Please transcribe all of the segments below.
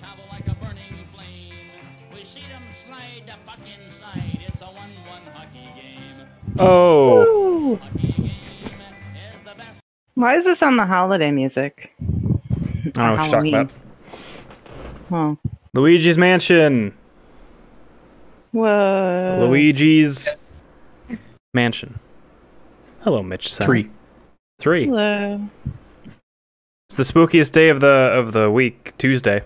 topple like a burning flame. We see them slide the puck inside. It's a one-one hockey game. Oh, Ooh. Hockey game is. Why is this on the holiday music? I don't know what you're talking about. Huh. Luigi's Mansion. Whoa. Luigi's Mansion. Hello, Mitch. Son. Three. Three. Hello. It's the spookiest day of the of the week, Tuesday.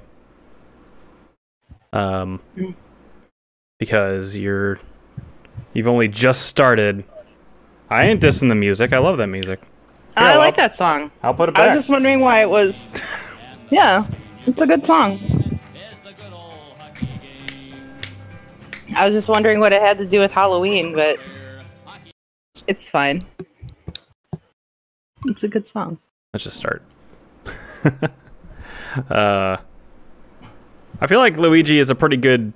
Um, because you're you've only just started. I ain't dissing the music. I love that music. I Yeah, like well- that song. I'll put it back. I was just wondering why it was. Yeah, it's a good song. Is the good old hockey game. I was just wondering what it had to do with Halloween, but it's fine. It's a good song. Let's just start. uh, I feel like Luigi is a pretty good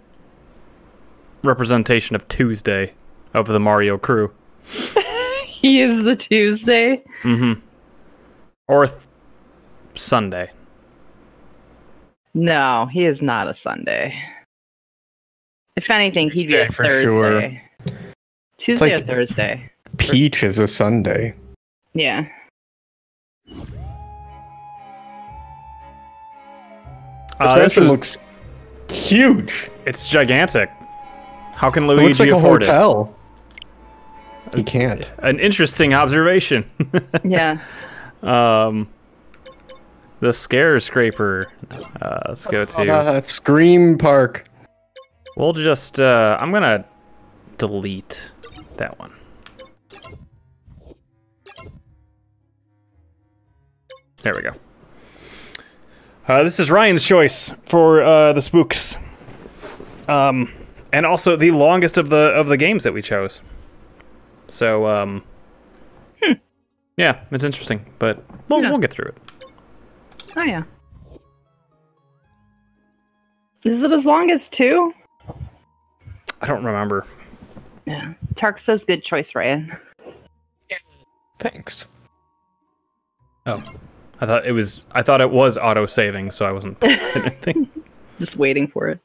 representation of Tuesday of the Mario crew. He is the Tuesday. Mm-hmm. Or th- Sunday. No, he is not a Sunday. If anything, he'd be a Tuesday for sure. Thursday. Tuesday like- or Thursday. Peach is a Sunday. Yeah. This Uh, this is- looks huge. It's gigantic. How can Luigi It looks like a afford it? hotel. He can't. An interesting observation. Yeah. um, the scare scraper. Uh, let's go to. Uh, Scream Park. We'll just. Uh, I'm gonna delete that one. There we go. Uh, this is Ryan's choice for uh, the spooks, um, and also the longest of the of the games that we chose. So, um, yeah, it's interesting, but we'll Yeah. we'll get through it. Oh yeah. Is it as long as two? I don't remember. Yeah. Tark says good choice, Ryan. Thanks. Oh, I thought it was. I thought it was auto saving, so I wasn't doing anything. Just waiting for it.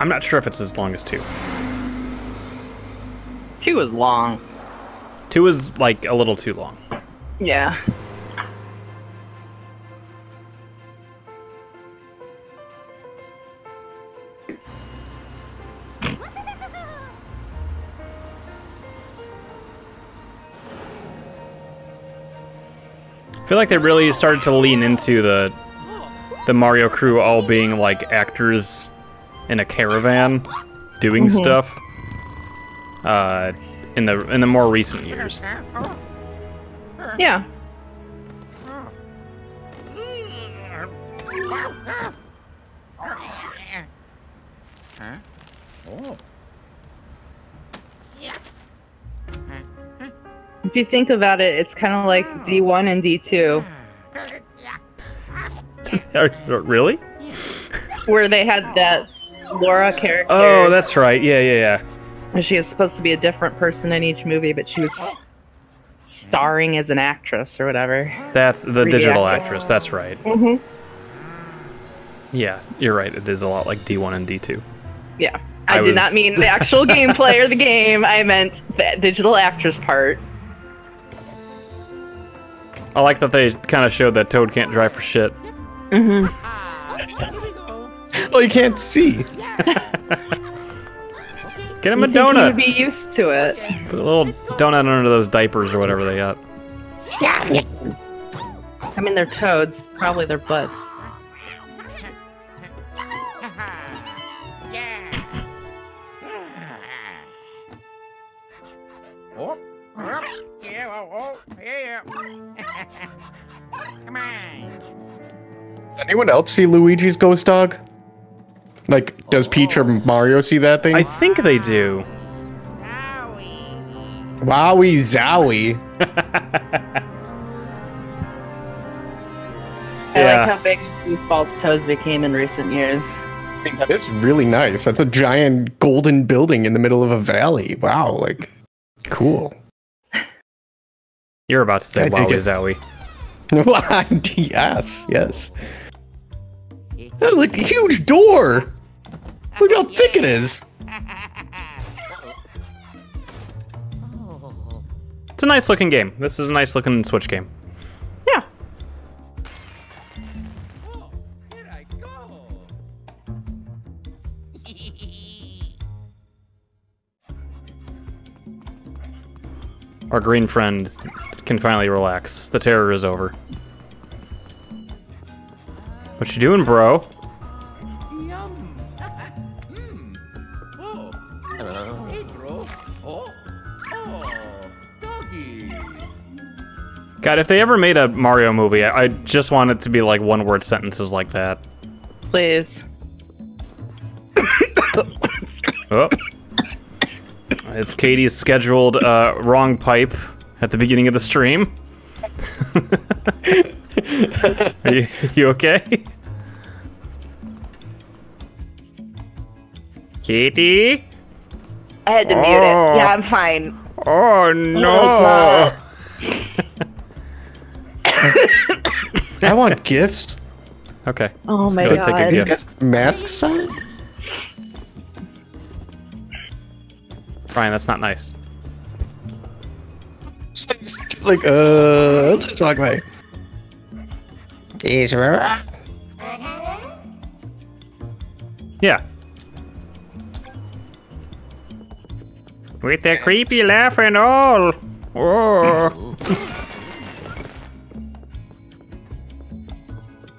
I'm not sure if it's as long as two. Two is long. Two is like a little too long. Yeah. Feel like they really started to lean into the the Mario crew all being like actors in a caravan doing Mhm. stuff. Uh, in the in the more recent years. Yeah. If you think about it, it's kind of like D1 and D2, Are- really? where they had that Laura character. Oh, that's right. Yeah, yeah, yeah. And she was supposed to be a different person in each movie, but she was starring as an actress or whatever. That's the digital actress. actress. That's right. Mm-hmm. Yeah, you're right. It is a lot like D1 and D2. Yeah. I, I did was- not mean the actual gameplay or the game. I meant the digital actress part. I like that they kind of showed that Toad can't drive for shit. Mm-hmm. Well, you can't see. Get him You a think he would donut. be used to it. Put a little donut under those diapers or whatever they got. I mean, they're toads. Probably their butts. Oh, oh, yeah, oh, oh, yeah. Come on. Does anyone else see Luigi's ghost dog? Like, does Peach or Mario see that thing? I think they do. Zowie. Wowie zowie. I Yeah. like how big Goofball's toes became in recent years. I think that is really nice. That's a giant golden building in the middle of a valley. Wow, like, cool. You're about to say I Wowie. Zowie. yes, yes. That's like a huge door. Look how thick it is. It's a nice looking game. This is a nice looking Switch game. Yeah. Oh, here I go. Our green friend can finally relax. The terror is over. What you doing, bro? Yum. Hmm. Oh. Hey, bro. Oh. Oh. Doggy. God, if they ever made a Mario movie, I, I just want it to be like one word sentences like that. Please. Oh. It's Katie's scheduled uh, wrong pipe at the beginning of the stream. Are you, you okay? Katie? I had to mute it. Oh. Yeah, I'm fine. Oh no! Oh, I want gifts. okay. Oh Let's my go take a god. These gift. guys masks on? Ryan, that's not nice. Like, uh, let's just talk about it. These were- Yeah. With the creepy laugh and all. Oh.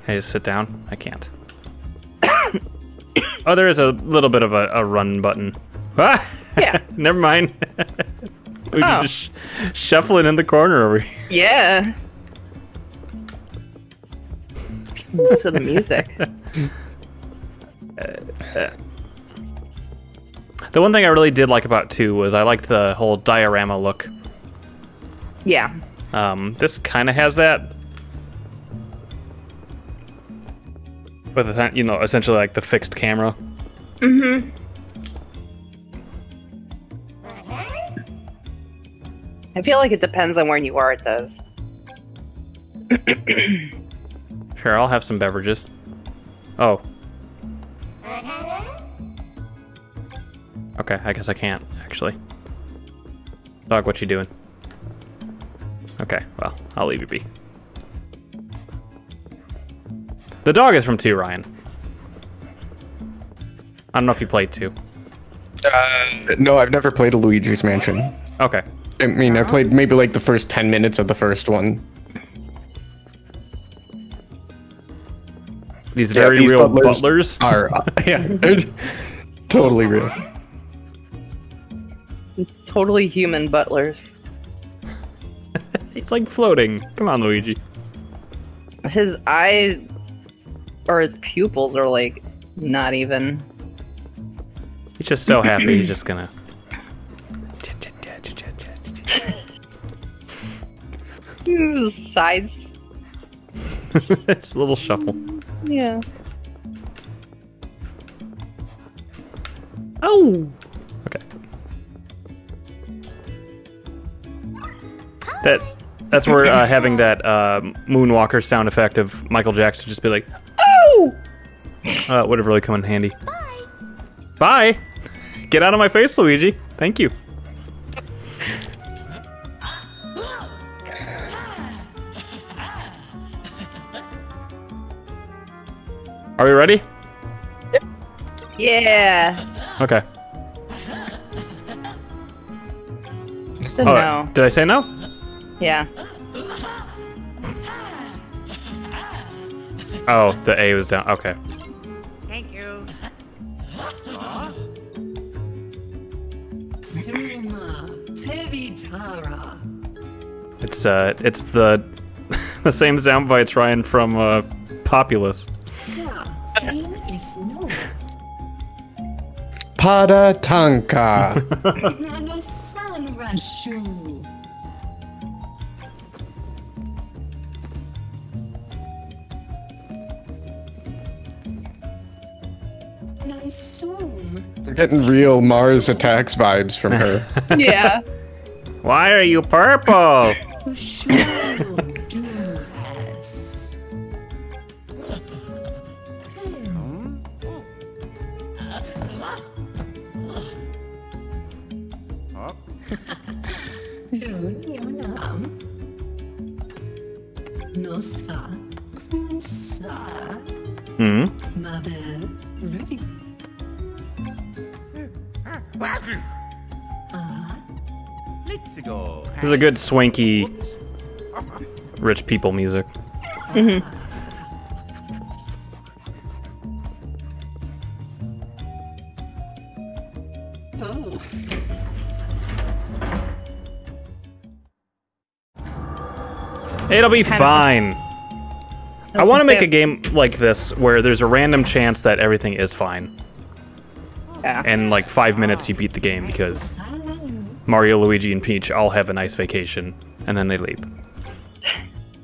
Hey, just sit down. I can't. oh, there is a little bit of a, a run button. Ah! Yeah. Never mind. we Oh. just sh- shuffling in the corner over here. Yeah. to the music. The one thing I really did like about two was I liked the whole diorama look. Yeah. Um, this kind of has that, but the, you know, essentially like the fixed camera. Mm-hmm. I feel like it depends on where you are, it does. Sure, I'll have some beverages. Oh. Okay, I guess I can't actually. Dog, what you doing? Okay, well, I'll leave you be. The dog is from two, Ryan. I don't know if you played two. Uh, no, I've never played a Luigi's Mansion. Okay. I mean, I played maybe like the first 10 minutes of the first one. These Yeah, very these real butlers butlers. Are, uh, yeah, it's totally real. It's totally human butlers. He's like floating. Come on, Luigi. His eyes or his pupils are like not even. He's just so happy. He's just gonna. Sides. it's a little shuffle. Yeah. Oh. Okay. That. That's where uh, having that uh, Moonwalker sound effect of Michael Jackson just be like, oh, uh, would have really come in handy. Bye. Bye. Get out of my face, Luigi. Thank you. Are we ready? Yeah. Okay. I said Oh, no. Did I say no? Yeah. Oh, the A was down. Okay. Thank you. Suma Tevitara. It's uh, it's the the same sound bites Ryan from uh, Populous. Pada Tanka. Nano San I'm getting real Mars Attacks vibes from her. Yeah. Why are you purple? Nun, Nosfa, Kunsa. Mabel, Ready. This is a good swanky, rich people music. Oh, It'll be fine. I was want to make a game like this where there's a random chance that everything is fine. Yeah. And like five minutes you beat the game because Mario, Luigi, and Peach all have a nice vacation and then they leave.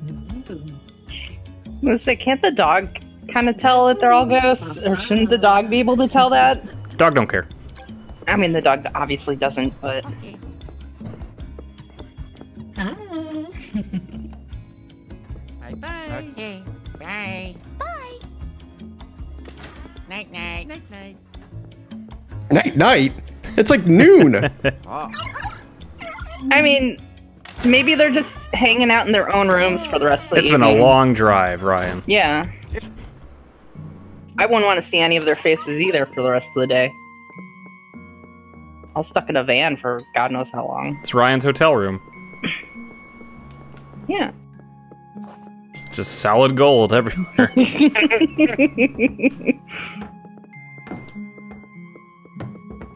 Numbu, I was gonna say, can't the dog kind of tell that they're all ghosts, or shouldn't the dog be able to tell that? Dog don't care. I mean, the dog obviously doesn't, but Ah, Night, night. It's like noon. I mean, maybe they're just hanging out in their own rooms for the rest of the day. It's been a long drive, Ryan. Yeah. I wouldn't want to see any of their faces either for the rest of the day. I was stuck in a van for God knows how long. It's Ryan's hotel room. Yeah. Just solid gold everywhere.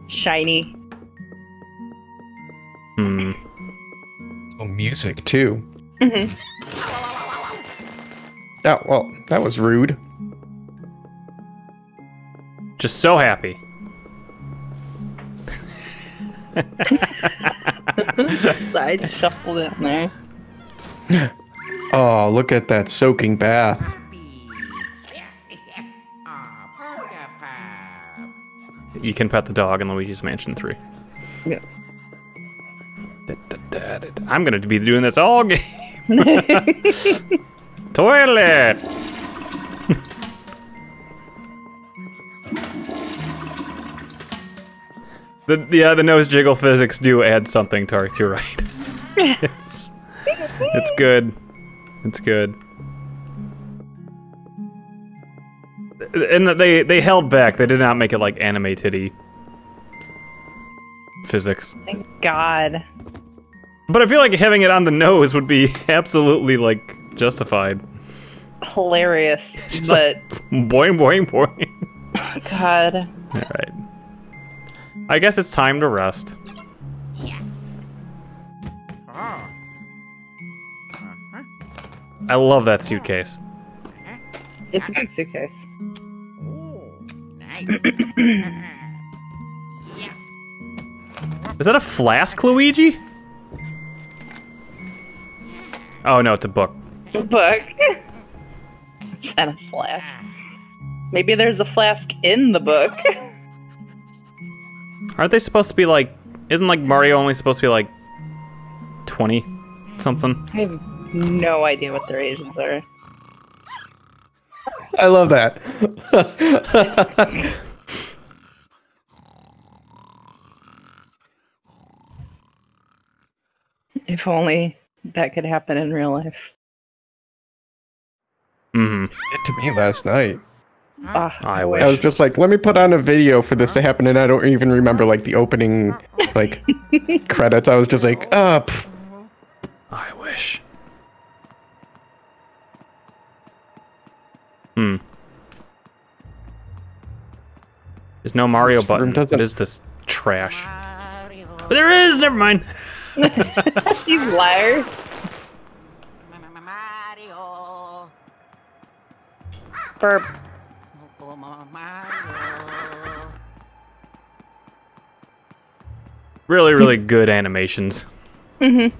Shiny. hmm. oh, music too. Mhm. Oh well, that was rude. Just so happy. Side shuffled in there. Oh, look at that soaking bath. You can pet the dog in Luigi's Mansion 3. Yeah. I'm gonna be doing this all game. Toilet! the yeah, uh, the nose jiggle physics do add something, Tark. You're right. it's it's good. It's good. And they they held back. They did not make it like anime titty physics. Thank God. But I feel like having it on the nose would be absolutely like justified. Hilarious. Just but Boing boing boing. God. All right. I guess it's time to rest. Oh. I love that suitcase. It's a good suitcase. Oh, nice. Is that a flask, Luigi? Oh no, it's a book. A book. Is that a flask? Maybe there's a flask in the book. Aren't they supposed to be like? Isn't like Mario only supposed to be like twenty something? I have no idea what their ages are. I love that. If only that could happen in real life. hmm It to me last night. Ah, I I was just like, let me put on a video for this to happen, and I don't even remember like the opening like credits. I was just like, up. pff. I wish. Hmm. There's no Mario This button. What is this trash? Mario. There is. Never mind. you liar. Mario. Burp. Really, really good animations. Mm-hmm.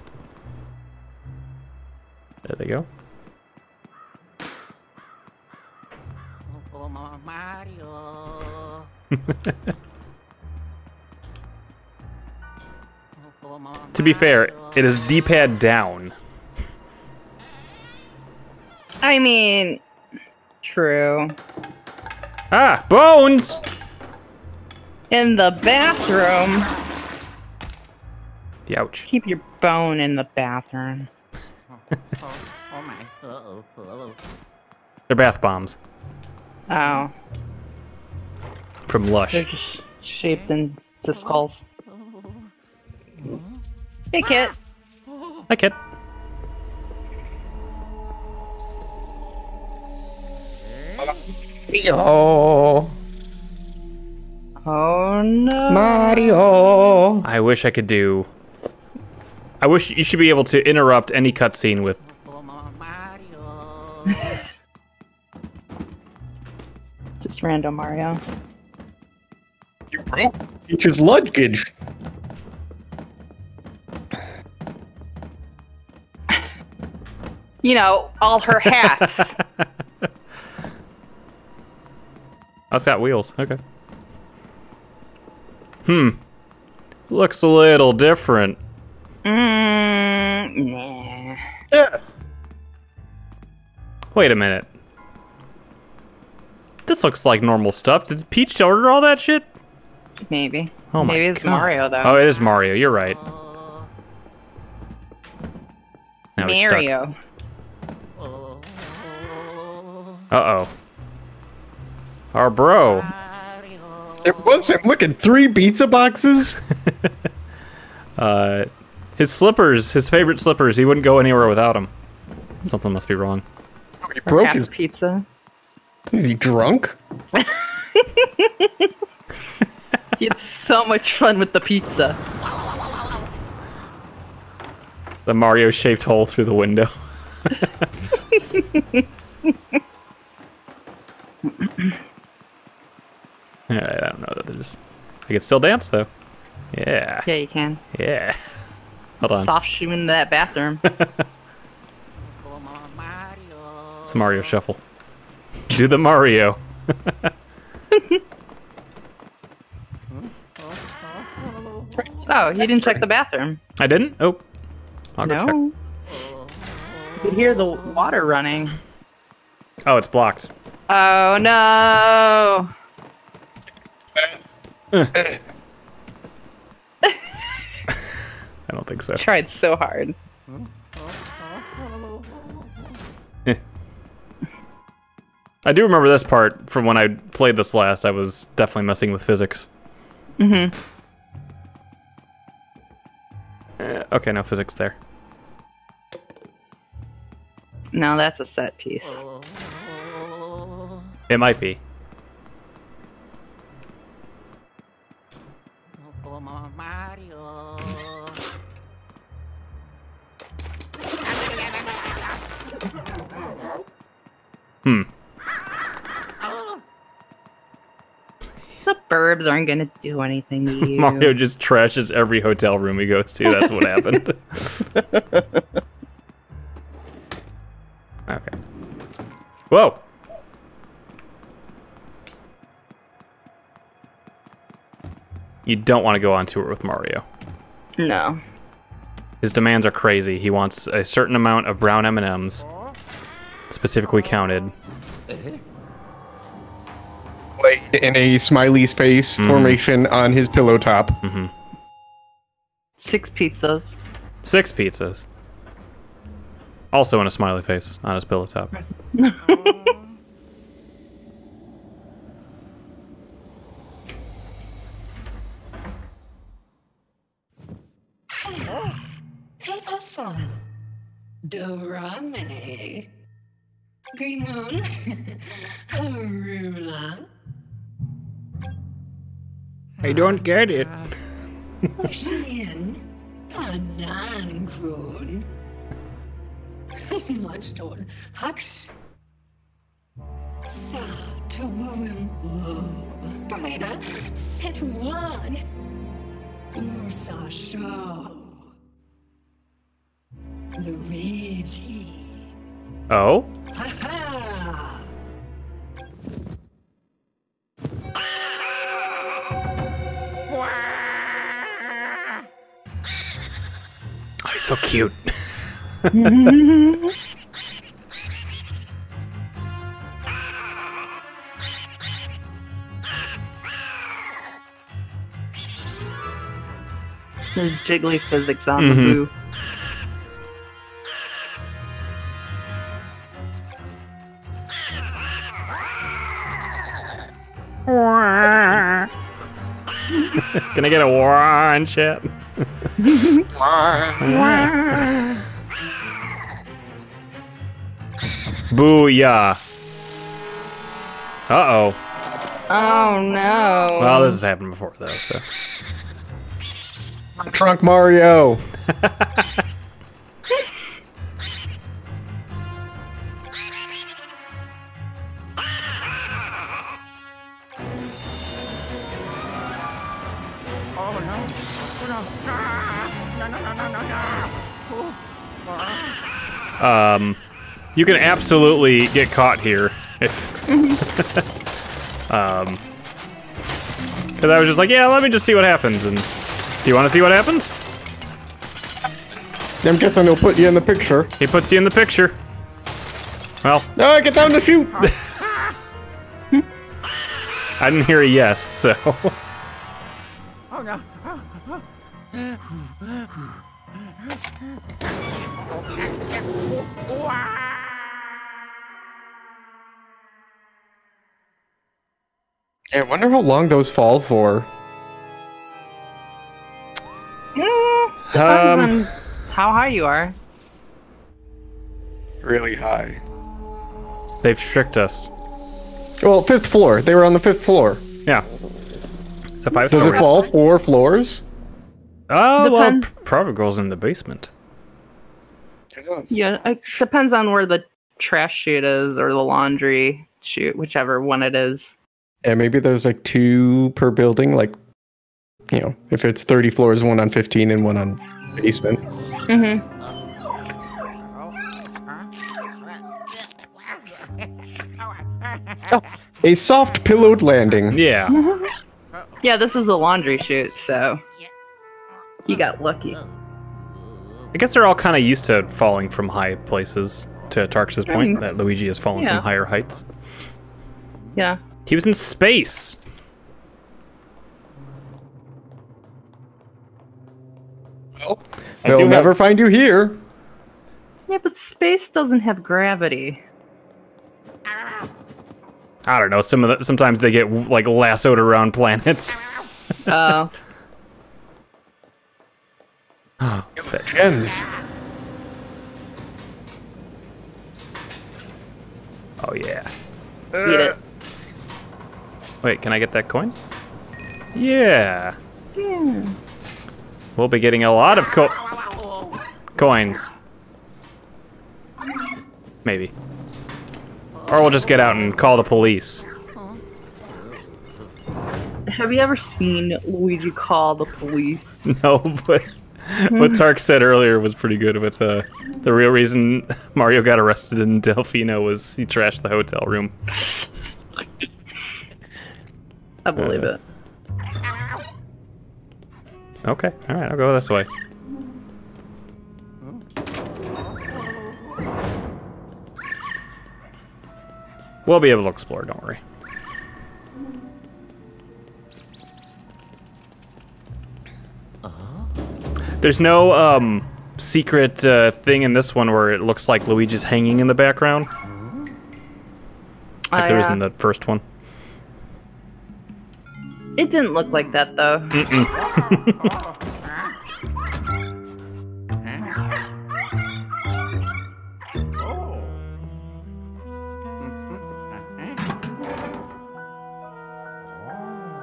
There they go. To be fair, it is D-pad down. I mean, true. Ah, bones! In the bathroom. Ouch. Keep your bone in the bathroom. Oh my. Uh-oh. Uh-oh. They're bath bombs Oh, from Lush. they're just shaped into skulls. Hey, Kit. Hi, kid. Mario. Oh no. Mario. I wish I could do. I wish you should be able to interrupt any cutscene with. Mario. Just random Marios. You broke Peach's luggage. You know, all her hats. It's got wheels. Okay. Hmm. Looks a little different. mm, nah. Yeah. Wait a minute. This looks like normal stuff. Did Peach order all that shit? Maybe. Oh my Maybe it's God. Mario though. Oh, it is Mario. You're right. Now. Mario. Uh oh. Our bro. It was him. Look at three pizza boxes. Uh, his slippers, his favorite slippers. He wouldn't go anywhere without them. Something must be wrong. He broke half his. pizza. Is he drunk? He had so much fun with the pizza. The Mario shaped hole through the window. Yeah, I don't know that there's. I can still dance though. Yeah, Yeah, you can. yeah. Hold on, Soft shoe into that bathroom. it's Mario Shuffle. Do the Mario. Oh, you didn't check the bathroom. I didn't. Oh, I'll go check. No. You could hear the water running. Oh, it's blocked. Oh no! I don't think so. Tried so hard. I do remember this part from when I played this last. I was definitely messing with physics. Mm-hmm. Uh, okay, no physics there. No, that's a set piece. It might be. Hmm. Burbs aren't gonna do anything to you. Mario just trashes every hotel room he goes to. That's what happened. okay. Whoa. You don't want to go on tour with Mario. No. His demands are crazy. He wants a certain amount of brown M&Ms, specifically counted. Eh? Laid in a smiley's face mm-hmm. formation on his pillow top. Mm-hmm. Six pizzas. Six pizzas. Also in a smiley face on his pillow top. Paper fun. Dorame. Green Moon. Harula. I don't get it. Ocean. Panankron. Mudstone. Hux. Sa to Woon. Brighter. Set one. Ursa Show. Luigi. Oh? Ha ha! He's so cute. There's jiggly physics on Mhm. the boo. Can I get a war on chat? Booyah. Uh oh. Oh no. Well, this has happened before though, so. Trunk Mario. Um, you can absolutely get caught here if. um, because I was just like, yeah, let me just see what happens. And do you want to see what happens? I'm guessing they'll put you in the picture. He puts you in the picture. Well, No, get down to shoot. I didn't hear a yes, so. Oh no. Yeah, I wonder how long those fall for. Mm, depends Um, on how high you are. Really high. They've tricked us. Well, fifth floor. They were on the fifth floor. Yeah. So five Does it stories. fall four floors? Oh, well, Depends. p- probably goes in the basement. Yeah, it depends on where the trash chute is or the laundry chute, whichever one it is. Yeah, maybe there's like two per building. Like, you know, if it's 30 floors, one on 15 and one on basement. Mm-hmm. Oh, A soft pillowed landing. Yeah. Yeah, this is a laundry chute, so you got lucky. I guess they're all kind of used to falling from high places. To Tarkus's point, Mm. that Luigi has fallen Yeah. from higher heights. Yeah. He was in space. Well, they'll do have- never find you here. Yeah, but space doesn't have gravity. I don't know. Some of the, sometimes they get like lassoed around planets. Oh. That- Gens. oh yeah. Beat it. Uh. Wait, can I get that coin? Yeah. Yeah. We'll be getting a lot of co- coins. Maybe. Or we'll just get out and call the police. Have you ever seen Luigi call the police? No, but what Tark said earlier was pretty good with uh, the real reason Mario got arrested in Delfino was he trashed the hotel room. I believe it. Okay, alright, I'll go this way. We'll be able to explore, don't worry. There's no um, secret uh, thing in this one where it looks like Luigi's hanging in the background, like I, there was uh, in the first one. It didn't look like that though.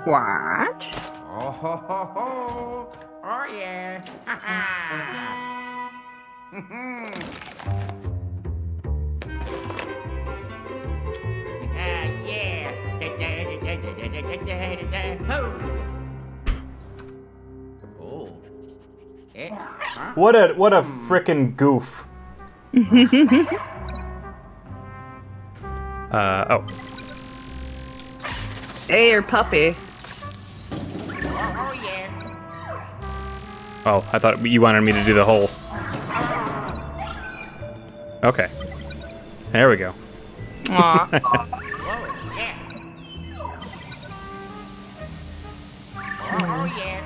What? Oh, ho, ho, ho. Oh, yeah. uh, yeah. oh. What a what a frickin' goof. uh oh. Hey, your puppy. Oh, oh yeah. Oh, I thought you wanted me to do the whole. Okay. There we go. Aw. Whoa. Oh, yeah.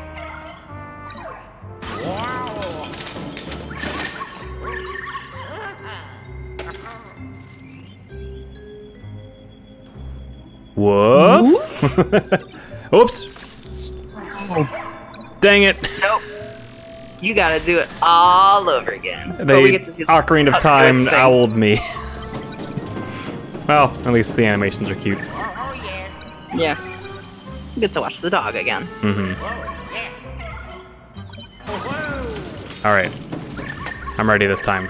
Wow. Woof. Oops. Dang it. nope. You gotta do it all over again. But They we get to see the Ocarina of Time owled me. well, at least the animations are cute. Oh, yeah. Yeah. You get to watch the dog again. hmm Whoa, yeah. Oh, whoa. All right. I'm ready this time.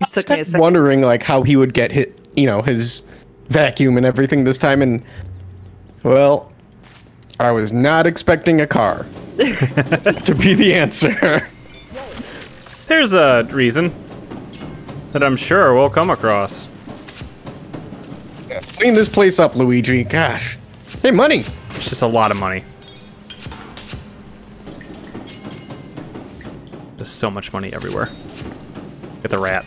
It took me a kept second. wondering like how he would get hit, you know, his vacuum and everything this time, and well, I was not expecting a car to be the answer. There's a reason that I'm sure we'll come across. Clean this place up, Luigi. Gosh, hey, money. It's just a lot of money. Just so much money everywhere. Get the rat.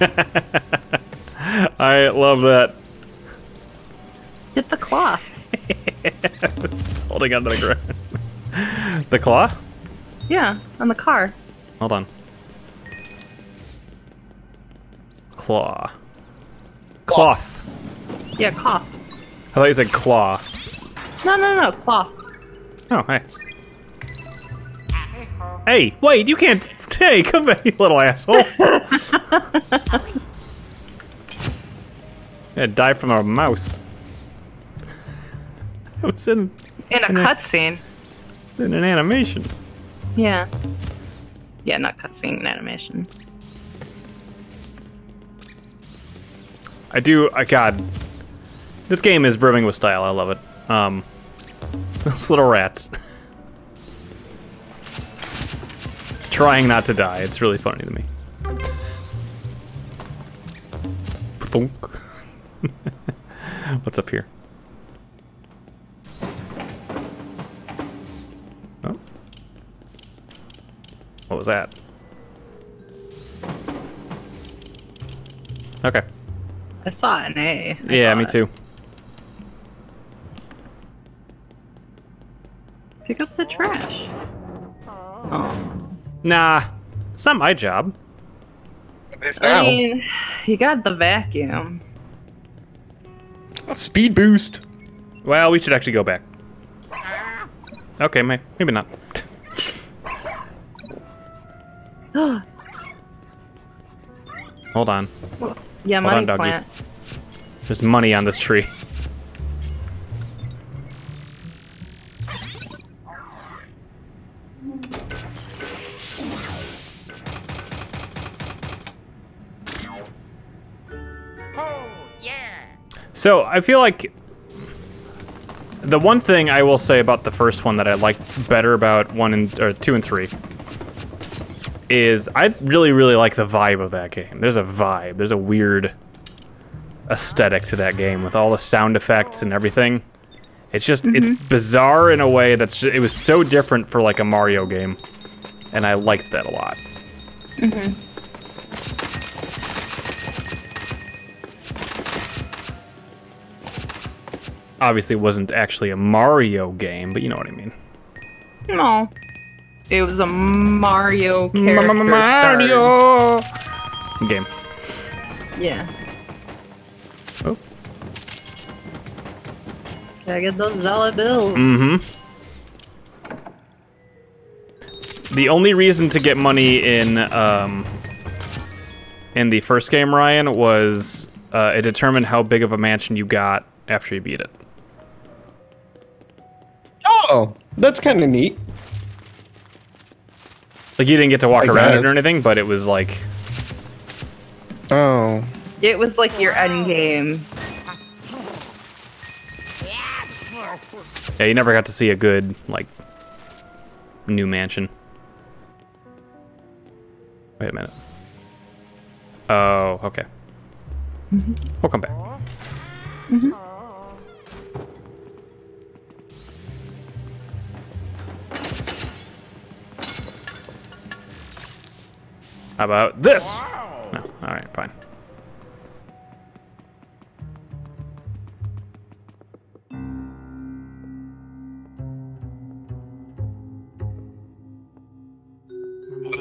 I love that. Get the cloth. It's holding onto the ground. the claw? Yeah, on the car. Hold on. Claw. Cloth. Yeah, cloth. I thought you said claw. No, no, no, cloth. Oh, hey. Hey, wait, you can't. Hey, come back, you little asshole. yeah, die from a mouse. It was in, In a cutscene. it was in an animation. Yeah. Yeah, not cutscene animation. I do. I God, this game is brimming with style. I love it. Um, those little rats trying not to die. It's really funny to me. What's up here? Oh. What was that? Okay. I saw an A. I Yeah, me thought. too. Pick up the trash. Oh. Nah, it's not my job. I mean, you got the vacuum. Oh, speed boost. Well, we should actually go back. Okay, may- maybe not. Hold on. Yeah, Hold money on, plant. There's money on this tree. So I feel like the one thing I will say about the first one that I like better about one and or two and three is I really really like the vibe of that game. There's a vibe. There's a weird aesthetic to that game with all the sound effects and everything. It's just it's mm-hmm. bizarre in a way that's ju- it was so different for like a Mario game, and I liked that a lot. Mm-hmm. Obviously, it wasn't actually a Mario game, but you know what I mean. No. It was a Mario character. game. starred. Yeah. Oh. Gotta get those dollar bills. Mm-hmm. The only reason to get money in um, in the first game, Ryan, was uh, it determined how big of a mansion you got after you beat it. Oh, that's kind of neat. Like you didn't get to walk I around it or anything, but it was like Oh, It was like your end game. yeah, you never got to see a good like new mansion. Wait a minute. Oh, okay. Mm-hmm. We'll come back. Mm-hmm. How about this? No. All right, fine.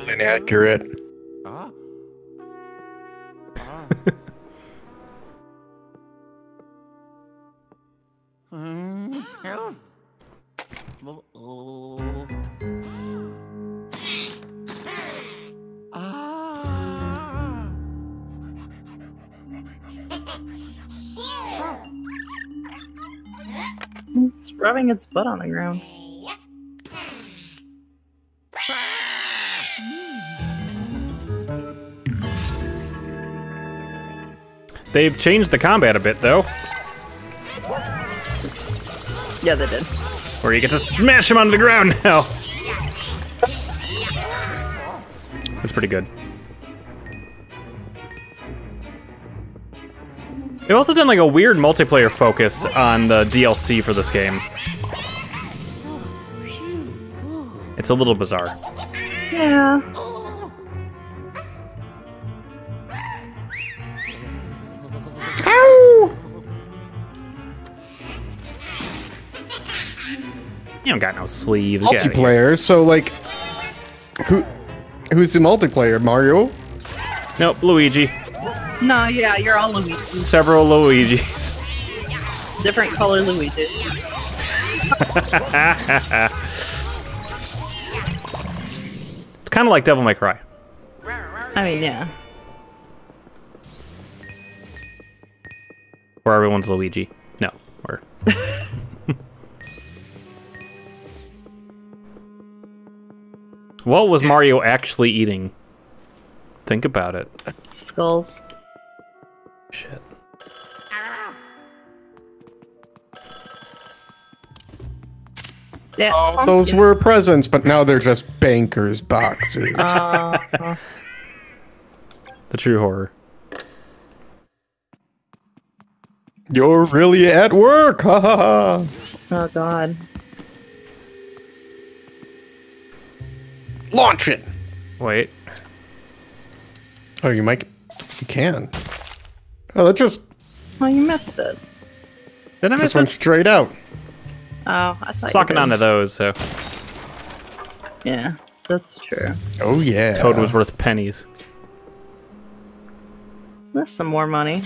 Inaccurate. It's rubbing its butt on the ground. They've changed the combat a bit, though, Yeah, they did. where you get to smash them onto the ground now. That's pretty good. They've also done like a weird multiplayer focus on the DLC for this game. It's a little bizarre. Yeah. You don't got no sleeves. Get outta here. Multiplayer. So like, who, who's the multiplayer? Mario. Nope, Luigi. No, yeah, you're all Luigi. Several Luigis. Different color Luigi. It's kind of like Devil May Cry. I mean, yeah. Where everyone's Luigi. No. Or What was Mario actually eating? Think about it. Skulls. Shit. Yeah. Oh, those were presents, but now they're just bankers boxes. Uh, The true horror. You're really at work. Ha ha ha. oh god. Launch it. Wait. Oh, you might. You can. Oh, that just Oh, you missed it. Did I miss just went it? straight out. Oh, I thought. Sucking you did. onto those, so Yeah, that's true. Oh yeah. Toad was worth pennies. There's some more money.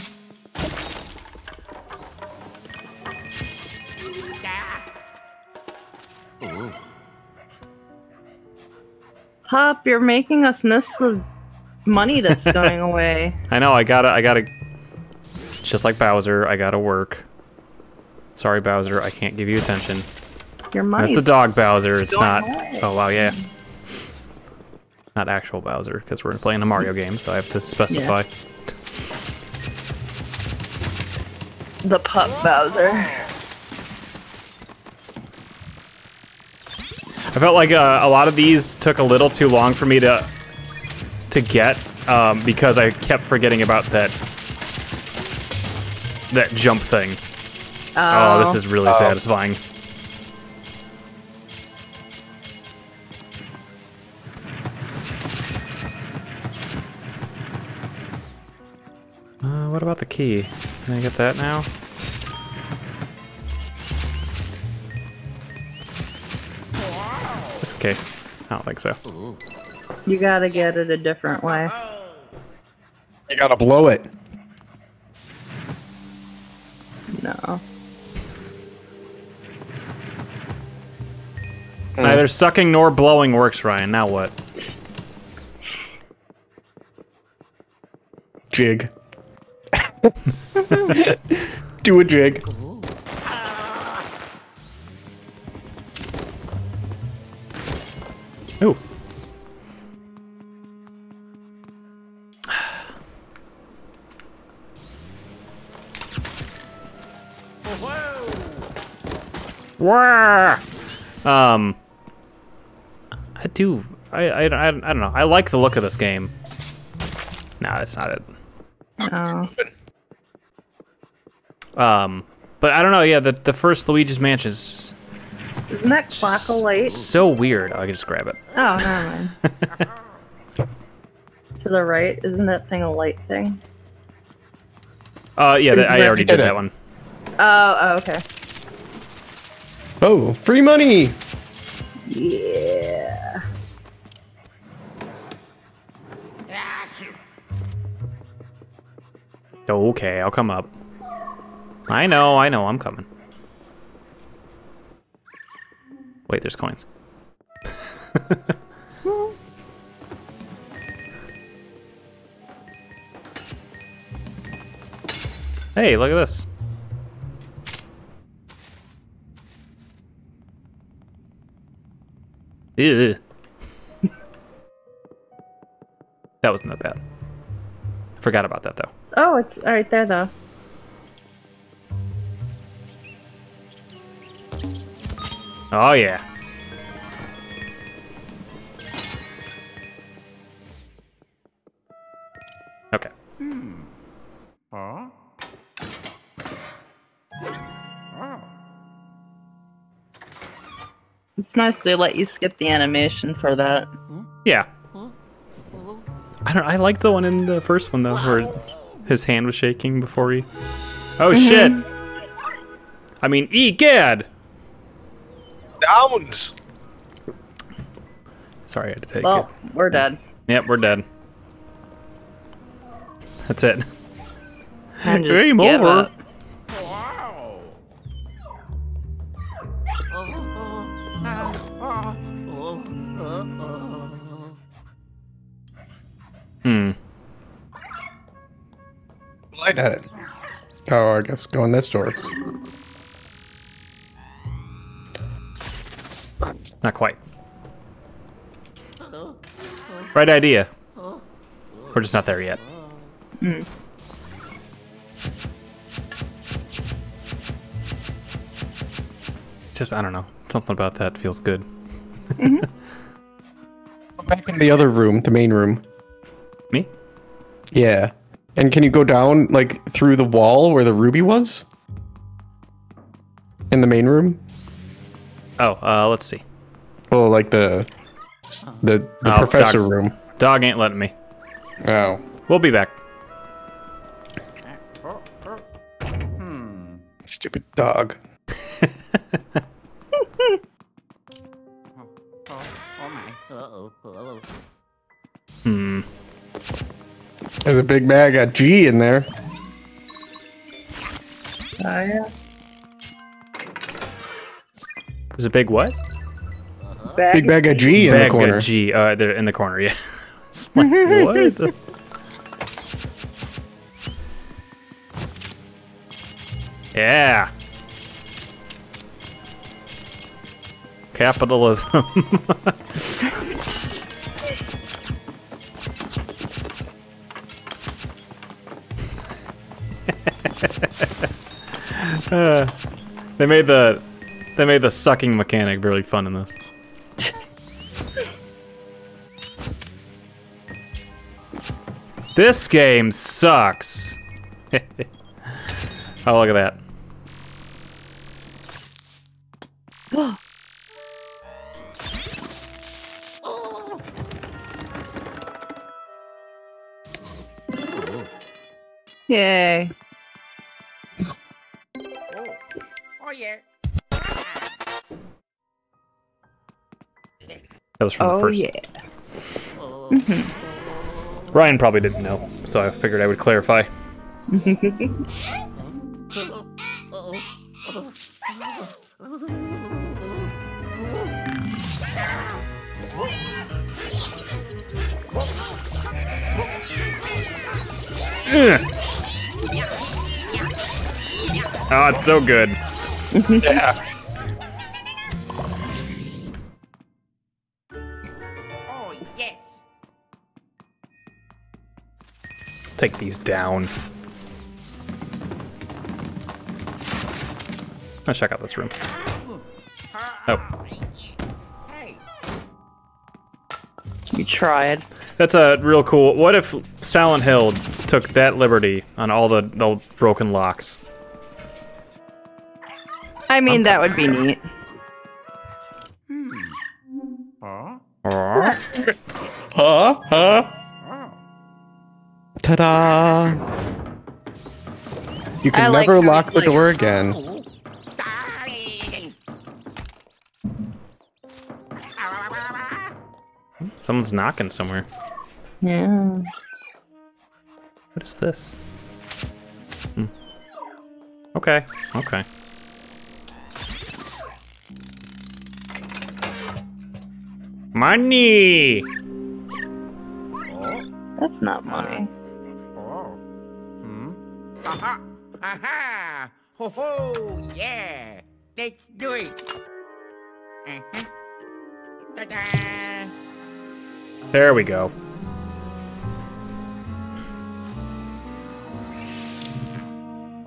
Pop, you're making us miss the money that's going away. I know, I gotta, I gotta. Just like Bowser, I gotta work. Sorry, Bowser, I can't give you attention. Your money. That's the dog Bowser. It's not. Oh wow, yeah. Not actual Bowser, because we're playing a Mario game, so I have to specify. The pup Bowser. I felt like uh, a lot of these took a little too long for me to to get um, because I kept forgetting about that that jump thing. Oh, this is really satisfying. Uh, what about the key? Can I get that now? Just in case. I don't think so. You gotta get it a different way. You gotta blow it. No. Hmm. Neither sucking nor blowing works, Ryan. Now what? Jig. Do a jig. Ooh. Wah! Um. I do. I, I, I, I don't know. I like the look of this game. Nah, that's not it. Oh. Um, but I don't know. Yeah, the the first Luigi's Mansion is Isn't that clock a light? so weird. I can just grab it. Oh, never mind. to the right, isn't that thing a light thing? Uh, yeah, that, I already did did it? that one. Oh, oh, okay. Oh, free money! Yeah. Okay, I'll come up. I know, I know, I'm coming. Wait, there's coins. hey, look at this. Ew. that wasn't that bad. Forgot about that though. Oh, it's right there though. Oh yeah. Okay. Hmm. Huh? It's nice they let you skip the animation for that. Yeah. I don't. I like the one in the first one though, where his hand was shaking before he. Oh mm-hmm. shit! I mean, egad. Downs! Sorry, I had to take Well, it. we're dead. Yep, we're dead. That's it. Game over. up. Hmm. Light at it. Oh, I guess go in this door. Not quite. Right idea. We're just not there yet. Just I don't know. Something about that feels good. Go back in the other room, the main room. Me? Yeah. And can you go down, like, through the wall where the ruby was? In the main room? Oh, uh, let's see. Well, like the the, the Oh, professor dogs. room. Dog ain't letting me. Oh. We'll be back. Oh, oh. Hmm. Stupid dog. Oh, oh my. Uh-oh. Uh-oh. Hmm. There's a big bag of G in there. Oh yeah. There's a big what? Big bag of G in Bag the corner. of G. Uh, they're in the corner. Yeah. It's like, what? the- Yeah. Capitalism. Uh, they made the they made the sucking mechanic really fun in this. This game sucks. oh, look at that. Yay. That was from the Oh first. yeah. Oh. Ryan probably didn't know, so I figured I would clarify. Oh, it's so good. Yeah. Take these down. Let's check out this room. Oh. You tried. That's a real cool. What if Silent Hill took that liberty on all the, the broken locks? I mean, that would be neat. Ta-da! You can like never how lock the like- door again. Someone's knocking somewhere. Yeah. What is this? Hmm. Okay, okay. Money! That's not money. Aha! Aha! Ho ho! Yeah! Let's do it! Uh-huh. Ta-da! There we go.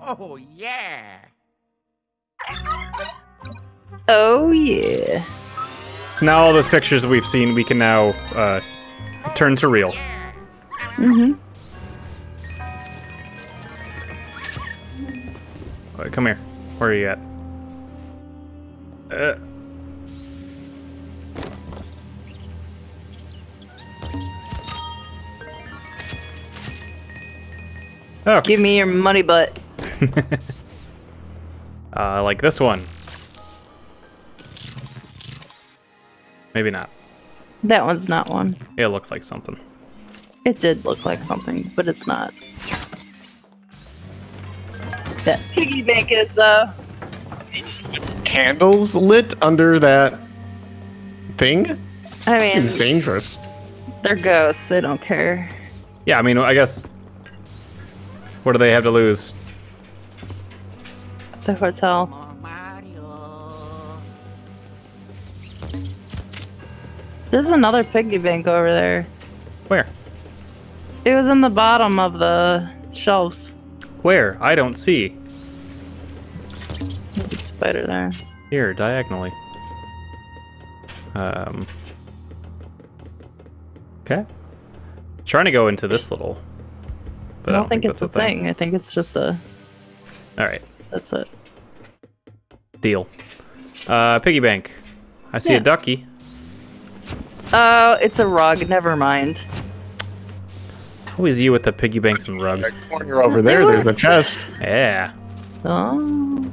Oh yeah! Oh yeah. So now all those pictures that we've seen, we can now uh, turn to real. Mm-hmm. Come here. Where are you at? Uh. Oh, Give me your money butt. uh, like this one. Maybe not. That one's not one. It looked like something. It did look like something, but it's not. That piggy bank is though. Candles lit under that thing? I mean, Seems dangerous. they're ghosts. They don't care. Yeah, I mean, I guess. What do they have to lose? The hotel. More Mario! There's another piggy bank over there. Where? It was in the bottom of the shelves. Where? I don't see. There's a spider there. Here, diagonally. Um. Okay. Trying to go into this little. But I don't, think, it's that's a thing. I think it's just a. All right, That's it. deal. Uh, piggy bank. I see Yeah. a ducky. Oh, it's a rug. Never mind. Always you with the piggy banks and rugs. Corner over there, there's the chest. Yeah. Oh.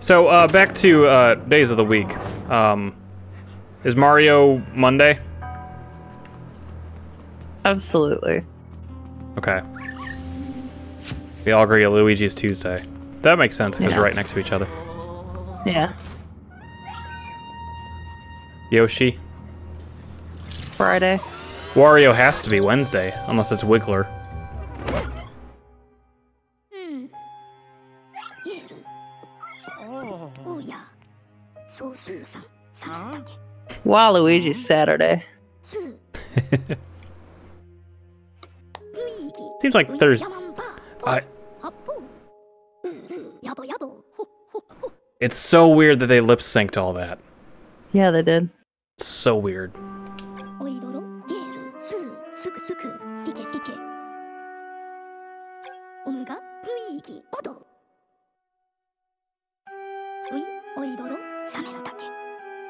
So uh, back to uh, days of the week. Um, is Mario Monday? Absolutely. Okay. We all agree Luigi's Tuesday. That makes sense because yeah. right next to each other. Yeah. Yoshi. Friday. Wario has to be Wednesday, unless it's Wiggler. Waluigi Saturday. Seems like Thursday. I, it's so weird that they lip synced all that. Yeah, they did. So weird.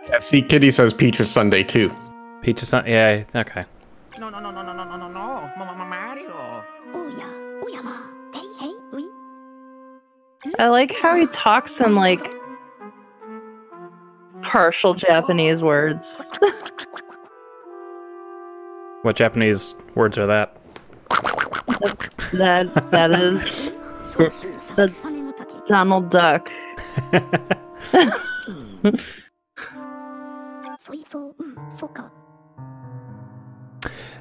Yeah, see, Kitty says Peach is Sunday too. Peach is Sunday. Yeah. Okay. No, no, no, no, no, no. I like how he talks in like partial Japanese words. what Japanese words are that? That's, that that is that's Donald Duck.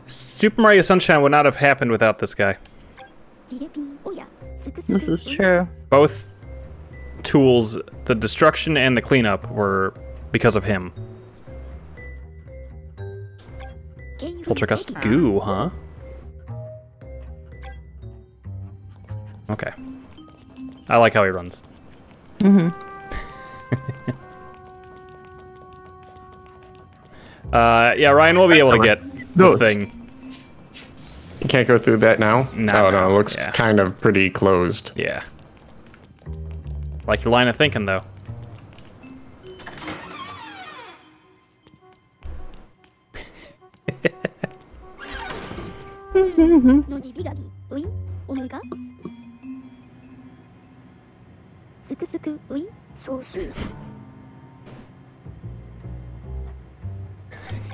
Super Mario Sunshine would not have happened without this guy. This is true both tools, the destruction and the cleanup, were because of him. Poltergust goo, huh? Okay. I like how he runs. Mm-hmm. uh, yeah, Ryan will be able to get the thing. You can't go through that now? No. Oh, no, no it looks yeah. kind of pretty closed. Yeah. Like your line of thinking, though.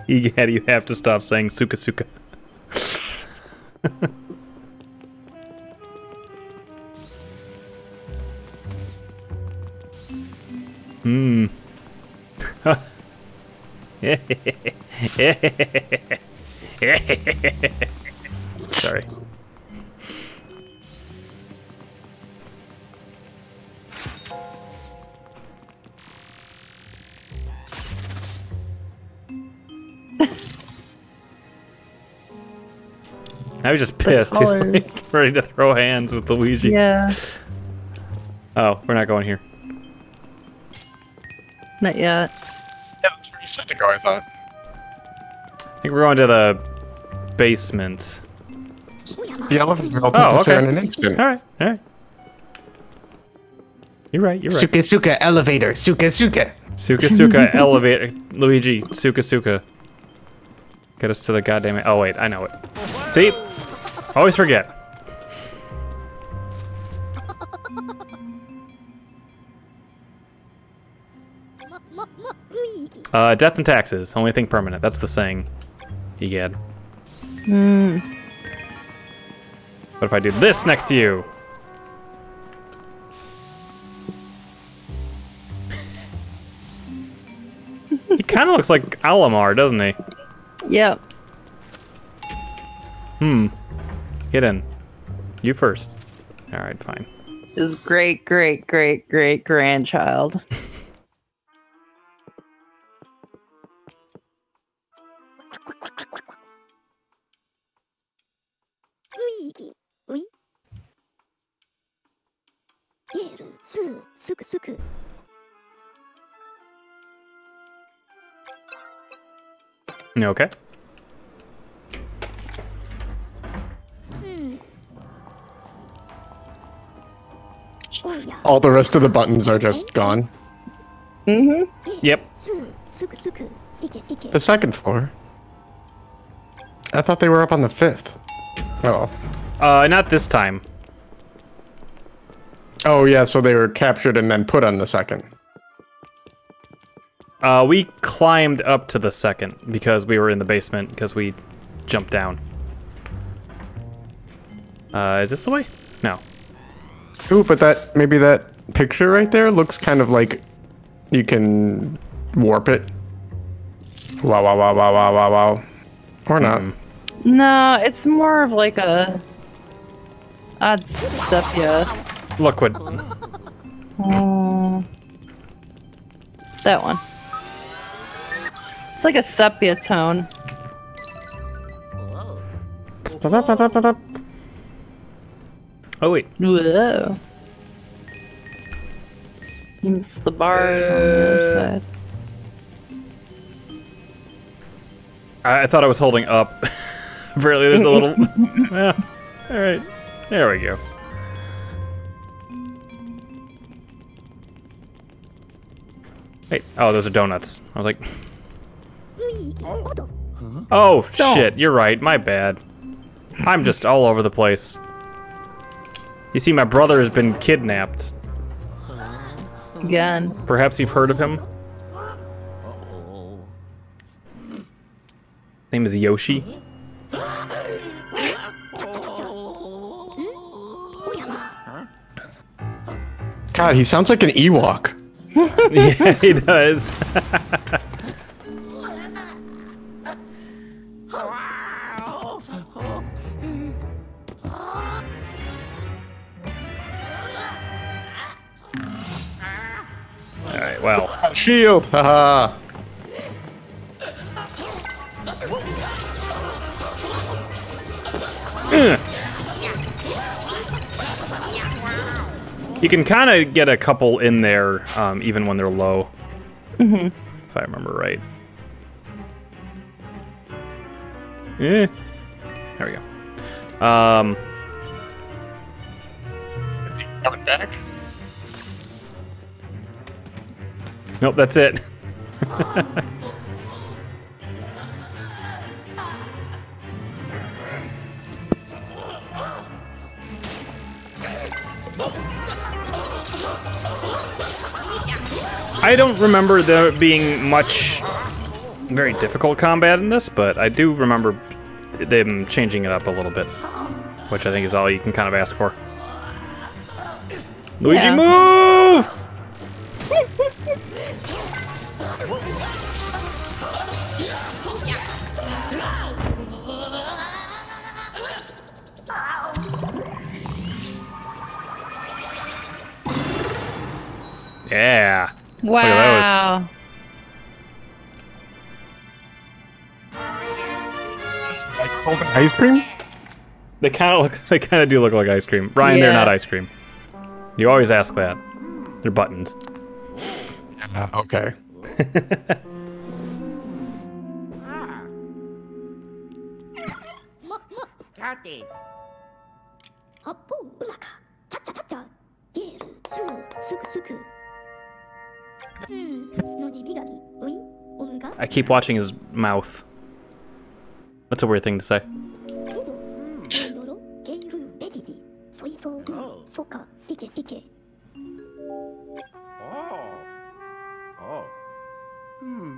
Egad, you have to stop saying suka suka. Hmm. Sorry. Now he's just pissed. He's like ready to throw hands with Luigi. Yeah. Oh, we're not going here. Not yet. Yeah, that's where you said to go, I thought. I think we're going to the basement. The elephant melted Oh, this air okay. in an instant. All right, all right. You're right. You're right. Suka Suka elevator, Suka Suka. Suka Suka elevator. Luigi, Suka Suka. Get us to the goddamn. Oh wait, I know it. See, always forget. Uh, death and taxes. Only thing permanent. That's the saying. Egad. Hmm. What if I do this next to you? he kind of looks like Alamar, doesn't he? Yep. Hmm. Get in. You first. All right, fine. His great great great great grandchild. oui. Geru, su, suku suku. You okay? Hmm. Oh yeah. All the rest of the buttons are just gone. Mm-hmm. Yep. Su, suku suku. Sike sike. The second floor. I thought they were up on the fifth. Oh. Uh, not this time. Oh yeah, so they were captured and then put on the second. Uh, we climbed up to the second because we were in the basement because we jumped down. Uh, is this the way? No. Ooh, but that maybe that picture right there looks kind of like you can warp it. Wow, wow, wow, wow, wow, wow, wow. Or not. No, it's more of like a odd sepia. Liquid. Oh. That one. It's like a sepia tone. Oh wait. Whoa. You missed the bars on the other uh. side. I, I thought I was holding up. Apparently, there's a little. yeah. All right. There we go. Hey. Oh, those are donuts. I was like, Luigi, odo. oh shit. You're right. My bad. I'm just all over the place. You see, my brother has been kidnapped. Again. Perhaps you've heard of him. Name is Yoshi. God, he sounds like an Ewok. yeah, he does. All right. Well, Shield, haha. Hmm. You can kind of get a couple in there, um, even when they're low. Mhm. If I remember right. Eh. There we go. Um, Coming back. nope, that's it. I don't remember there being much very difficult combat in this, but I do remember them changing it up a little bit, which I think is all you can kind of ask for. Luigi, Yeah. move! Yeah. Wow. Like golden ice cream? They kind of look. They kind of do look like ice cream. Ryan, yeah. they're not ice cream. You always ask that. They're buttons. Uh, okay. look, look, cha cha cha cha. Hmm. I keep watching his mouth. That's a weird thing to say. Hmm. Oh. oh. Hmm.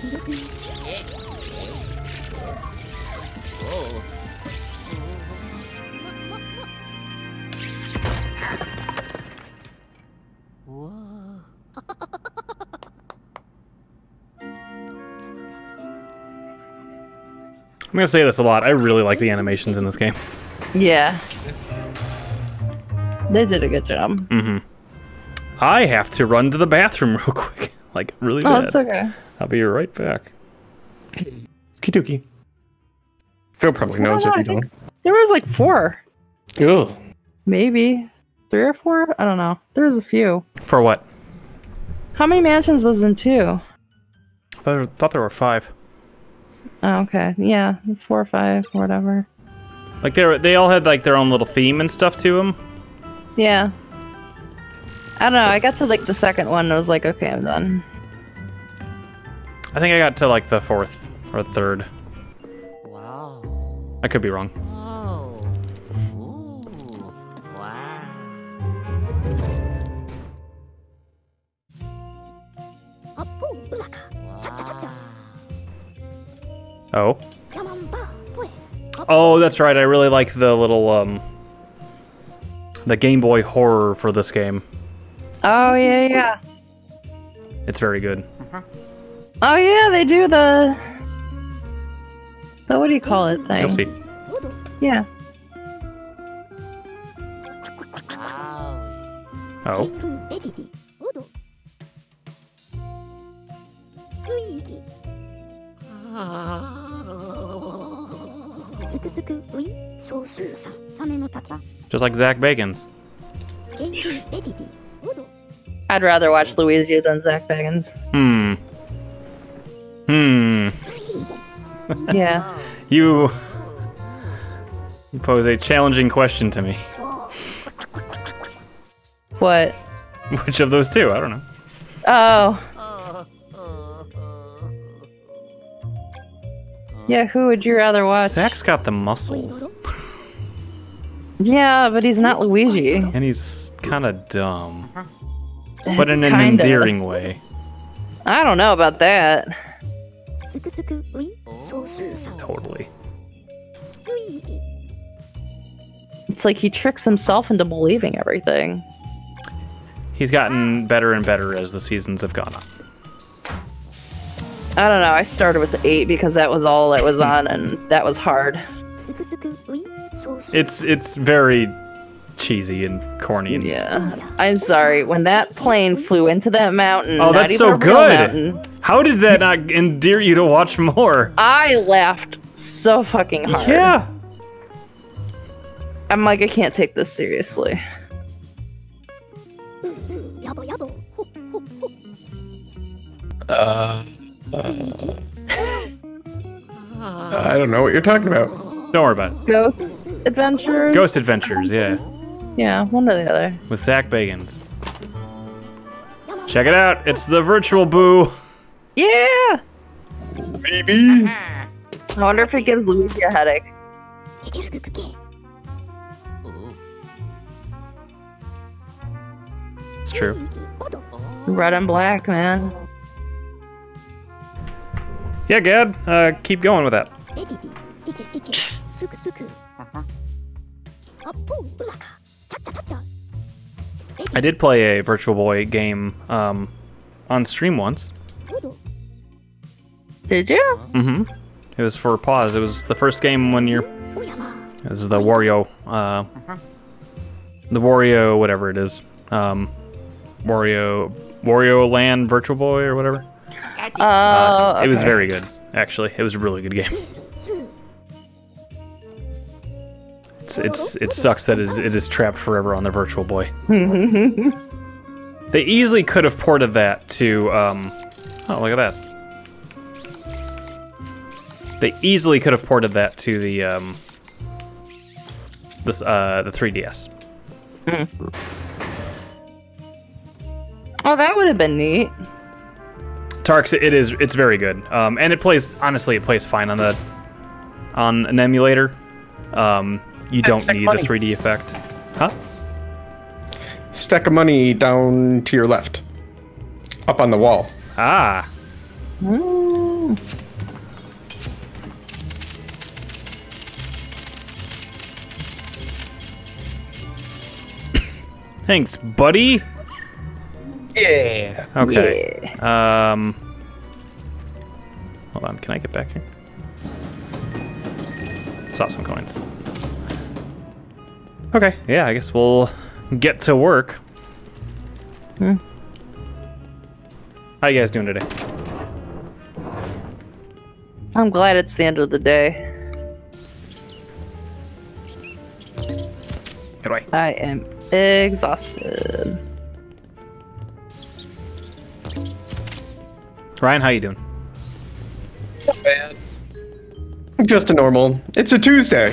I'm gonna say this a lot. I really like the animations in this game. Yeah. They did a good job. Mm-hmm. I have to run to the bathroom real quick. Like really Oh, bad. it's okay. I'll be right back. Kiduki. Phil probably knows No, what you're doing. There was like four, Ugh. maybe three or four. I don't know. There was a few. For what? How many mansions was in two? I thought there, thought there were five. Oh, okay. Yeah, four or five, whatever. Like they were, they all had like their own little theme and stuff to them. Yeah. I don't know. I got to like the second one and I was like, okay, I'm done. I think I got to like the fourth or third. Wow. I could be wrong. Oh. Wow. Oh. Oh, that's right. I really like the little um the Game Boy horror for this game. Oh yeah, yeah. It's very good. Uh -huh. Oh yeah, they do the the what do you call it thing? You'll see. Yeah. Oh. Just like Zach Bagans. I'd rather watch Luigi than Zach Bagans. Hmm. Hmm. yeah. you... You pose a challenging question to me. What? Which of those two? I don't know. Oh. Yeah, who would you rather watch? Zach's got the muscles. yeah, but he's not Luigi. And he's kind of dumb. Uh, but in an endearing way. I don't know about that. Totally. It's like he tricks himself into believing everything. He's gotten better and better as the seasons have gone on. I don't know. I started with eight because that was all that was on, and that was hard. It's it's very cheesy and corny. And yeah, I'm sorry. When that plane flew into that mountain, oh, that's so good. How did that not endear you to watch more? I laughed so fucking hard. Yeah. I'm like, I can't take this seriously. Uh, uh, I don't know what you're talking about. Don't worry about it. Ghost Adventures? Ghost Adventures, yeah. Yeah, one or the other. With Zach Bagans. Check it out. It's the virtual boo. Yeah. Baby. I wonder if it gives Luigi a headache. It's true. Red and black, man. Yeah, Gad, uh, keep going with that. I did play a Virtual Boy game um, on stream once. Did you? Mm-hmm. It was for pause. It was the first game when you're. This is the Wario. Uh. The Wario, whatever it is. Um, Wario, Wario Land Virtual Boy or whatever. Oh, uh. It was very good, actually. It was a really good game. It's, it's it sucks that it is, it is trapped forever on the Virtual Boy. They easily could have ported that to. Um, oh, look at that. They easily could have ported that to the um, this uh, the 3DS. Oh, that would have been neat. Tarks, it is it's very good, um, and it plays honestly it plays fine on the on an emulator. Um, you don't need money. the 3D effect, huh? Stack of money down to your left. Up on the wall. Ah, Mm. thanks, buddy. Yeah. Okay. Um, hold on, can I get back here? Saw some coins. Okay, yeah, I guess we'll get to work. Hmm. How you guys doing today? I'm glad it's the end of the day. Good way. I am exhausted. Ryan, how you doing? Not Bad. Just a normal. It's a Tuesday.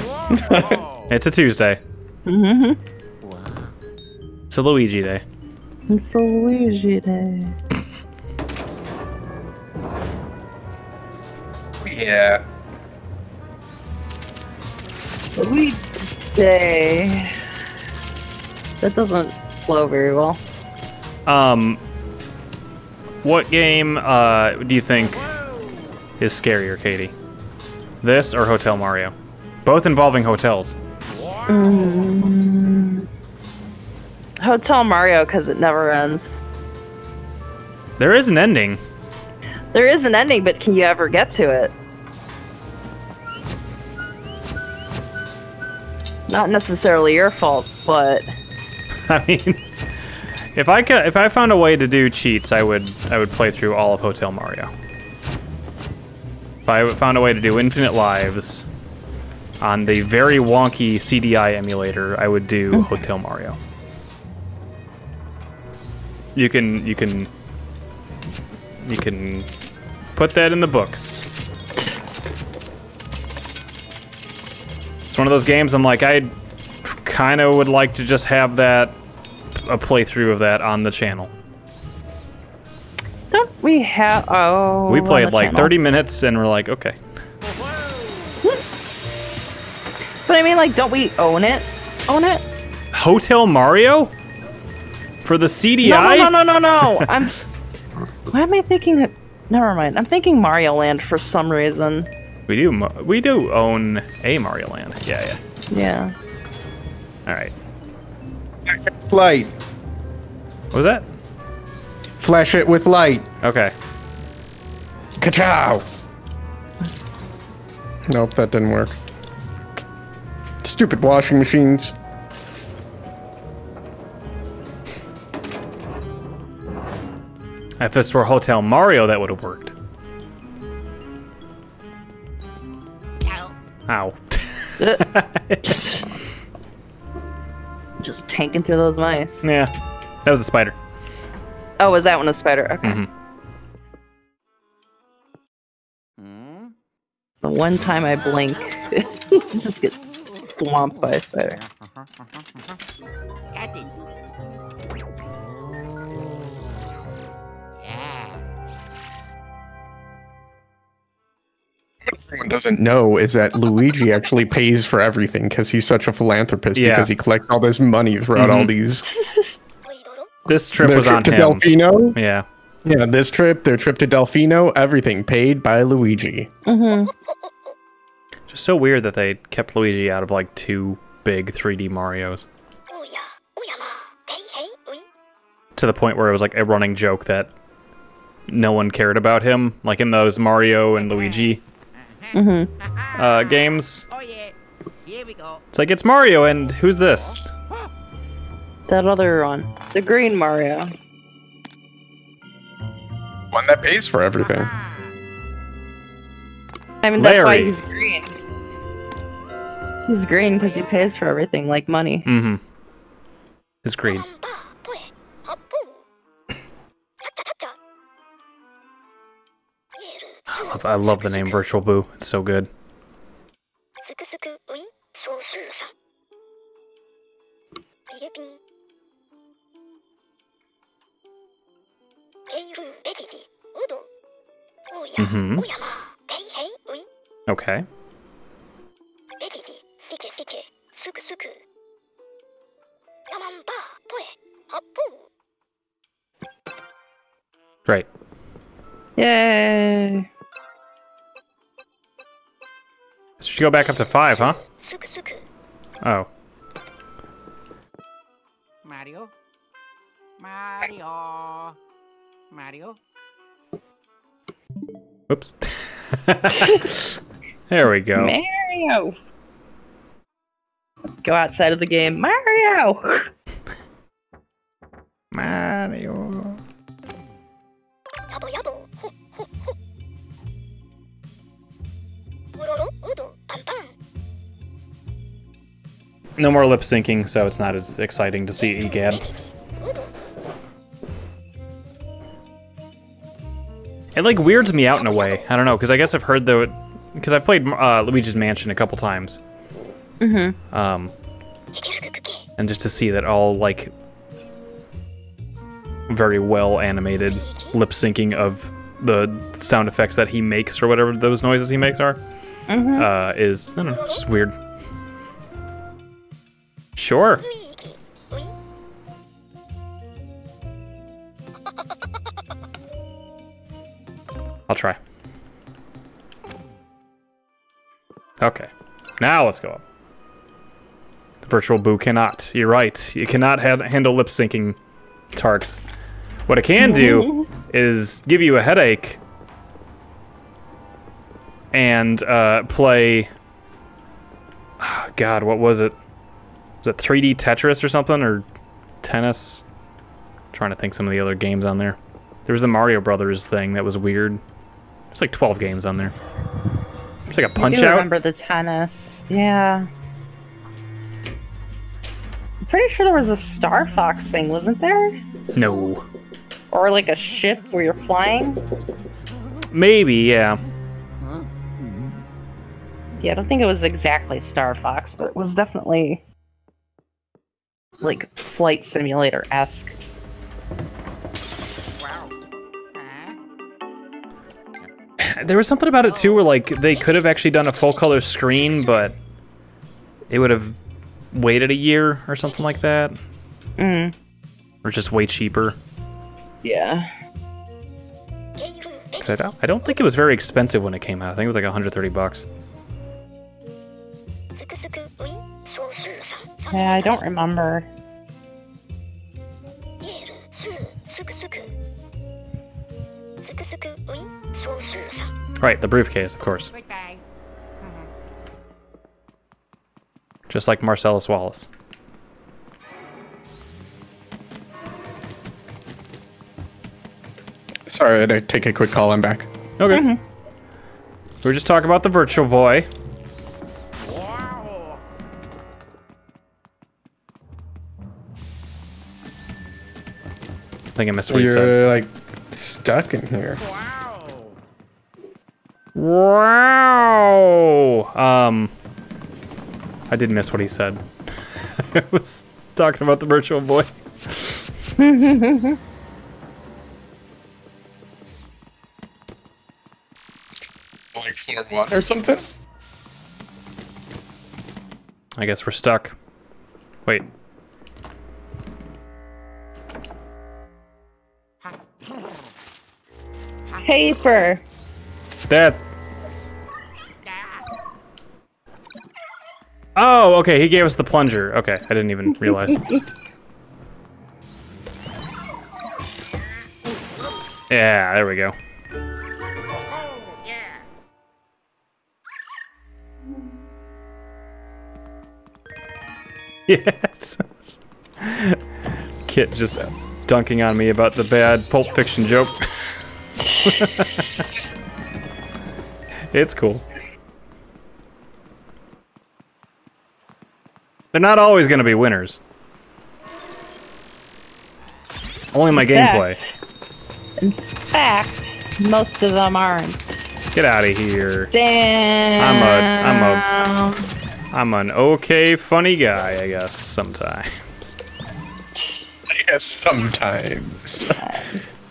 It's a Tuesday. Hmm It's a Luigi day. It's a Luigi day. yeah. Luigi day. That doesn't flow very well. Um, what game uh, do you think is scarier, Katie? This or Hotel Mario? Both involving hotels. Mm-hmm. Hotel Mario because it never ends. There is an ending. There is an ending, but can you ever get to it? Not necessarily your fault, but I mean, if I could, if I found a way to do cheats, I would, I would play through all of Hotel Mario. If I found a way to do infinite lives on the very wonky CDI emulator, I would do Hotel Mario. You can, you can, you can put that in the books. It's one of those games I'm like, I kind of would like to just have that, a playthrough of that on the channel. don't we have? Oh, we played like channel. 30 minutes and we're like, okay. But I mean, like, don't we own it? Own it? Hotel Mario? For the CDI? No, no, no, no, no, no. I'm. Why am I thinking? That... Never mind. I'm thinking Mario Land for some reason. We do we do own a Mario Land. Yeah, yeah. Yeah. All right. Light. What was that? Flash it with light. Okay. Ka-chow! Nope, that didn't work. Stupid washing machines. If this were Hotel Mario, that would have worked. Ow. Just tanking through those mice. yeah. That was a spider. Oh, was that one a spider? Okay. Mhm. Hmm? The one time I blink, just get swamped by a spider. Got it. Everyone doesn't know is that Luigi actually pays for everything because he's such a philanthropist Yeah. because he collects all this money throughout all Mhm. these. This trip Their was trip on to him. Delfino. Yeah. Yeah, this trip, their trip to Delfino, everything paid by Luigi. Mm-hmm. Just so weird that they kept Luigi out of like two big 3D Marios. To the point where it was like a running joke that no one cared about him, like in those Mario and Luigi Mm-hmm. uh, games. Oh yeah. Here we go. It's like it's Mario and who's this? That other one, the green Mario. One that pays for everything. I mean, that's why Larry. he's green. He's green because he pays for everything like money. Mm-hmm. It's green. I love, I love the name Virtual Boo. It's so good. Mm-hmm. Okay. ベジディシケシケスクスクヤマンバーポエハッポ Great. Yay! So you go back up to five, huh? ースクスク Oh. Mario. Mario. Mario. Whoops. there we go. Mario! go outside of the game. Mario! Mario. No more lip syncing, so it's not as exciting to see EGAD. It like weirds me out in a way. I don't know, because I guess I've heard though, because I've played uh, Luigi's Mansion a couple times. Mm-hmm. Um, and just to see that all like very well animated lip syncing of the sound effects that he makes or whatever those noises he makes are mm-hmm. uh, is I don't know, just weird. Sure. I'll try. Okay. Now let's go up. The virtual boo cannot. You're right. You cannot ha- handle lip syncing tarks. What it can do is give you a headache and uh, play. ah, God, what was it? Was it 3D Tetris or something? Or tennis? trying to think some of the other games on there. There was the Mario Brothers thing that was weird. There's like 12 games on there. It's like a punch I do out. remember the tennis. Yeah. I'm pretty sure there was a Star Fox thing, wasn't there? No. Or like a ship where you're flying? Maybe, yeah. Yeah, I don't think it was exactly Star Fox, but it was definitely like flight simulator esque. Wow. There was something about it too where like they could have actually done a full color screen, but it would have waited a year or something like that. Mm. Or just way cheaper. Yeah. I don't, I don't think it was very expensive when it came out. I think it was like 130 bucks. Yeah, I don't remember. Right, the briefcase, of course. Goodbye. Just like Marcellus Wallace. Sorry, I had to take a quick call. I'm back. Okay. We are just talking about the Virtual Boy. Wow. I think I missed what you said. You're like stuck in here. Wow. Wow. Um, I did miss what he said. I was talking about the Virtual Boy. Like floor one or something. I guess we're stuck. Wait. Paper. That. Oh, okay. He gave us the plunger. Okay, I didn't even realize. yeah, there we go. Yes. Kit just dunking on me about the bad Pulp Fiction joke. it's cool. They're not always going to be winners. Only my gameplay. Fact- In fact, most of them aren't. Get out of here. Damn. I'm I'm an okay, funny guy, I guess, sometimes. I Yes, sometimes.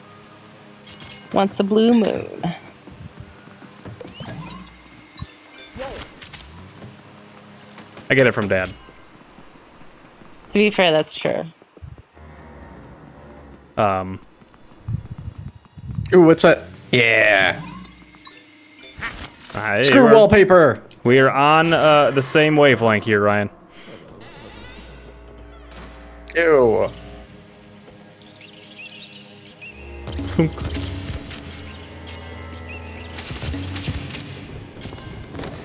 Once a blue moon. I get it from Dad. To be fair, that's true. Um, Ooh, what's that? Yeah. hey, Screw we're- wallpaper. We are on uh, the same wavelength here, Ryan. Ew.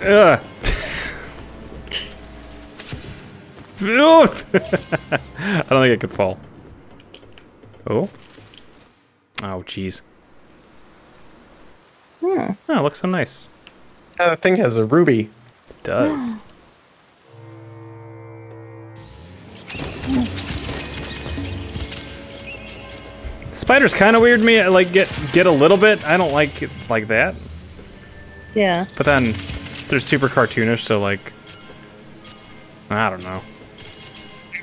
Ugh. I don't think I could fall. Oh. Oh, jeez. Hmm. Oh, it looks so nice. Uh, that thing has a ruby. It does. Spiders kind of weird me. I like get get a little bit. I don't like it like that. Yeah. But then they're super cartoonish, so like I don't know.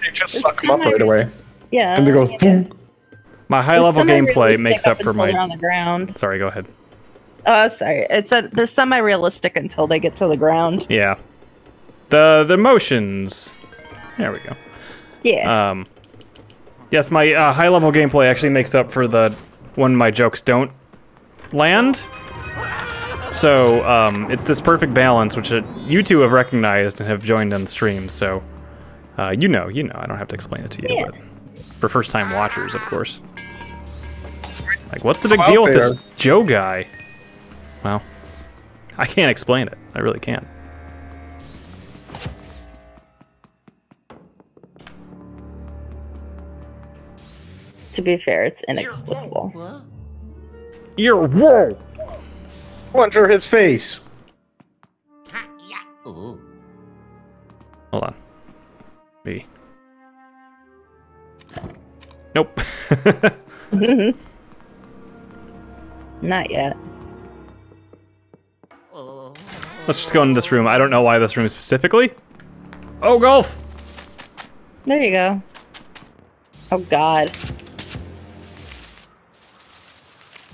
You just It's suck them up right away. Yeah. And they go, yeah. My high level gameplay semi-realistic makes up for my. on the ground. Sorry, go ahead. Oh, sorry. It's a they're semi-realistic until they get to the ground. Yeah. The the motions. There we go. Yeah. Um, yes, my uh, high level gameplay actually makes up for the when my jokes don't land. So um, it's this perfect balance, which uh, you two have recognized and have joined on stream. So uh, you know, you know. I don't have to explain it to you, Yeah. but for first time watchers, of course. Like, what's the big Out deal with there. this Joe guy? Well, I can't explain it. I really can't. to be fair, it's inexplicable. What? You're whoa. Wonder his face. Ha, yeah. Ooh. Hold on. Nope. Not yet. Let's just go into this room. I don't know why this room specifically. Oh, golf! There you go. Oh God.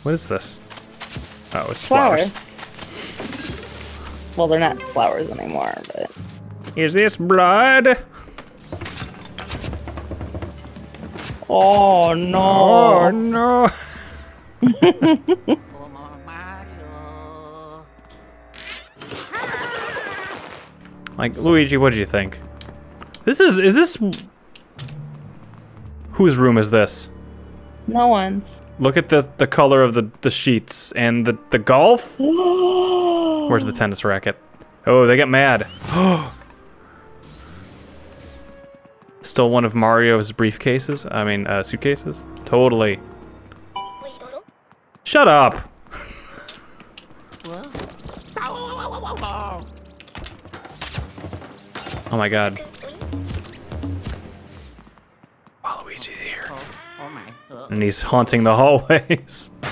What is this? Oh, it's flowers. Flowers. Well, they're not flowers anymore, but Is this blood? Oh no. Oh no! Like Luigi, what did you think? This is is this whose room is this? No one's. Look at the the color of the the sheets and the the golf. Where's the tennis racket? Oh, they get mad. Still one of Mario's briefcases. I mean, uh, suitcases. Totally. Shut up! Oh my god. Waluigi's here. And he's haunting the hallways.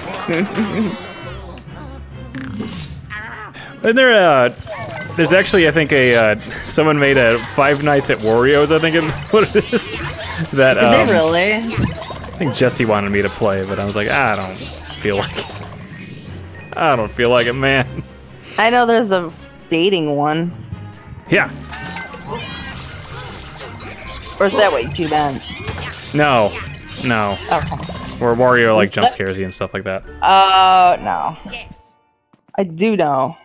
and they're, out there's actually, I think, a uh, someone made a Five Nights at Wario's. I think is what it is. That Did um, they really? I think Jesse wanted me to play, but I was like, I don't feel like. It. I don't feel like it, man. I know there's a dating one. Yeah. Or is that what you meant? No. No. Okay. Where Wario like jump scares you and stuff like that. Oh, no. yes. I do know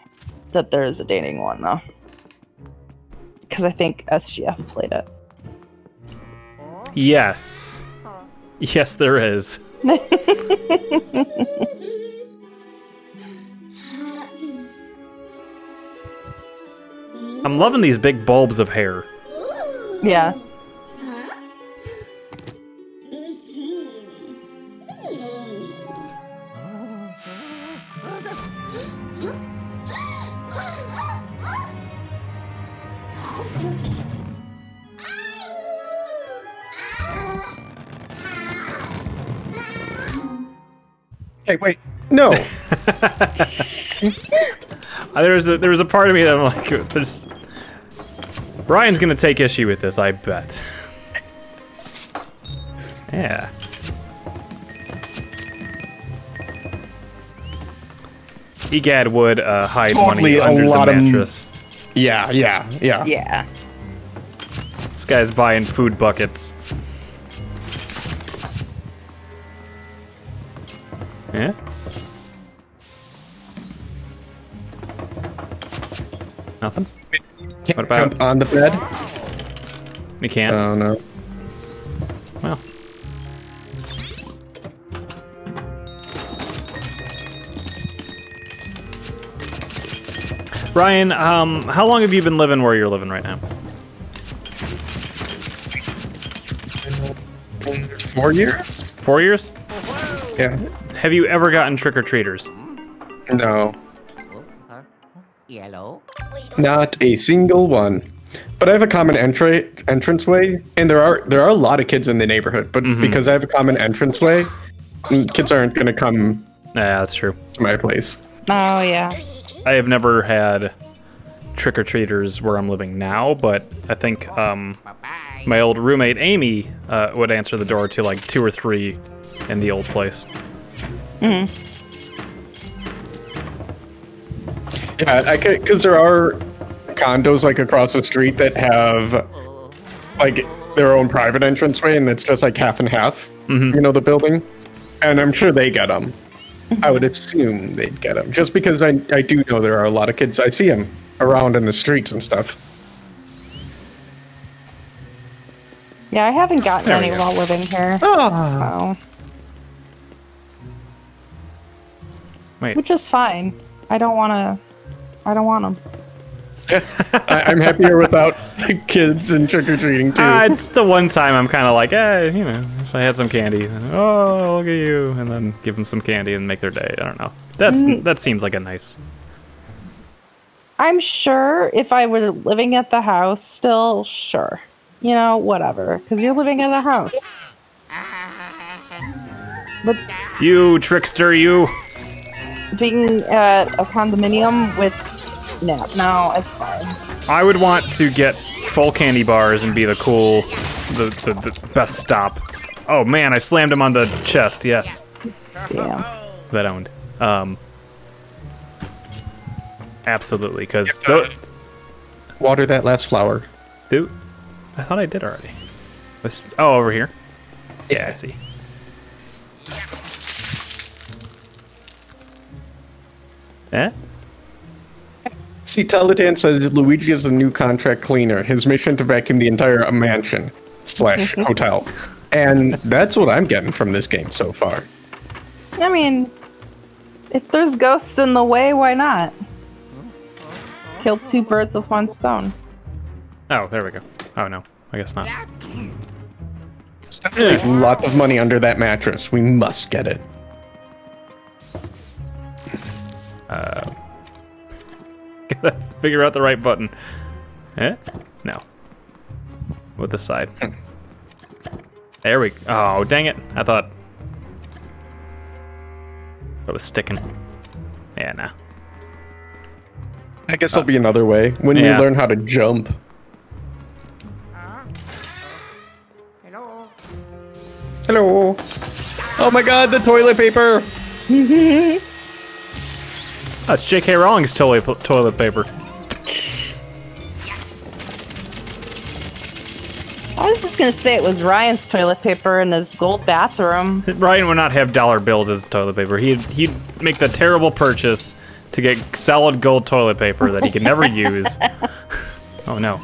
that there is a dating one, though. Because I think SGF played it. Yes. Yes, there is. I'm loving these big bulbs of hair. Yeah. Hey, wait. No. Uh, There was a there was a part of me that I'm like, there's. Brian's gonna take issue with this, I bet. Yeah. Egad would uh, hide money Totally a lot the of- mattress. yeah, yeah, yeah. Yeah. This guy's buying food buckets. Yeah? Nothing? Can't What about- jump on the bed? We can't? Oh no. well. Ryan, um, how long have you been living where you're living right now? Four years? Four years? Yeah. Have you ever gotten trick or treaters? No. Yellow. Not a single one. But I have a common entry entranceway, and there are there are a lot of kids in the neighborhood. But because I have a common entranceway, mm, kids aren't gonna come Yeah, that's true. to my place. Oh, yeah. I have never had trick or treaters where I'm living now, but I think um, Bye bye. my old roommate Amy uh, would answer the door to like two or three in the old place. Mm-hmm. Yeah, I could because there are condos like across the street that have like their own private entranceway, and it's just like half and half. Mm-hmm. You know the building, and I'm sure they get them. I would mm-hmm. assume they'd get them, just because I I do know there are a lot of kids. I see them around in the streets and stuff. Yeah, I haven't gotten There any go. while living here. Oh, So, Wait, which is fine. I don't want to. I don't want them. I, I'm happier without the kids and trick or treating too. Ah, it's the one time I'm kind of like, eh, you know, if I had some candy, oh, look at you, and then give them some candy and make their day. I don't know. That's that seems like a nice. I'm sure if I were living at the house, still sure. You know, whatever. Because you're living at a house. But You trickster, you. Being at a condominium with no, no, it's fine. I would want to get full candy bars and be the cool, the, the, the best stop. Oh man, I slammed him on the chest. Yes, Damn. that owned. Um, absolutely, because Water that last flower. dude, I thought I did already. Was- oh, over here. Yeah, I see. Eh? See, Teledan says Luigi is a new contract cleaner. His mission to vacuum the entire mansion slash hotel, and that's what I'm getting from this game so far. I mean, if there's ghosts in the way, why not? Kill two birds with one stone. Oh, there we go. Oh no, I guess not. Lots of money under that mattress. We must get it. Uh, gotta figure out the right button. Eh? No. With the side. Hmm. There we go. Oh, dang it. I thought it was sticking. Yeah, nah. I guess there'll uh, be another way when yeah. we learn how to jump. Hello. Hello. Oh my god, the toilet paper. That's J.K. Rowling's toilet, toilet paper. I was just gonna say it was Ryan's toilet paper in his gold bathroom. Ryan would not have dollar bills as toilet paper. He'd, he'd make the terrible purchase to get solid gold toilet paper that he could never use. Oh no.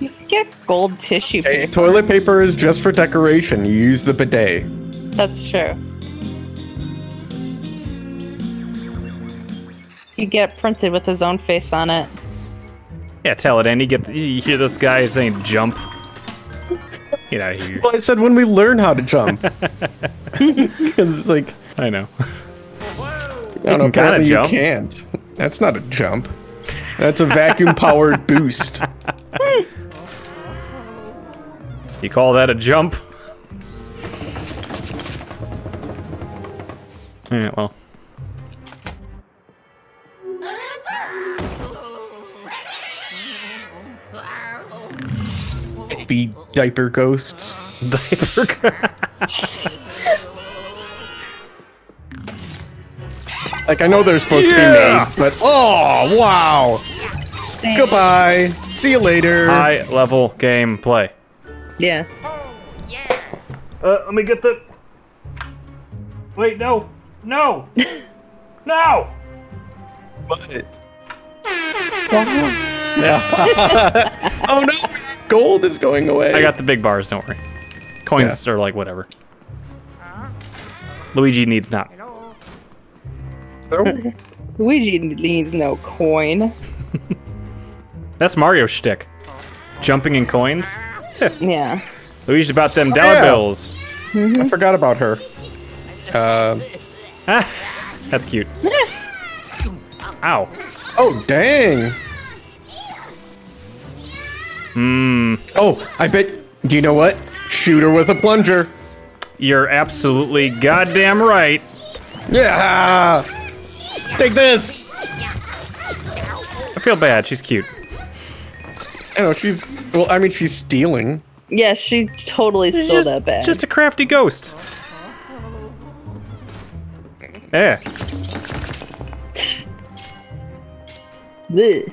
You get gold tissue Hey, toilet paper is just for decoration. You use the bidet. That's true. You get printed with his own face on it. Yeah, tell it, Andy. Get you hear this guy saying jump. Get out of here. Well, I said when we learn how to jump. Because it's like, I know. I don't know, can kinda apparently you jump. can't. That's not a jump. That's a vacuum powered boost. You call that a jump? Yeah, well. Be diaper ghosts. Diaper. ghosts. Like, I know they're supposed Yeah. to be made, but oh, wow. Goodbye. See you later. High level gameplay. Yeah. Uh, let me get the. Wait, no, no, no. What? oh no, gold is going away. I got the big bars. Don't worry. Coins are like whatever. Luigi needs not. Luigi needs no coin. That's Mario shtick. Jumping in coins. Yeah. Luigi's about them dollar Oh, yeah. bills. I forgot about her. Uh, Ah, that's cute. Ow. Oh, dang. Mmm. Oh, I bet. Do you know what? Shoot her with a plunger. You're absolutely goddamn right. Yeah. Take this. I feel bad. She's cute. I know she's. Well, I mean, she's stealing. Yeah, she totally She's stole just, that bag. just a crafty ghost. Yeah. Bleh.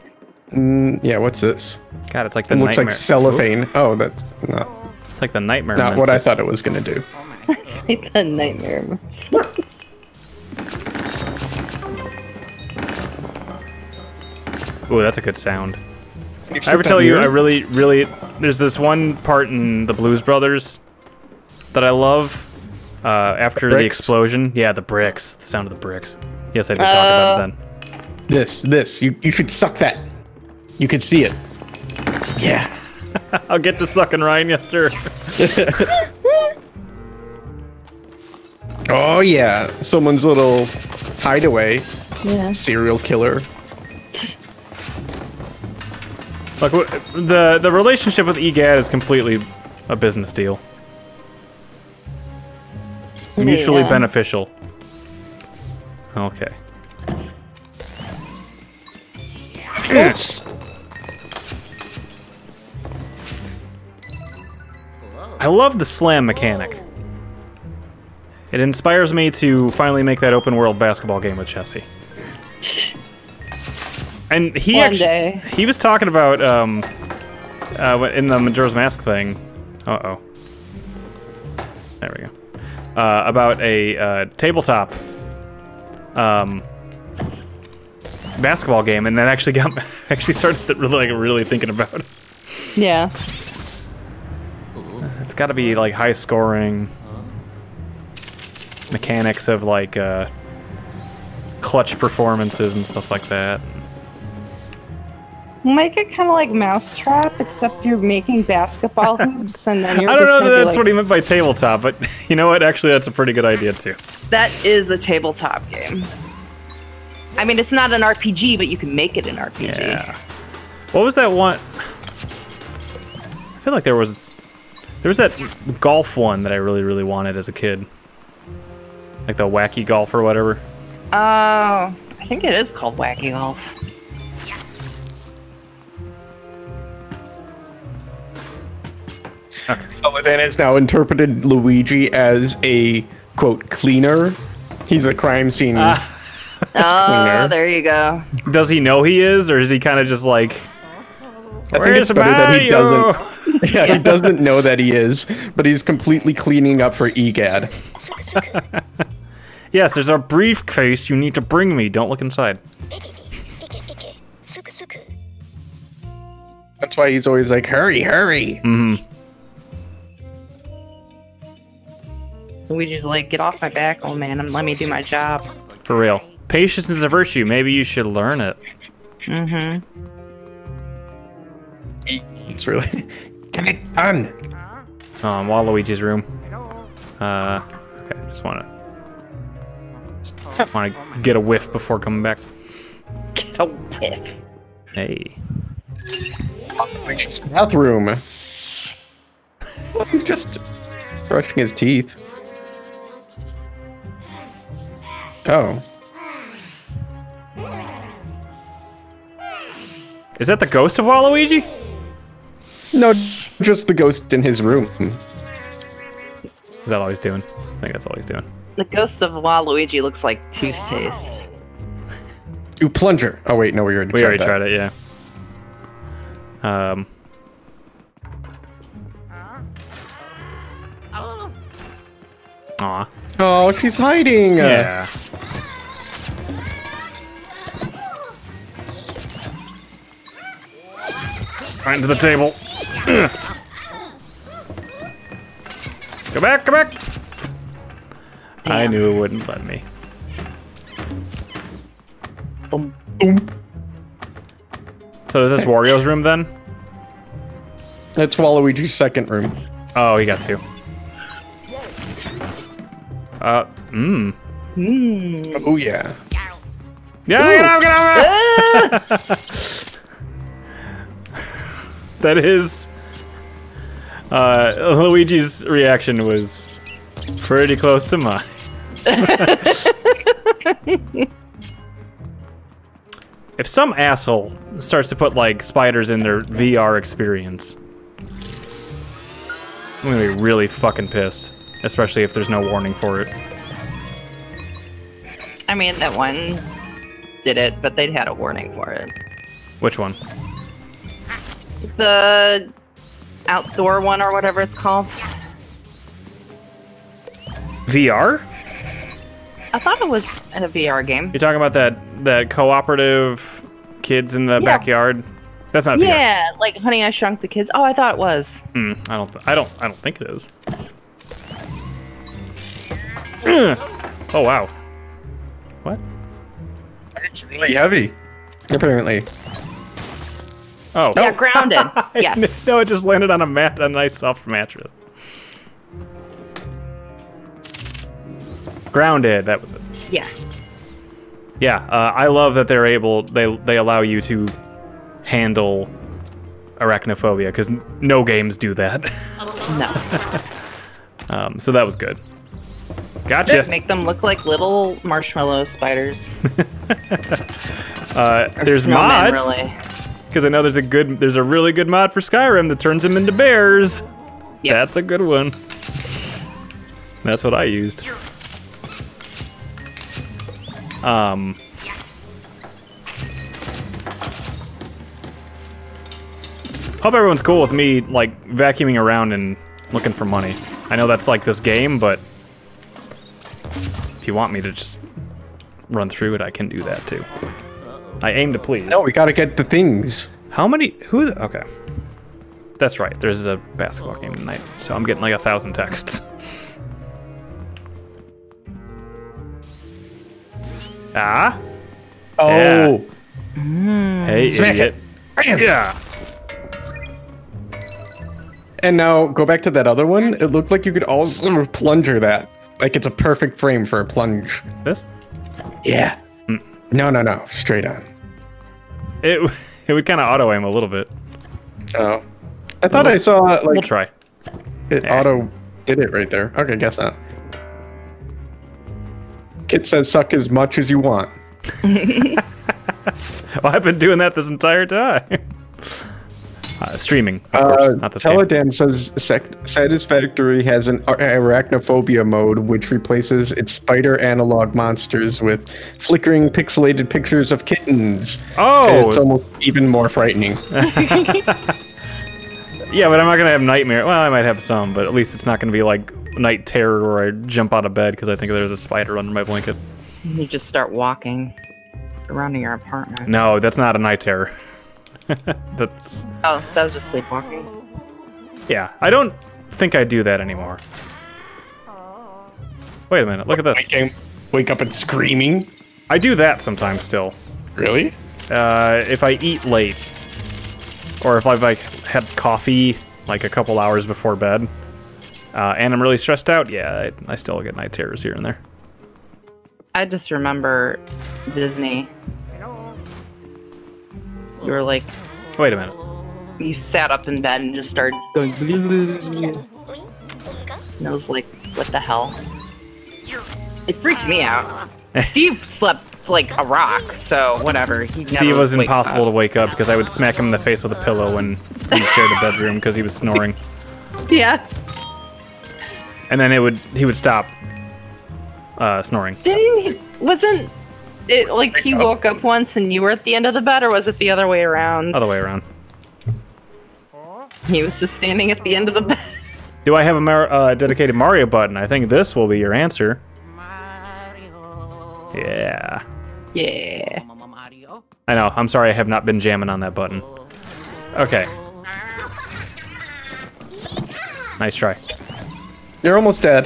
Mm, yeah. What's this? God, it's like the It looks nightmare. like cellophane. Oh, that's not It's like the nightmare. not what I thought it was gonna do. It's like the nightmare. months. Ooh, that's a good sound. I ever tell you, I really, really. There's this one part in the Blues Brothers that I love. Uh, after the, bricks? explosion, yeah, the bricks, the sound of the bricks. Yes, I did talk about it Oh. then. This, this. You, you should suck that. You could see it. Yeah. I'll get to sucking Ryan, yes, sir. Oh yeah. Someone's little hideaway. yeah. Serial killer. Look, wh- the the relationship with EGAD is completely a business deal, mutually Yeah. beneficial. Okay. Yes. I love the slam mechanic. It inspires me to finally make that open world basketball game with Chessie. And he One actually day. he was talking about um uh in the Majora's Mask thing Uh oh. There we go. Uh, about a uh, tabletop um, basketball game, and then actually got actually started th- really like really thinking about it. Yeah. It's got to be like high scoring mechanics of like uh, clutch performances and stuff like that. Make it kind of like Mousetrap, except you're making basketball hoops, and then you're I don't just know gonna that that's like, what he meant by tabletop, but you know what? Actually, that's a pretty good idea too. That is a tabletop game. I mean, it's not an RPG, but you can make it an RPG. Yeah. What was that one? I feel like there was there was that golf one that I really really wanted as a kid. Like the wacky golf or whatever. Oh, I think it is called Wacky Golf. Sullivan has now interpreted Luigi as a quote cleaner. He's a crime scene. Ah oh, there you go. Does he know he is, or is he kind of just like? I think it's better that he doesn't. Yeah, he doesn't know that he is, but he's completely cleaning up for Egad. yes, there's a briefcase you need to bring me. Don't look inside. That's why he's always like, "Hurry, hurry!" Mm-hmm. We just like get off my back, old man, and let me do my job. For real. Patience is a virtue. Maybe you should learn it. Mm-hmm. It's really get it done. Um, Waluigi's room. Uh, okay, just wanna, just wanna get a whiff before coming back. Get a whiff. Hey. Luigi's bathroom. He's just brushing his teeth. Oh, Is that the ghost of Waluigi? no, just the ghost in his room. Is that all he's doing? I think that's all he's doing. The ghost of Waluigi looks like toothpaste. Ooh, plunger. Oh wait, no, we already We tried already that. tried it, yeah. Um. Aw. Oh, she's hiding. Yeah. Right into the table. Ugh. Go back, go back. I knew it wouldn't let me. Boom. Boom. So is this Wario's room then? That's Waluigi's second room. Oh, he got two. Uh, mmm. Hmm. Oh yeah. Yeah, get out, get out, get out! that is. Uh, Luigi's reaction was pretty close to mine. if some asshole starts to put like spiders in their VR experience, I'm gonna be really fucking pissed. Especially if there's no warning for it. I mean, that one did it, but they'd had a warning for it. Which one? The outdoor one or whatever it's called. VR? I thought it was in a VR game. You're talking about that that cooperative kids in the Yeah. backyard? That's not VR. Yeah, like Honey, I Shrunk the Kids. Oh, I thought it was. Hmm, I don't. Th- I don't. I don't think it is. Oh wow. What? It's really heavy. Apparently. Oh. Yeah, grounded. yes. no, it just landed on a mat, a nice soft mattress. Grounded. That was it. Yeah. Yeah, uh, I love that they're able. They they allow you to handle arachnophobia because no games do that. No. um, so that was good. Gotcha. Just Make them look like little marshmallow spiders. Uh, there's snowmen, mods really. Because I know there's a good there's a really good mod for Skyrim that turns them into bears. Yep. That's a good one. That's what I used. Um. Hope everyone's cool with me like vacuuming around and looking for money. I know that's like this game, but if you want me to just run through it, I can do that too. I aim to please. No, we gotta get the things. How many? Who? the- Okay. That's right. There's a basketball game tonight, so I'm getting like a thousand texts. ah? Oh, Hey, Smack idiot. it. Yeah. and now go back to that other one. It looked like you could also plunger that. Like it's a perfect frame for a plunge. This? Yeah. No, no, no. Straight on. It it would kind of auto aim a little bit. Oh. I thought I saw like We'll try. it Yeah. auto did it right there. Okay, guess not. Kit says suck as much as you want. Well, I've been doing that this entire time. Uh, streaming, of Uh, course, not the same. Says Sec- Satisfactory has an arachnophobia mode which replaces its spider analog monsters with flickering pixelated pictures of kittens. Oh, It's almost even more frightening. yeah, but I'm not gonna have nightmare. Well, I might have some, but at least it's not gonna be like night terror where I jump out of bed because I think there's a spider under my blanket. You just start walking around in your apartment. No, that's not a night terror. that's Oh, that was just sleepwalking. yeah. I don't think I do that anymore. Wait a minute. Look at this. Wake- Wake up and screaming. I do that sometimes still. Really? Uh, if I eat late, or if I've like had coffee like a couple hours before bed, uh, and I'm really stressed out, yeah, I, I still get night terrors here and there. I just remember Disney. You were like, Wait a minute. you sat up in bed and just started going. And I was like, what the hell? It freaked me out. Steve slept like a rock, so whatever. He Steve was impossible to wake up because I would smack him in the face with a pillow when we shared a bedroom because he was snoring, Yeah. and then it would he would stop uh, snoring. Didn't he? Wasn't it like he woke up once and you were at the end of the bed, or was it the other way around? Other way around. He was just standing at the end of the bed. Do I have a Mar- uh, dedicated Mario button? I think this will be your answer. Mario. Yeah. Yeah. I know. I'm sorry I have not been jamming on that button. Okay. Nice try. You're almost dead.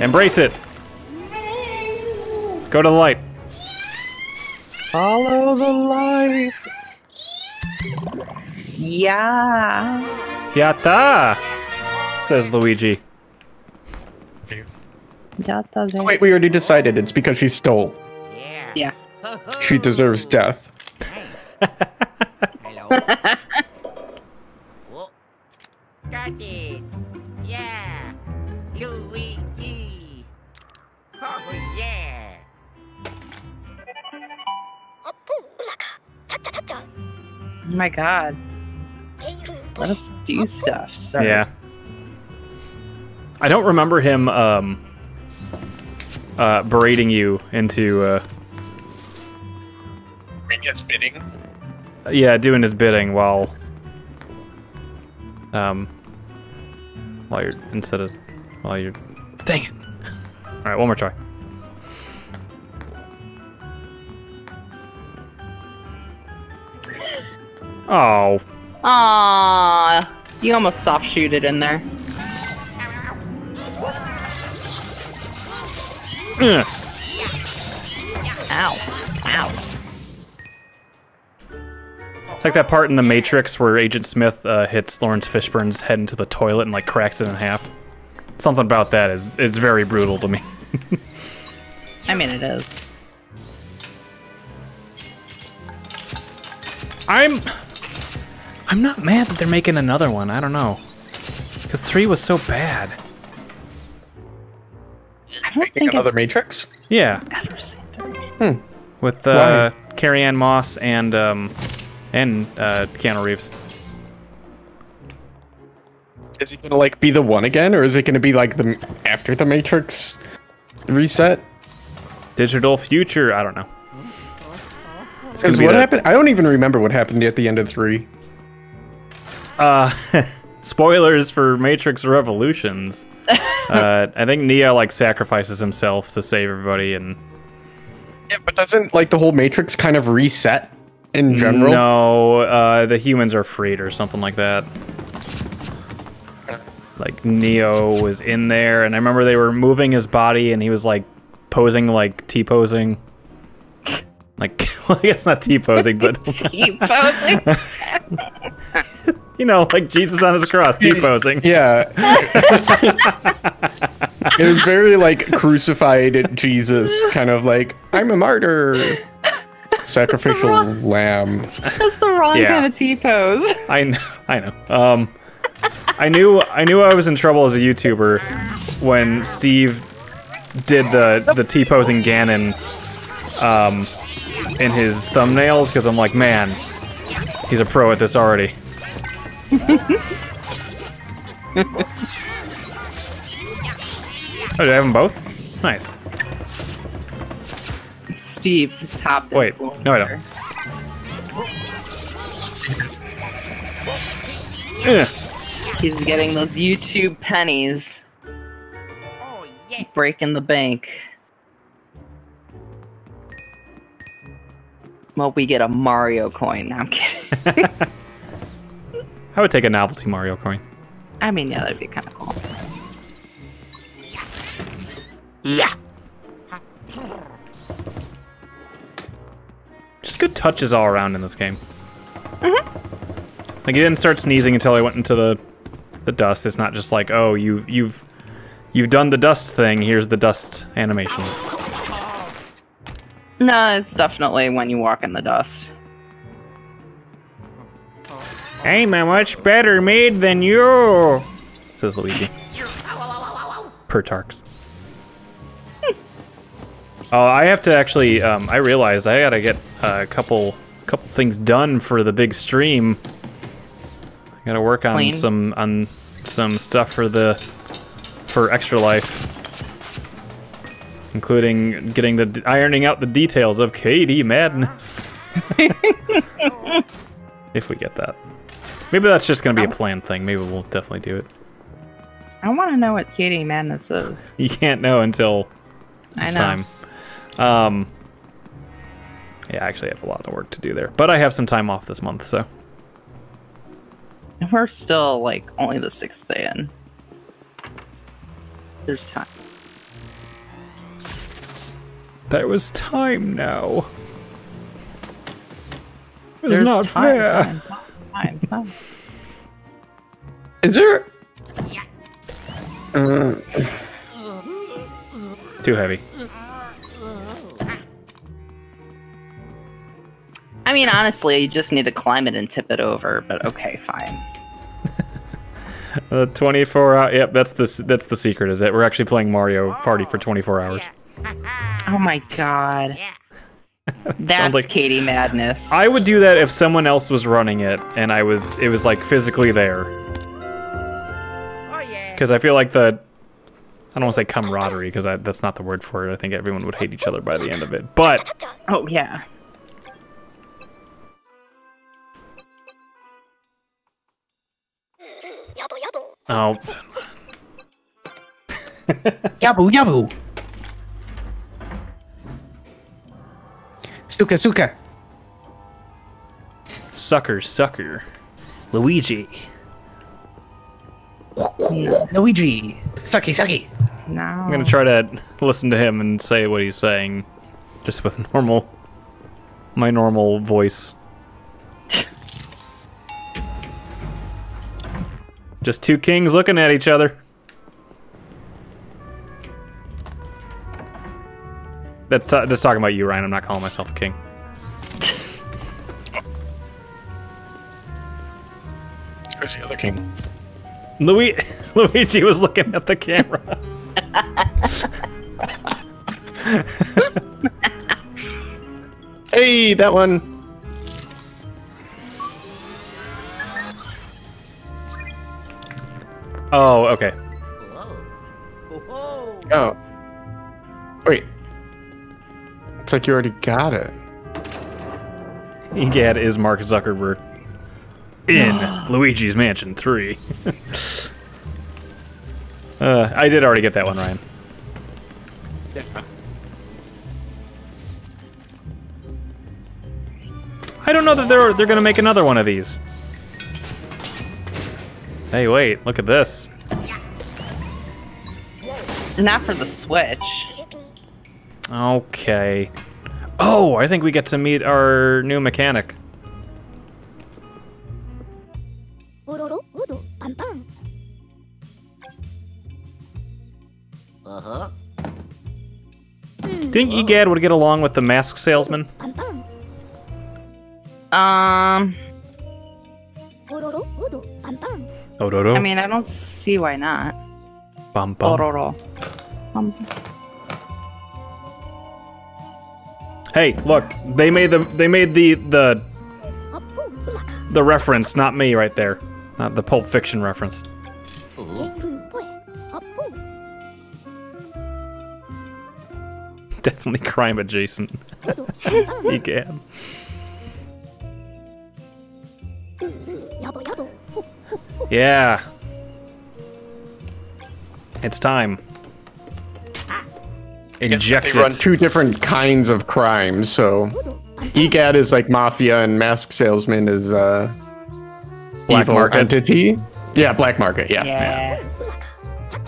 Embrace it. Go to the light. Follow the light. Yeah. Yatta! Says Luigi. Oh, that does. Wait, we already decided it's because she stole. Yeah. Yeah. She deserves death. Hello. oh. Got it. Yeah. Luigi. Oh my god. Let us do stuff. Sorry. Yeah. I don't remember him um, uh, berating you into uh, Gets bidding. yeah doing his bidding while um while you're instead of while you're dang it. All right, one more try. Oh, Aww. You almost soft shoot it in there. Ugh. Ow. Ow. It's like that part in The Matrix where Agent Smith uh, hits Laurence Fishburne's head into the toilet and like cracks it in half. Something about that is is very brutal to me. I mean, it is. I'm I'm not mad that they're making another one. I don't know. Cuz 3 was so bad. I don't think another I've Matrix? Yeah, ever seen three. with uh Carrie-Anne Moss and um and uh Keanu Reeves. Is he gonna like be the one again, or is it gonna be like the after the Matrix reset? Digital future, I don't know. Because what that- happened? I don't even remember what happened at the end of three. Uh spoilers for Matrix Revolutions. uh, I think Neo like sacrifices himself to save everybody, and Yeah, but doesn't like the whole Matrix kind of reset in general? no, uh, the humans are freed or something like that. Like Neo was in there, and I remember they were moving his body, and he was like posing like T posing. Like, well, I guess not T posing, but Keep posing. You know, like Jesus on his cross, T posing. Yeah. it was very like crucified Jesus, kind of like I'm a martyr, sacrificial lamb. That's the wrong Yeah. kind of T pose. I know, I know. Um, I knew, I knew I was in trouble as a YouTuber when Steve did the the T posing Ganon, um, in his thumbnails because I'm like, man, he's a pro at this already. oh, did I have them both? Nice. Steve, top. Wait, no, I don't. Ugh. Eh. He's getting those YouTube pennies. Oh, yes. Breaking the bank. Well, we get a Mario coin. No, I'm kidding. I would take a novelty Mario coin. I mean, yeah, that'd be kind of cool. Yeah. Just good touches all around in this game. Mm-hmm. Like he didn't start sneezing until I went into the the dust. It's not just like, oh, you you've you've done the dust thing. Here's the dust animation. No, it's definitely when you walk in the dust. I'm a much better maid than you, says Luigi. Pertarks. oh, I have to actually. Um, I realized I gotta get a couple couple things done for the big stream. I gotta work on Clean. some on some stuff for the for extra life, including getting the ironing out the details of Katie madness. if we get that. Maybe that's just gonna be a planned thing. Maybe we'll definitely do it. I want to know what Katie Madness is. You can't know until I it's know. time. Um, yeah, I actually have a lot of work to do there, but I have some time off this month, so We're still like only the sixth day in. There's time. there was time now. It's There's not time, fair. Time, time, time. Is there? Uh, Too heavy. I mean, honestly, you just need to climb it and tip it over. But okay, fine. Uh, 24 hour. Yep, that's the that's the secret. Is it? We're actually playing Mario Party for 24 hours. Oh my god, that's like- Katie Madness. I would do that if someone else was running it and I was it was like physically there. Oh, yeah. Because I feel like the I don't want to say camaraderie because that's not the word for it. I think everyone would hate each other by the end of it. But oh yeah. Yabo yabo. oh, yabu yabu. Suka suka. sucker, sucker, Luigi. Luigi. Sucky sucky. No. I'm gonna try to listen to him and say what he's saying, just with normal, my normal voice. Just two kings looking at each other. That's uh, that's talking about you, Ryan. I'm not calling myself a king. Where's the other king? Louis Luigi was looking at the camera. Hey, that one. Oh, okay. Oh. Wait. It's like you already got it. Egad is Mark Zuckerberg. in Luigi's Mansion 3. uh, I did already get that one, Ryan. I don't know that they're they're gonna make another one of these. Hey, wait! Look at this. Not for the Switch. Okay. Oh, I think we get to meet our new mechanic. Uh-huh. Think Egad would get along with the mask salesman? Um... I mean, I don't see why not. Bum, bum. Hey, look, they made the they made the the the reference, not me, right there, not the Pulp Fiction reference. Definitely crime adjacent. he can. Yeah. It's time. They run two different kinds of crimes, so EGAT is like mafia and mask salesman is uh black evil market. entity. Yeah, black market, yeah. yeah. yeah.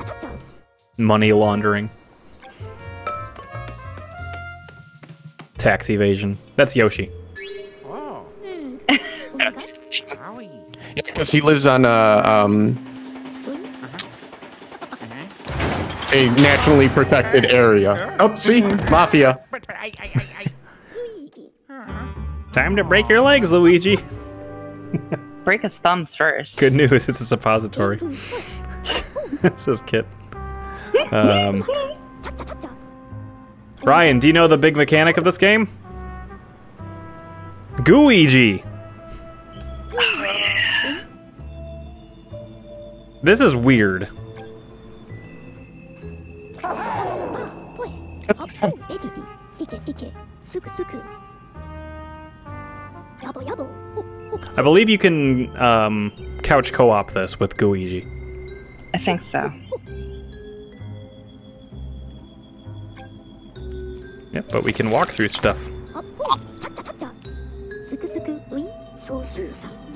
Money laundering. Tax evasion. That's Yoshi. Oh. yeah, because he lives on uh um a nationally protected area. Oh, see? Mafia. Time to break your legs, Luigi. break his thumbs first. Good news, it's a suppository. says Kit. Um, Ryan, do you know the big mechanic of this game? Gooigi! Oh, yeah. This is weird. I believe you can um, couch co-op this with Gooigi. I think so. Yep, but we can walk through stuff.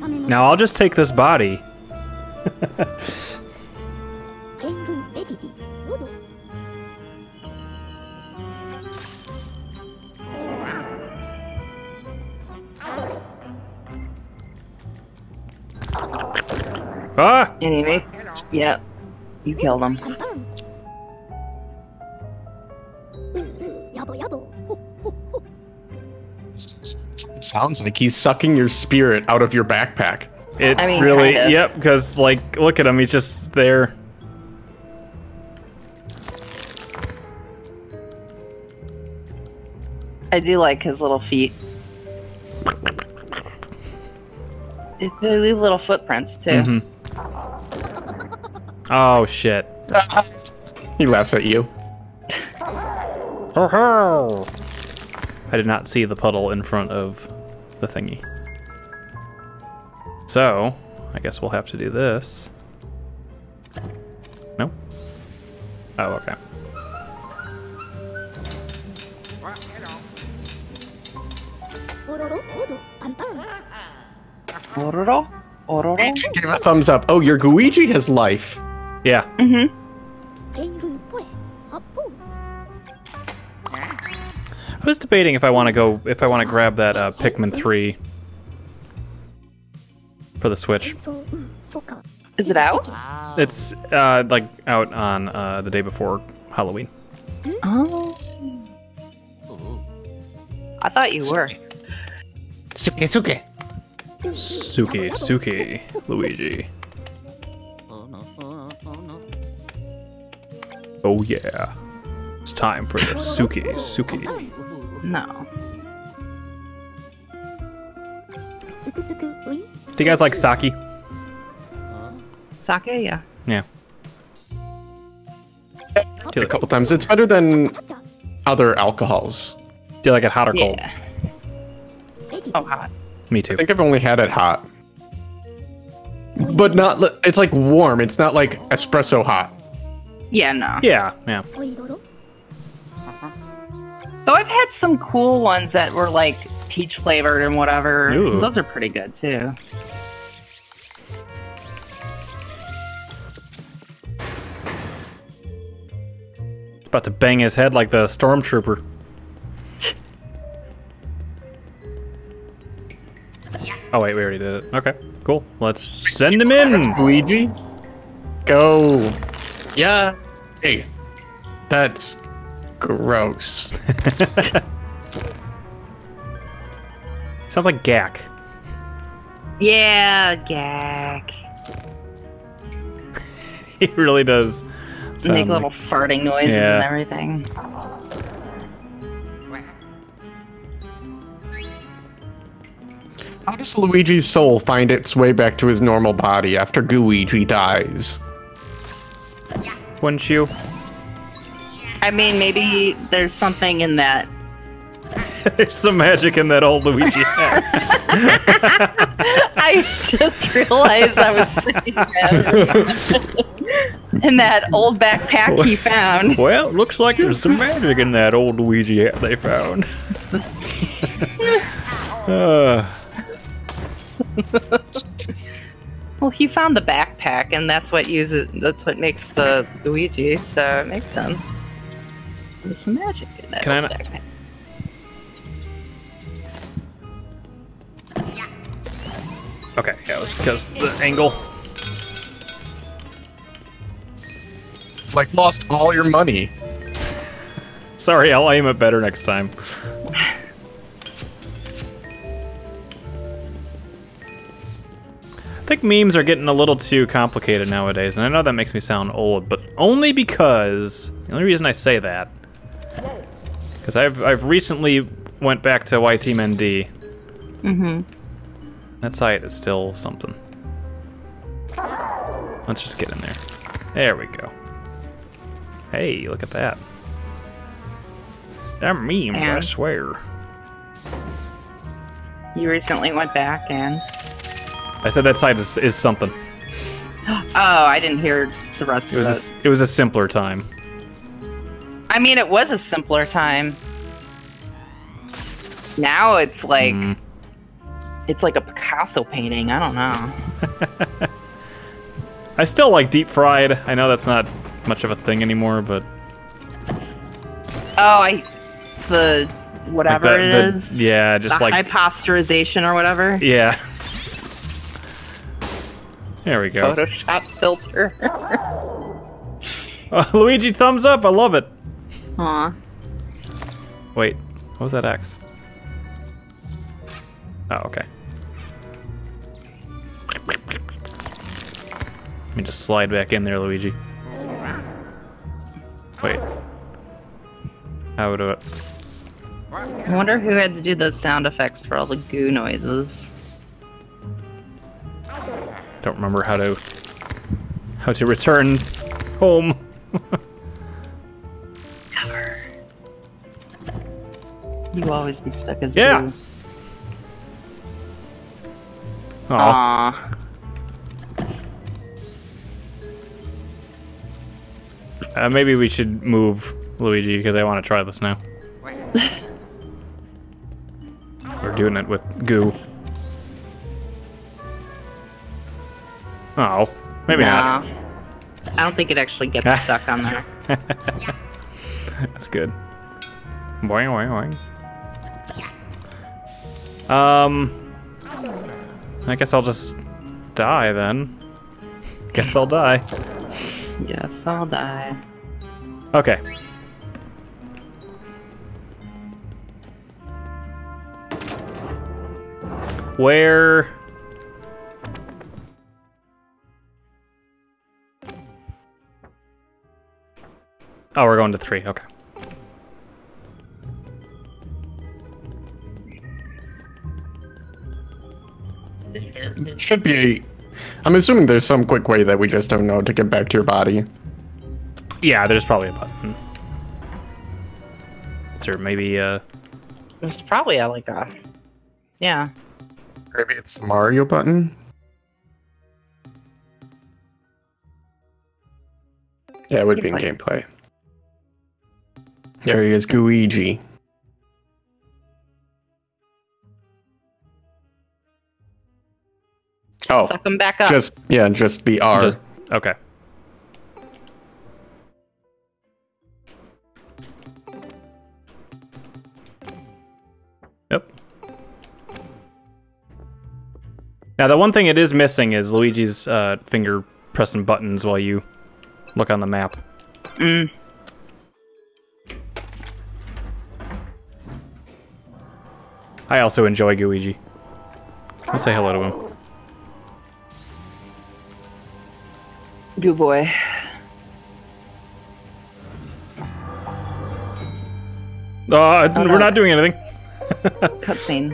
Now I'll just take this body. Ah! Anyway, you killed him. It sounds like he's sucking your spirit out of your backpack. It I mean, really, kind of. yep, because, like, look at him, he's just there. I do like his little feet. They leave little footprints, too. Mm -hmm. Oh, shit. he laughs at you. I did not see the puddle in front of the thingy. So, I guess we'll have to do this. No? Oh, okay. Ororo? Give a thumbs up. Oh, your Gooigi has life. Yeah. Mm hmm I was debating if I want to go if I want to grab that uh, Pikmin three for the Switch. Is it out? It's uh, like out on uh, the day before Halloween. Oh. I thought you were. Suke suke. Suki, Suki, Luigi. Oh yeah. It's time for the Suki, Suki. No. Do you guys like sake? Sake, yeah. Yeah. Do a couple times. It's better than other alcohols. Do you like it hot or cold? Yeah. Oh, hot. Me too. I think I've only had it hot. but not. It's like warm. It's not like espresso hot. Yeah, no. Yeah, yeah. Though I've had some cool ones that were like peach flavored and whatever. Ooh. Those are pretty good too. About to bang his head like the stormtrooper. Oh wait, we already did it. Okay, cool. Let's send him in. That's Luigi. Go. Yeah. Hey. That's gross. Sounds like Gak. Yeah, gag. He really does. Make sound little farting noises Yeah. and everything. How does Luigi's soul find its way back to his normal body after Gooigi dies? Wouldn't you? I mean, maybe there's something in that. There's some magic in that old Luigi hat. I just realized I was saying that. in that old backpack he found. well, looks like there's some magic in that old Luigi hat they found. uh, Well, he found the backpack, and that's what uses. That's what makes the Luigi. So it makes sense. There's some magic in that Can I old not- backpack. okay, yeah, it was because the angle. Like lost all your money. Sorry, I'll aim it better next time. I think memes are getting a little too complicated nowadays, and I know that makes me sound old, but only because the only reason I say that because I've I've recently went back to YTMND. Mm-hmm. That site is still something. Let's just get in there. There we go. Hey, look at that. That meme, I swear. You recently went back and. I said that site is, is something. Oh, I didn't hear the rest It of was a, it. it was a simpler time. I mean, it was a simpler time. Now it's like. Mm. It's like a Picasso painting. I don't know. I still like deep fried. I know that's not much of a thing anymore, but Oh, I. The. like Whatever that- it the- is. yeah, just the like hyposterization or whatever. yeah. There we go. Photoshop filter. Oh, Luigi, thumbs up! I love it. Aw. Wait, what was that X? Oh, okay. Let me just slide back in there, Luigi. Wait. How do it? I wonder who had to do those sound effects for all the goo noises. Don't remember how to how to return home. Cover. You always be stuck as Yeah. goo. Oh, Aw. uh, maybe we should move Luigi because I want to try this now. We're doing it with goo. Oh, maybe not. I don't think it actually gets stuck on there. That's good. Boing, boing, boing. Um, I guess I'll just die then. Guess I'll die. Yes, I'll die. Okay. Where? Oh, we're going to three. Okay. It should be. I'm assuming there's some quick way that we just don't know to get back to your body. Yeah, there's probably a button. Hmm. Is there maybe uh, a. It's probably a, like a. Yeah. Maybe it's the Mario button? Yeah, it would be in gameplay. There he is, Gooigi. Oh, Suck him back up. just yeah, just the R. Just okay. Yep. Now the one thing it is missing is Luigi's uh, finger pressing buttons while you look on the map. Mm. I also enjoy Gooigi. Let's say hello to him. Do boy. Uh, Oh, we're no. not doing anything. Cutscene.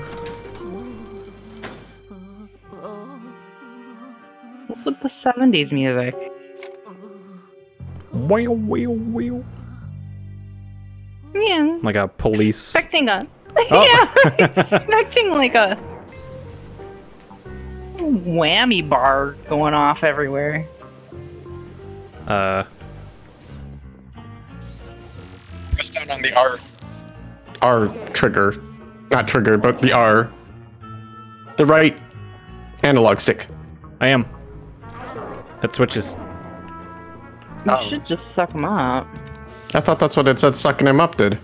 What's with the 70s music? Wheel, wheel, wheel. Yeah. Like a police. Expecting a. Oh. yeah, expecting like a whammy bar going off everywhere. Uh, Press down on the R. R trigger. Not trigger, but the R. The right analog stick. I am. That switches. You Oh. should just suck him up. I thought that's what it said sucking him up did.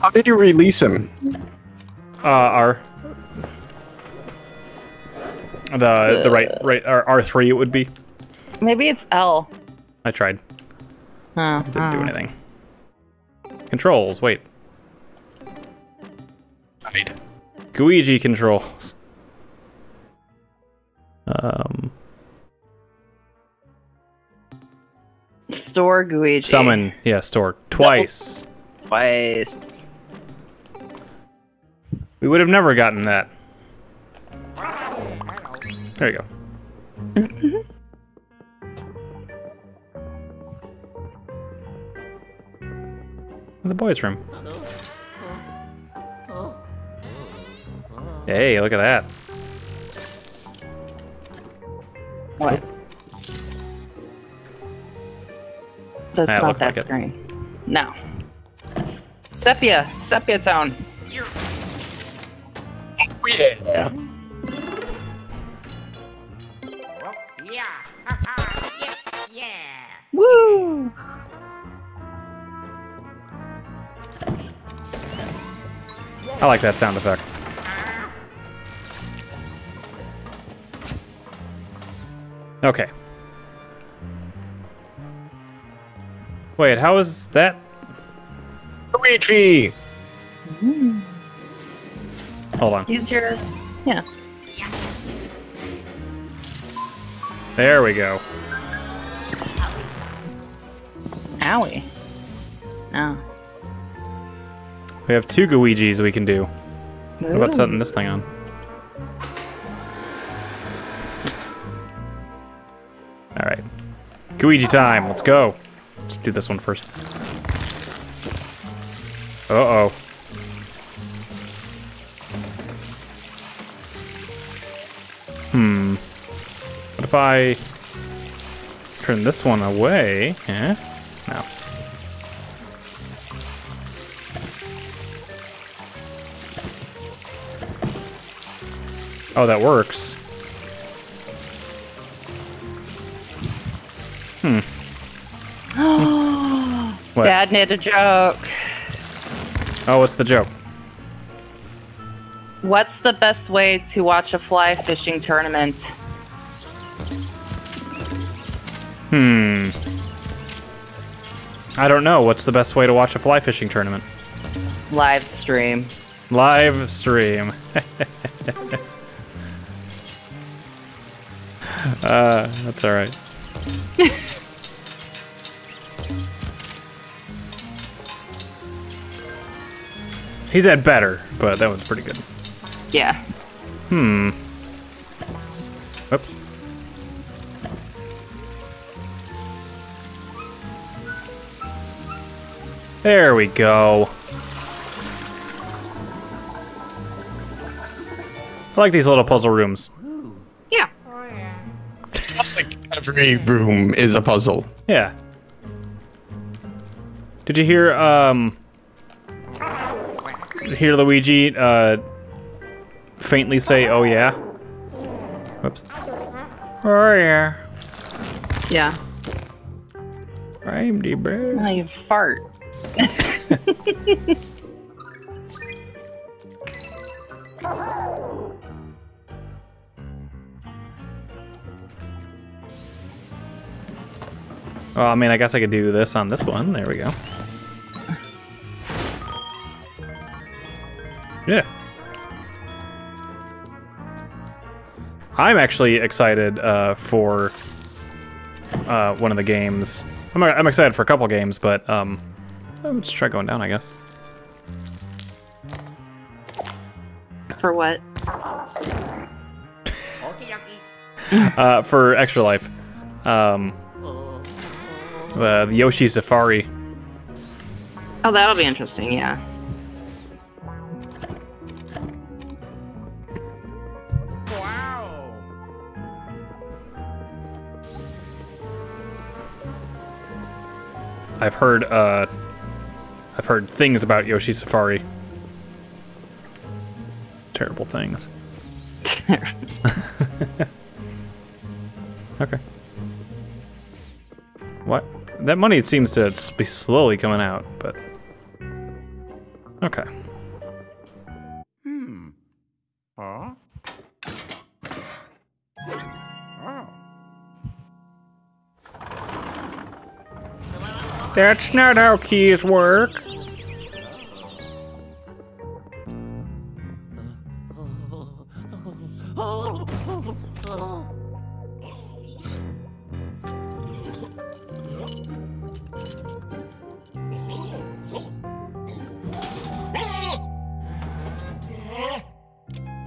How did you release him? Uh, R. The the right right R R three it would be. Maybe it's L. I tried. Oh, Didn't do anything. Controls. Wait. Hide. Gooigi controls. Um. Store Gooigi. Summon. Yeah. Store twice. Twice. We would have never gotten that. There you go. the boys' room. Hey, look at that. What? That's not that like it. screen. No. Sepia. Sepia Town. Yeah. Yeah. Yeah. Yeah. Woo! I like that sound effect. Okay. Wait, how is that? Luigi! Mm-hmm. Hold on. Use your. Yeah. There we go. Owie. No. We have two Gooigis we can do. What about setting this thing on? Alright. Gooigi time, let's go. Let's do this one first. Uh-oh. Hmm. What if I turn this one away? Eh? No. Oh, that works. Hmm. What? Dad made a joke. Oh, what's the joke? What's the best way to watch a fly fishing tournament? Hmm. I don't know. What's the best way to watch a fly fishing tournament? Live stream. Live stream. uh, that's all right. He's had better, but that one's pretty good. Yeah. Hmm. Oops. There we go. I like these little puzzle rooms. Yeah. It's almost like every room is a puzzle. Yeah. Did you hear um hear Luigi uh faintly say oh yeah? Whoops. Oh yeah. Yeah. I'm the bird. Now you fart. Oh, I mean, I guess I could do this on this one. There we go. Yeah. I'm actually excited uh, for uh, one of the games. I'm, I'm excited for a couple games, but um, let's try going down, I guess. For what? Uh, for Extra Life, um, uh, the Yoshi Safari. Oh, that'll be interesting. Yeah. I've heard uh, I've heard things about Yoshi Safari. Terrible things. okay. What? That money seems to be slowly coming out, but okay. That's not how keys work.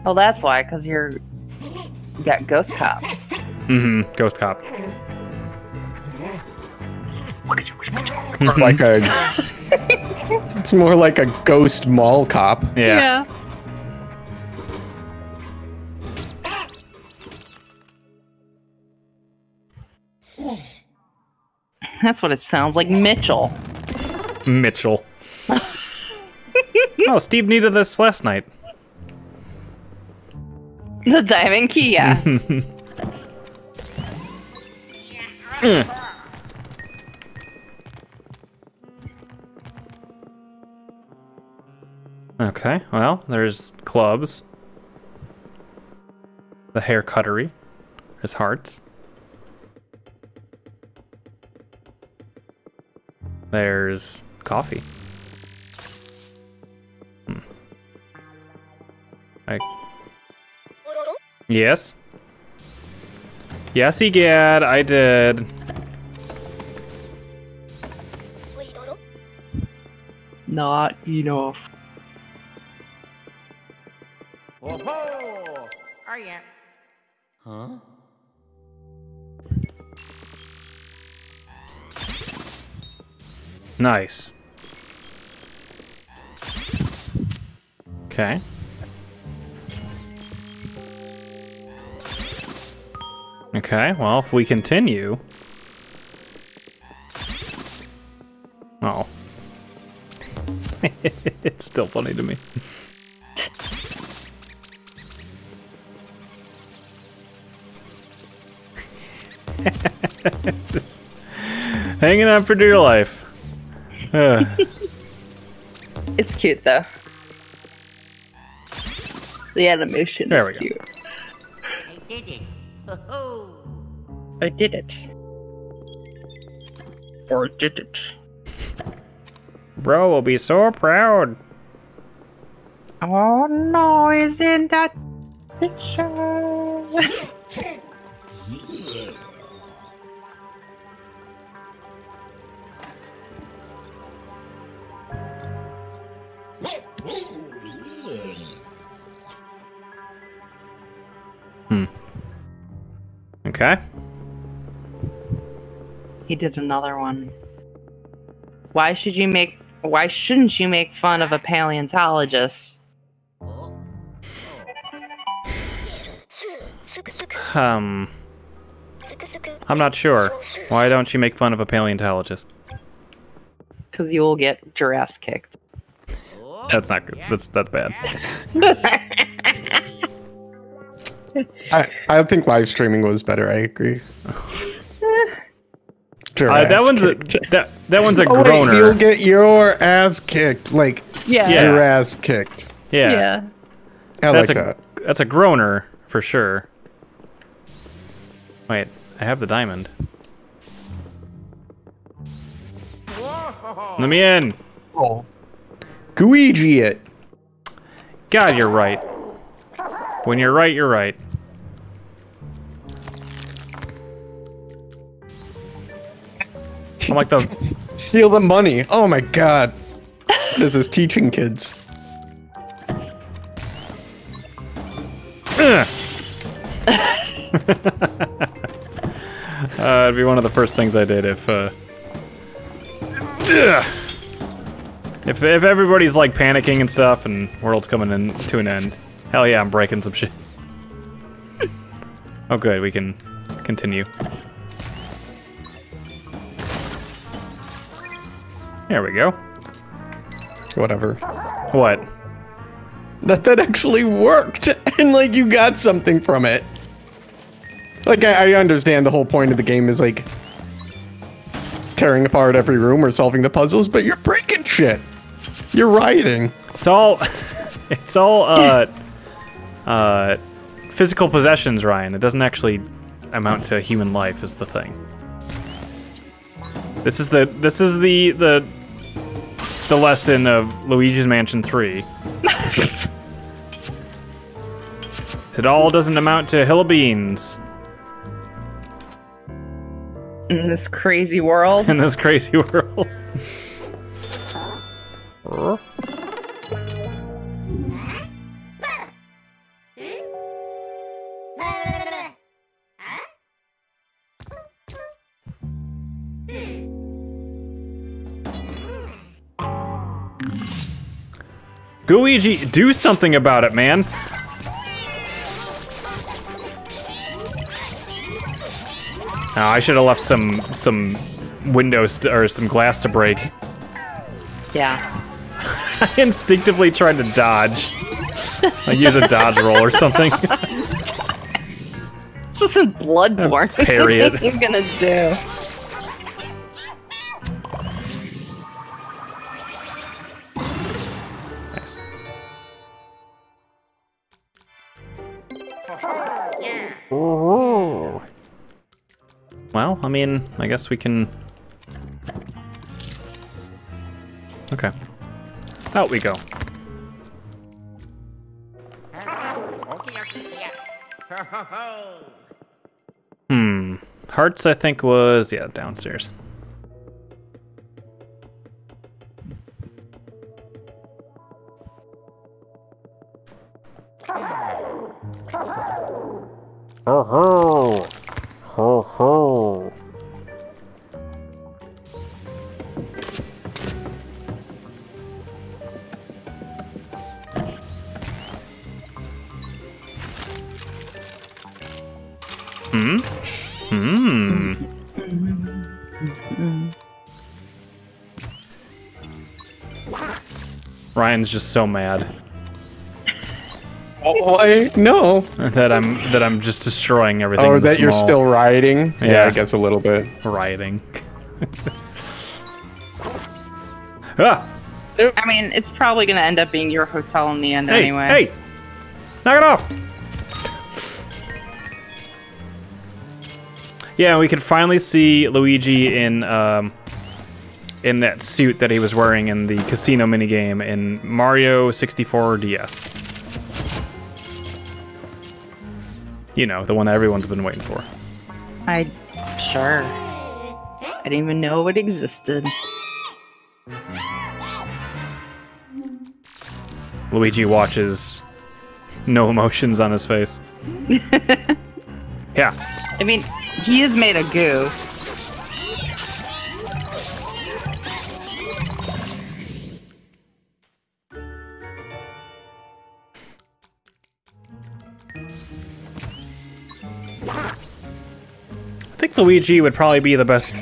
Oh, that's why. Cause you're you got ghost cops. Mm-hmm. Ghost cop. Or mm-hmm. like a. it's more like a ghost mall cop. Yeah. That's what it sounds like, Mitchell. Mitchell. oh, Steve needed this last night. The diamond key. Yeah. Hmm. Okay, well, there's clubs. The hair cuttery. There's hearts. There's coffee. Hmm. I... Yes? Yes, egad, I did. Not enough. Oh yeah. Huh? Nice. Okay. Okay, well, if we continue. Oh. it's still funny to me. Hanging on for dear life. Uh, It's cute though. The animation There is we go. cute. I did it. Ho-ho. I did it. Or did it? bro will be so proud. Oh no, is in that picture? Hmm. Okay. He did another one. Why should you make why shouldn't you make fun of a paleontologist? Um I'm not sure. Why don't you make fun of a paleontologist? Cuz you'll get your ass kicked. That's not good. That's that's bad. I, I think live streaming was better. I agree. Uh, that ass one's a, that that one's a Oh, wait, groaner. you'll get your ass kicked. Like Yeah. Yeah. your ass kicked. yeah. Yeah. I that's like a that. that's a groaner for sure. Wait, I have the diamond. Let me in. Gooigi it. God, you're right. When you're right, you're right. I'm like the Steal the money. Oh my god. What is this teaching kids? Uh, it'd be one of the first things I did if, uh, Ugh. If if everybody's like panicking and stuff, and world's coming in to an end. Hell yeah, I'm breaking some shit. oh, good, we can continue. There we go. Whatever. What? That that actually worked, and like you got something from it. Like I, I understand the whole point of the game is like tearing apart every room or solving the puzzles, but you're breaking shit. You're rioting. It's all, it's all, uh, uh, physical possessions, Ryan. It doesn't actually amount to human life, is the thing. This is the, this is the, the, the lesson of Luigi's Mansion 3. it all doesn't amount to a hill of beans In this crazy world. in this crazy world. Gooigi, do something about it, man. Oh, I should have left some some windows to, or some glass to break. Yeah. I instinctively tried to dodge. I use a dodge roll or something. This isn't Bloodborne. Parry it. are you gonna do? Well, I mean, I guess we can. Okay. Out we go. Hmm. Hearts, I think, was yeah downstairs. Ho ho, ho ho. Hmm. Hmm. Ryan's just so mad Oh, I no. that I'm that I'm just destroying everything. Oh, in the that you're still rioting? Yeah. Yeah. I guess a little bit. rioting. ah! I mean, it's probably gonna end up being your hotel in the end Hey! anyway. Hey! Knock it off! Yeah, we could finally see Luigi in um, in that suit that he was wearing in the casino minigame in Mario 64 DS. You know, the one that everyone's been waiting for. I sure. I didn't even know it existed. Luigi watches, no emotions on his face. yeah. I mean, he is made of goo. I think Luigi would probably be the best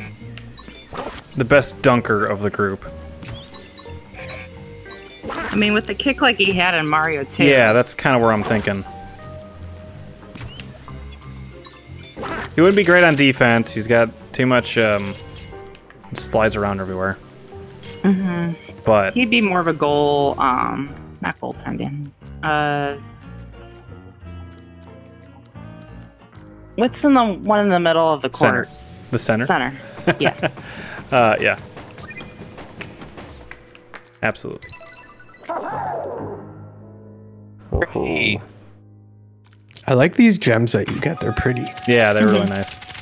the best dunker of the group. I mean, with the kick like he had in Mario 2. Yeah, that's kind of where I'm thinking. He wouldn't be great on defense. He's got too much um, slides around everywhere. hmm But He'd be more of a goal, um, not goaltending. Uh, what's in the one in the middle of the center, court? the center. Center. Yeah. Uh, yeah. Absolutely. Hey. I like these gems that you get. They're pretty. Yeah, they're really mhm. nice.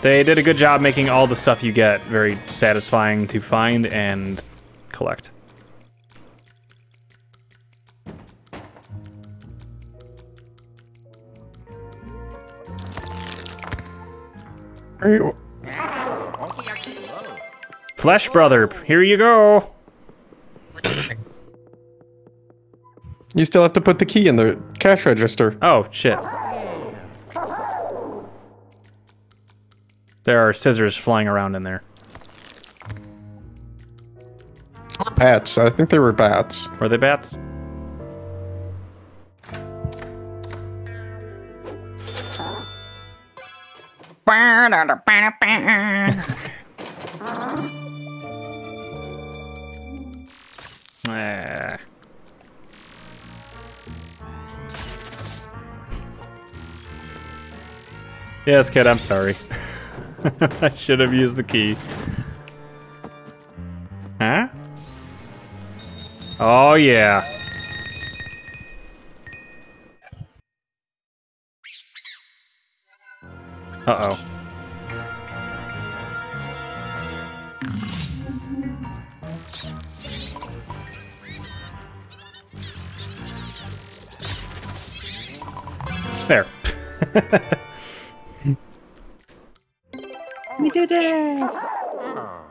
They did a good job making all the stuff you get very satisfying to find and collect. Hey, Flesh Brother, here you go. You still have to put the key in the cash register. Oh, shit. There are scissors flying around in there. Or Bats. I think they were bats. Were they bats? Ah. Yes, kid, I'm sorry. I should have used the key. Huh? Oh, yeah. Uh-oh. There. did it!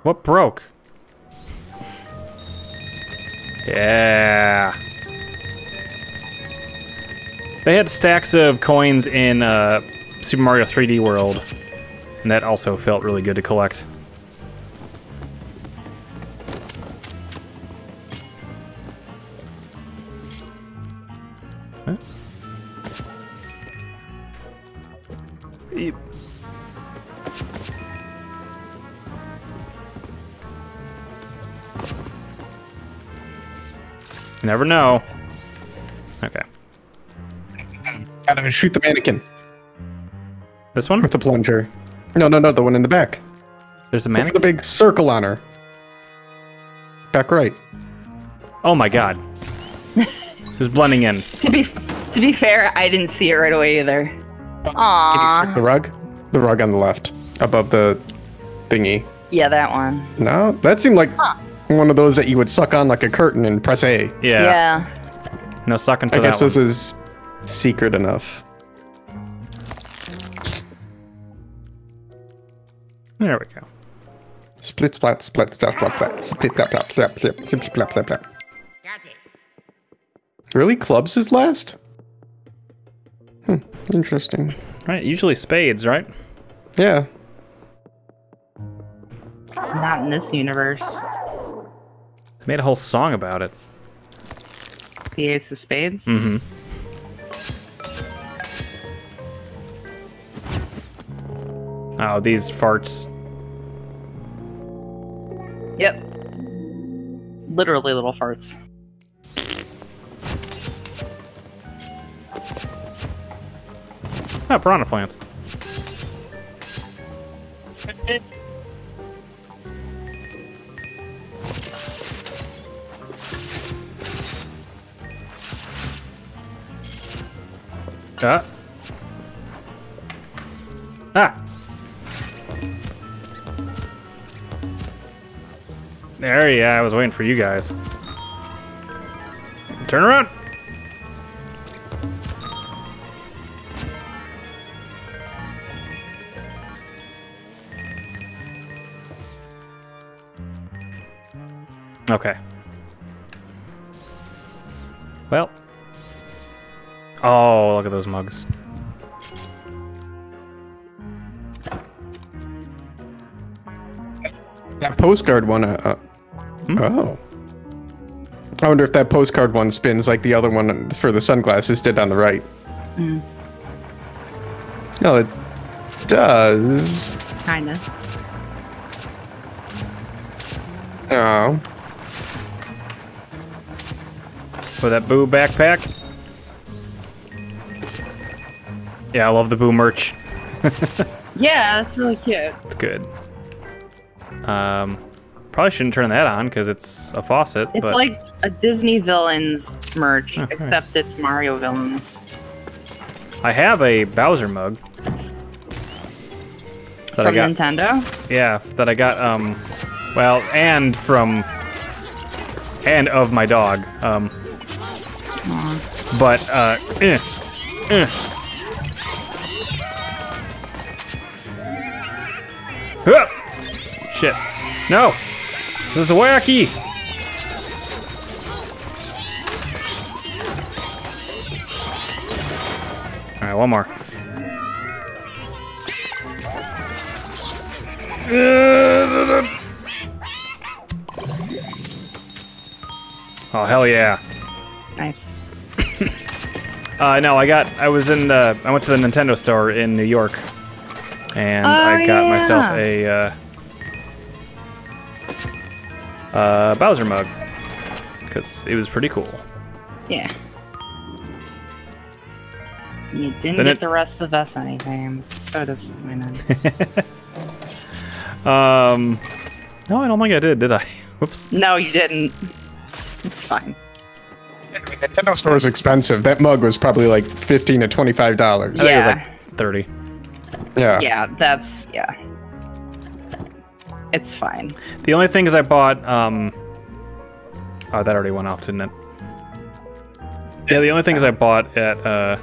What broke? Yeah. They had stacks of coins in uh, Super Mario 3D World, and that also felt really good to collect. Never know. Okay. Gotta shoot the mannequin This one? with the plunger. No, no, no, the one in the back. There's a Look at mannequin? the big circle on her. Back right. Oh my god. Just blending in. To be to be fair, I didn't see it right away either. Can you Aww. the rug? The rug on the left, above the thingy. Yeah, that one. No, that seemed like one of those that you would suck on like a curtain and press A. Yeah. Yeah. No sucking for I that guess one. this is secret enough. There we go. Split, splat, split, splat, splat, splat, split, splat, splat, splat, splat, split, splat, splat, splat. Got it. Really, clubs is last? Hmm, interesting. Right, usually spades, right? Yeah. Not in this universe. Made a whole song about it. The Ace of Spades. Mm-hmm. Oh, these farts. Yep. Literally little farts. Oh, piranha plants. Ah. Ah. There, yeah, I was waiting for you guys. Turn around. Okay. Well. Oh, look at those mugs. That postcard one, uh, uh, hmm? oh. I wonder if that postcard one spins like the other one for the sunglasses did on the right. Mm. No, it does. Kinda. Oh. For that boo backpack? Yeah, I love the Boo merch. Yeah, that's really cute. It's good. Um, probably shouldn't turn that on because it's a faucet. It's but like a Disney villains merch, except it's Mario villains. I have a Bowser mug. That I From got. Nintendo? Yeah, that I got. Um, well, and from, and of my dog. Um, but uh, eh, eh. Huh! Shit! No, this is wacky. All right, one more. Oh hell yeah! Nice. Uh, no, I got. I was in. the I went to the Nintendo store in New York, and I Oh, got yeah. myself a uh, uh, Bowser mug because it was pretty cool. Yeah. You didn't Then get it- the rest of us anything. I'm so disappointed. Um, no, I don't think I did. Did I? Whoops. no, you didn't. It's fine. Nintendo store is expensive. That mug was probably like fifteen to twenty-five dollars. I think it was Yeah. like thirty. Yeah. Yeah, that's yeah. It's fine. The only thing is I bought. Um, oh, that already went off, didn't it? Yeah, the only thing is I bought at uh,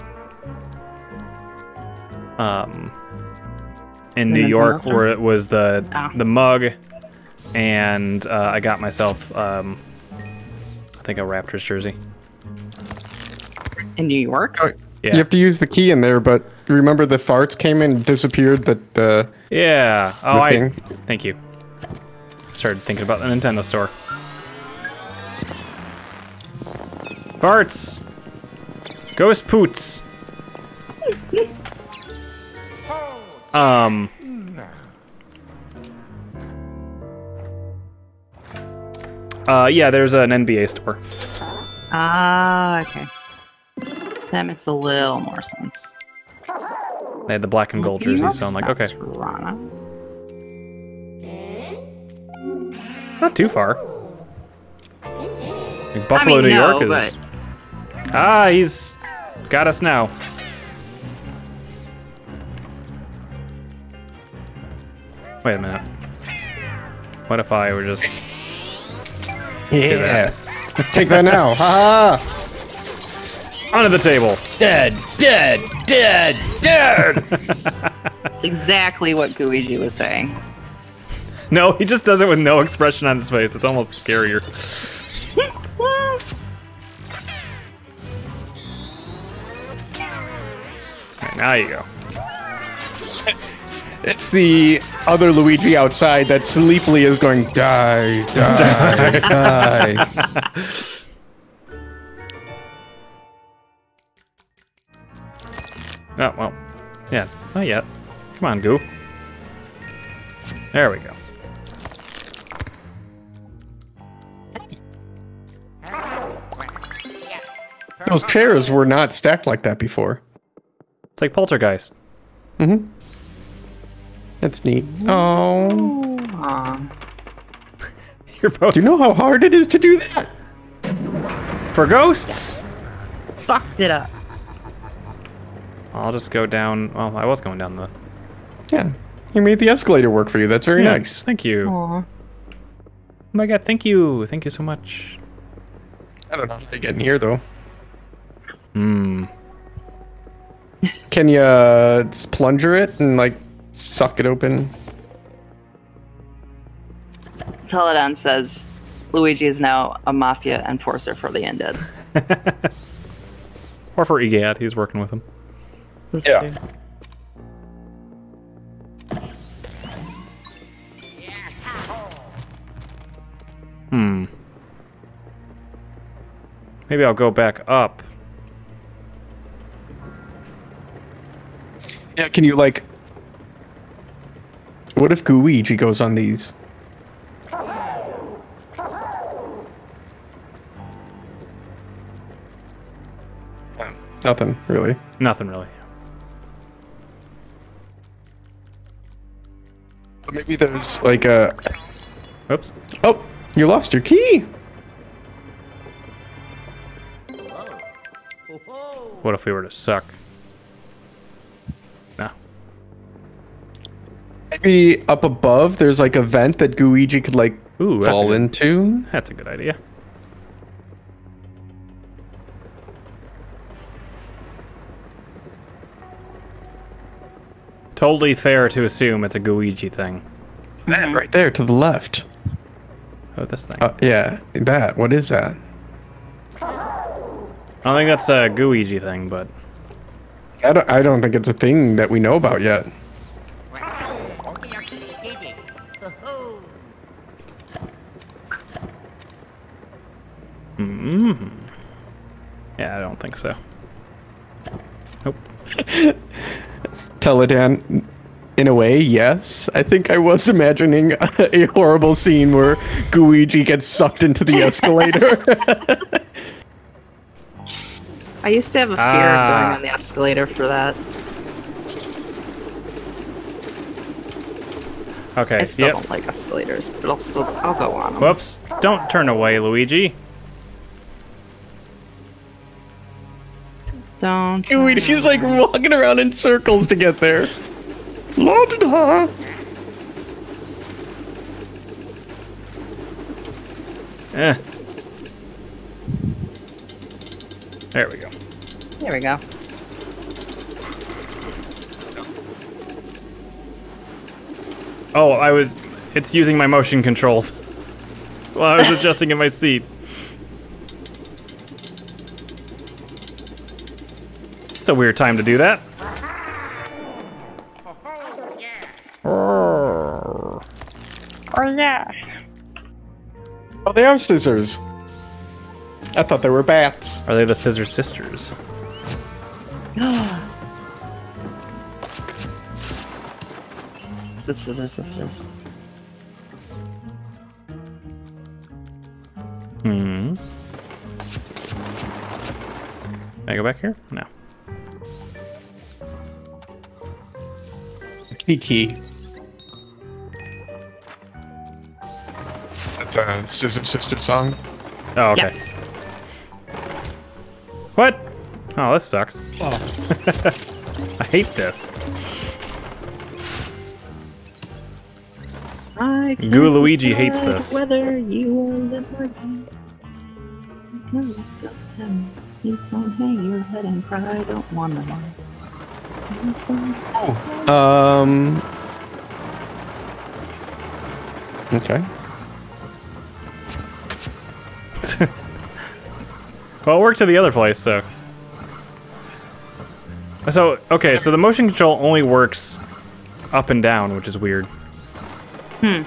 um, in New York where it was the Oh. the mug, and uh, I got myself um, I think a Raptors jersey. In New York? Yeah. You have to use the key in there, but remember the farts came in and disappeared. That the Yeah. Oh, The I. thing. Thank you. Started thinking about the Nintendo store. Farts. Ghost poots. um. Uh, yeah, there's an NBA store. Ah, okay. That makes a little more sense. They had the black and gold New jerseys, so I'm like, okay, Toronto. not too far. Like Buffalo, I mean, New no, York is. Ah, he's got us now. Wait a minute. What if I were just. yeah. Take that now. Ha ha. Under the table! Dead, dead, dead, dead. That's exactly what Gooigi was saying. No, he just does it with no expression on his face. It's almost scarier. Alright, now you go. It's the other Luigi outside that sleepily is going die, die, die. Oh, well. Yeah, not yet. Come on, Goo. There we go. Those chairs were not stacked like that before. It's like Poltergeist. Mm-hmm. That's neat. Oh. You're both Do you know how hard it is to do that? for ghosts. Fucked it up. I'll just go down. Well, I was going down the. Yeah. You made the escalator work for you. That's very Yeah, nice. Thank you. Oh my god, thank you. Thank you so much. I don't know how to get in here though. Hmm. Can you uh, plunger it and like suck it open? Teledon says Luigi is now a mafia enforcer for the undead. Or for Egad, he's working with him. This Yeah. dude. Hmm. Maybe I'll go back up. Yeah, can you like? What if Gooigi goes on these? Yeah, Nothing really. Nothing really. But maybe there's like a. Oops. Oh, you lost your key. What if we were to suck? No. Maybe up above there's like a vent that Gooigi could like Ooh, a fall into. That's a good idea. Totally fair to assume it's a Gooigi thing. That right there to the left. Oh, this thing. Uh, yeah, that. What is that? I don't think that's a Gooigi thing, but I don't, I don't think it's a thing that we know about yet. mm yeah, I don't think so. Nope. Teledan, in a way, yes. I think I was imagining a horrible scene where Gooigi gets sucked into the escalator. I used to have a fear Ah. of going on the escalator for that. Okay. I still yep. don't like escalators, but I'll still I'll go on them. Whoops! Don't turn away, Luigi. Don't. Gooigi's like walking around in circles to get there. La-da-da. Eh. There we go. There we go. Oh, I was. It's using my motion controls. While I was adjusting in my seat. It's a weird time to do that. Oh yeah. Oh, they are scissors. I thought they were bats. Are they the Scissor Sisters? The Scissor Sisters. Hmm. Can I go back here? No. Kiki. That's uh, a Scissor Sister song. Oh, okay. Yes. What? Oh, this sucks. Oh. I hate this. I can't Goo Luigi hates this. Whether you will live or die. No, don't tell me. Please don't hang your head and cry. I don't wanna lie. Um. Okay. Well, it worked to the other place, so. So, okay, so the motion control only works up and down, which is weird. Hmm.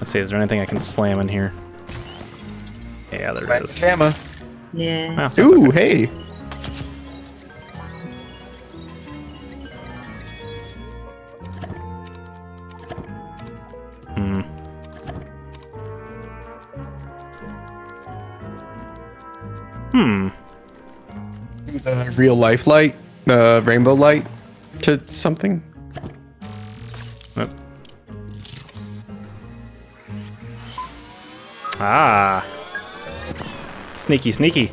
Let's see, is there anything I can slam in here? Yeah, there it is. Gamma. Yeah. Wow, that's Ooh, okay. hey. Real life light, the rainbow light to something. Ah. Sneaky, sneaky.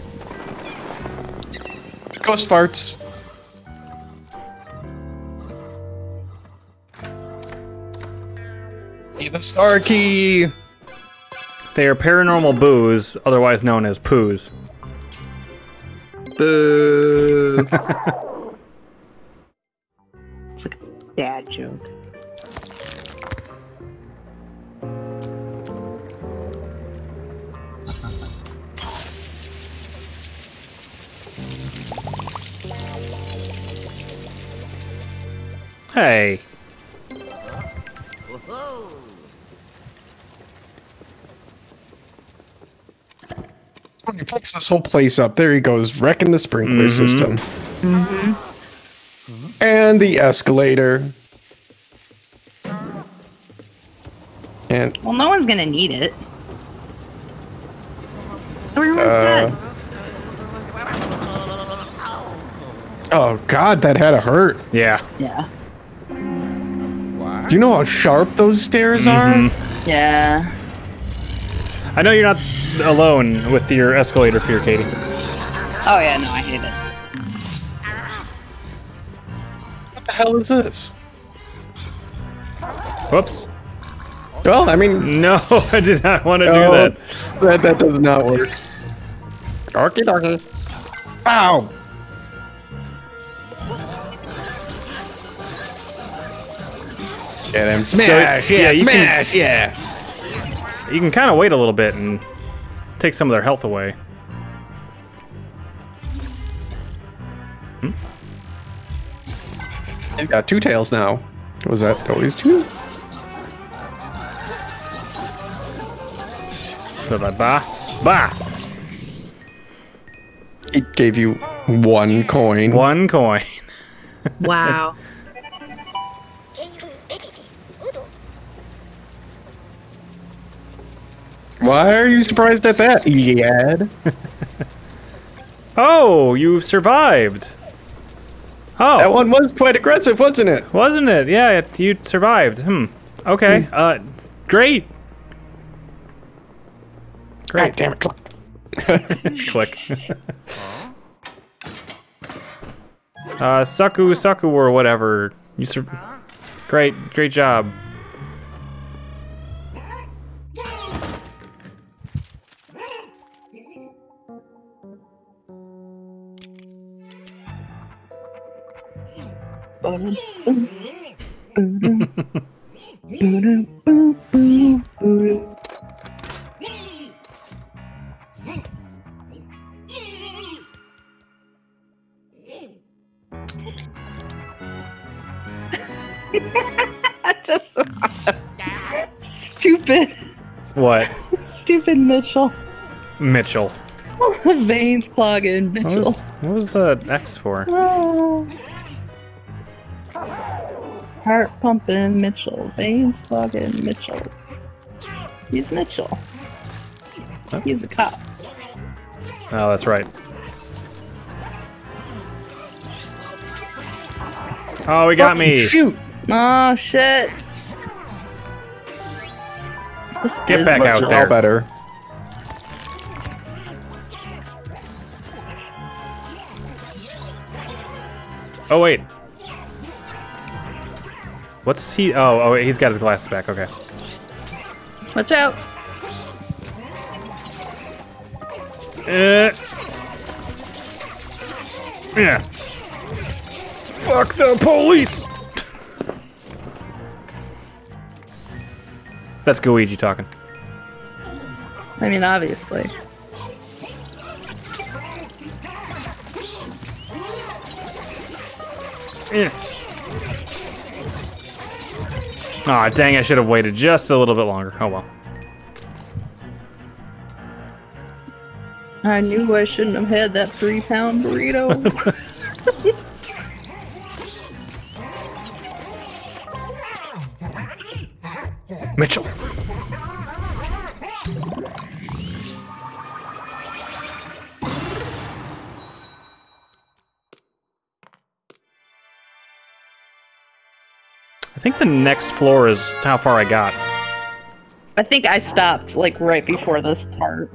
Ghost farts. The star key. They are paranormal boos, otherwise known as poos. Boo. it's like a dad joke. Hey. He puts this whole place up, there he goes, wrecking the sprinkler Mhm. system. And the escalator. And Well, no one's gonna need it. Everyone's Uh, dead. oh god, that had to hurt. Yeah. Yeah. Do you know how sharp those stairs Mhm. are? Yeah. I know you're not alone with your escalator fear, Katie. Oh yeah, no, I hate it. What the hell is this? Whoops. Well, I mean, No, I did not want to do Oh, that. that that does not work. Okie dokie. Ow! Get him! Smash! yeah, yeah, you can- smash! yeah. You can kind of wait a little bit and take some of their health away. Hmm? You got two tails now. Was that always two? So that bah, bah, It gave you one coin. one coin. Wow. Why are you surprised at that, Ed? Oh, you survived. Oh, That one was quite aggressive, wasn't it? wasn't it? Yeah, it, you survived. Hmm. Okay. Uh, great. Great. God damn it! Click. Click. uh, Saku Saku or whatever. You sur- Great, great job. Just stupid, What? stupid Mitchell. Mitchell. Veins clogging What Mitchell. was, what was the X for? Oh. Heart pumping Mitchell. Veins clogging Mitchell. He's Mitchell. He's a cop. Oh, that's right. Oh, he got me. Shoot! Oh shit. This Get is back out All there. better. Oh, wait. What's he? Oh, oh, he's got his glasses back. Okay. Watch out. Uh, yeah. Fuck the police. That's Gooigi talking. I mean, obviously. Aw, dang, I should have waited just a little bit longer. Oh well. I knew I shouldn't have had that three pound burrito. Mitchell. The next floor is how far I got. I think I stopped like right before this part.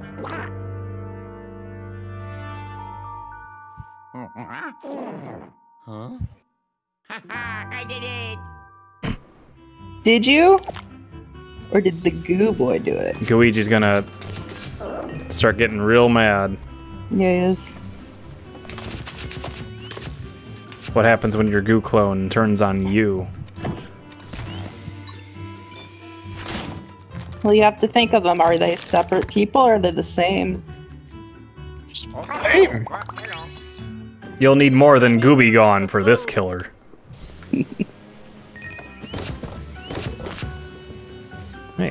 Huh? I did it! Did you? Or did the goo boy do it? Gooigi's gonna start getting real mad. Yeah, he is. What happens when your goo clone turns on you? Well, you have to think of them. Are they separate people or are they the same? Damn. You'll need more than Gooby Gone for this killer. hey, No?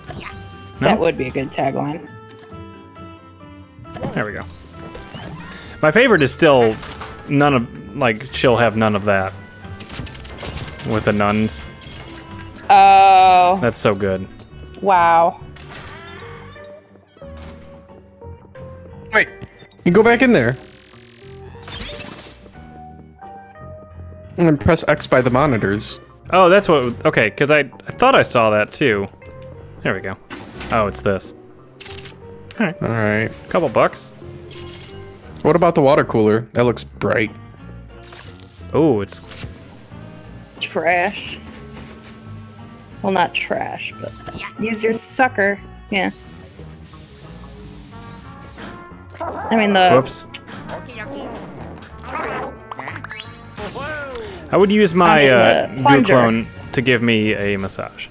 That would be a good tagline. there we go. My favorite is still none of like she'll have none of that with the nuns. Oh, That's so good. Wow. Wait, you go back in there. And then press X by the monitors. Oh, that's what. Okay, because I I thought I saw that too. There we go. Oh, it's this. All right, All right. couple bucks. What about the water cooler? That looks bright. Oh, it's Trash. Well, not trash, but use your sucker. Yeah. I mean the. whoops. I would use my mean, uh, goo clone to give me a massage.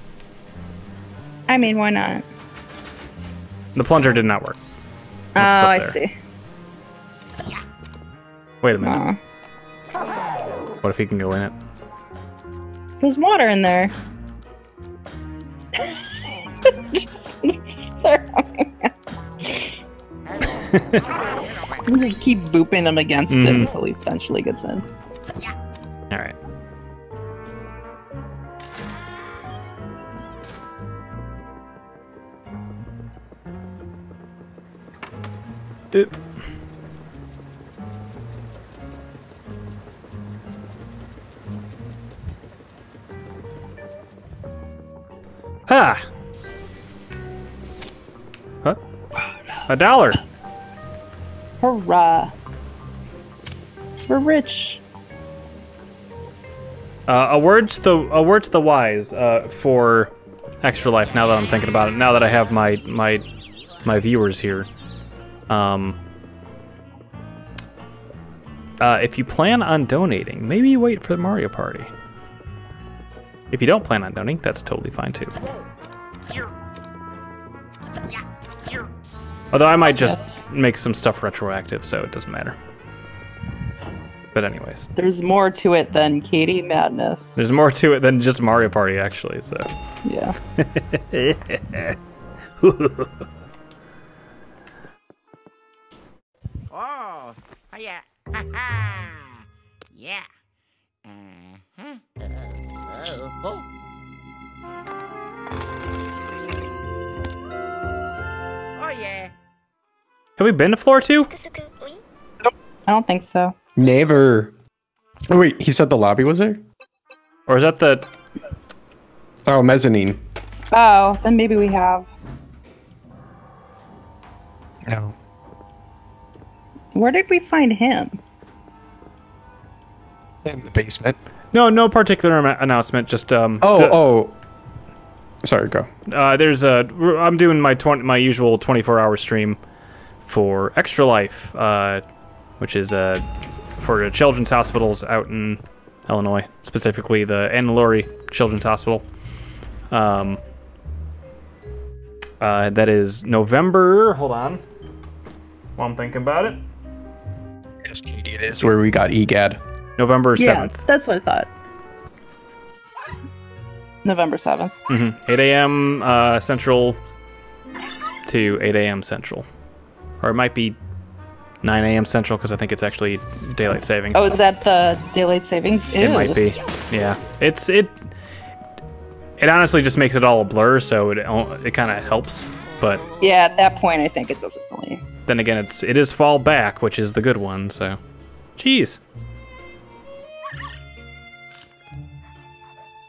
I mean, why not? The plunger did not work. Oh, I see. Wait a minute. Aw. What if he can go in it? There's water in there. Just, just keep booping him against it Mhm. until he eventually gets in. All right. Oop. Ha! Huh? A dollar. Hurrah! We're rich. Uh, a word to the a word to the wise uh, for extra life. Now that I'm thinking about it, now that I have my my my viewers here, um, uh, if you plan on donating, maybe wait for the Mario Party. If you don't plan on donating, that's totally fine too. Although I might just Yes. make some stuff retroactive, so it doesn't matter. But anyways, There's more to it than Katie Madness. there's more to it than just Mario Party, actually. So. Yeah. Oh, yeah. Ha ha. Yeah oh. yeah. Have we been to floor two? I don't think so. Never. Oh, wait, he said the lobby was there? Or is that the... Oh, mezzanine. Oh, then maybe we have. No. Where did we find him? In the basement. No, no particular announcement. Just um. Oh, the- oh. Sorry, go. Uh, there's a. I'm doing my twen- my usual 24 hour stream for Extra Life, uh, which is uh for children's hospitals out in Illinois, specifically the Ann Lurie Children's Hospital. Um. Uh, that is November. Hold on. While I'm thinking about it. Yes, Katie, it is where we got E EGAD. November Yeah, 7th. that's what I thought. November 7th. Mm-hmm. 8 a.m. Uh, Central to 8 a.m. Central. Or it might be 9 a.m. Central because I think it's actually daylight savings. Oh, is that the daylight savings? it might be. Yeah. It's it. It honestly just makes it all a blur, so it it kind of helps. But Yeah, at that point, I think it doesn't really. then again, it's it is fall back, which is the good one. So, jeez.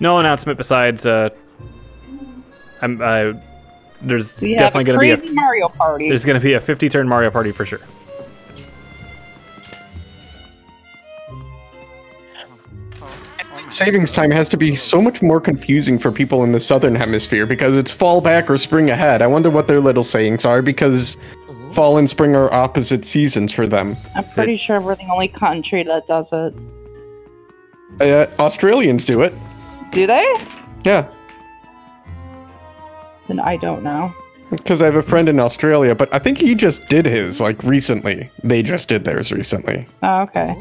No announcement besides uh, I'm uh, there's We definitely gonna be a Mario Party. there's gonna be a 50 turn Mario Party for sure. Savings time has to be so much more confusing for people in the southern hemisphere because it's fall back or spring ahead. I wonder what their little sayings are because fall and spring are opposite seasons for them. I'm pretty sure we're the only country that does it. Uh, Australians do it. Do they? Yeah, Then I don't know. because I have a friend in Australia, but I think he just did his like recently. They just did theirs recently. Oh, okay.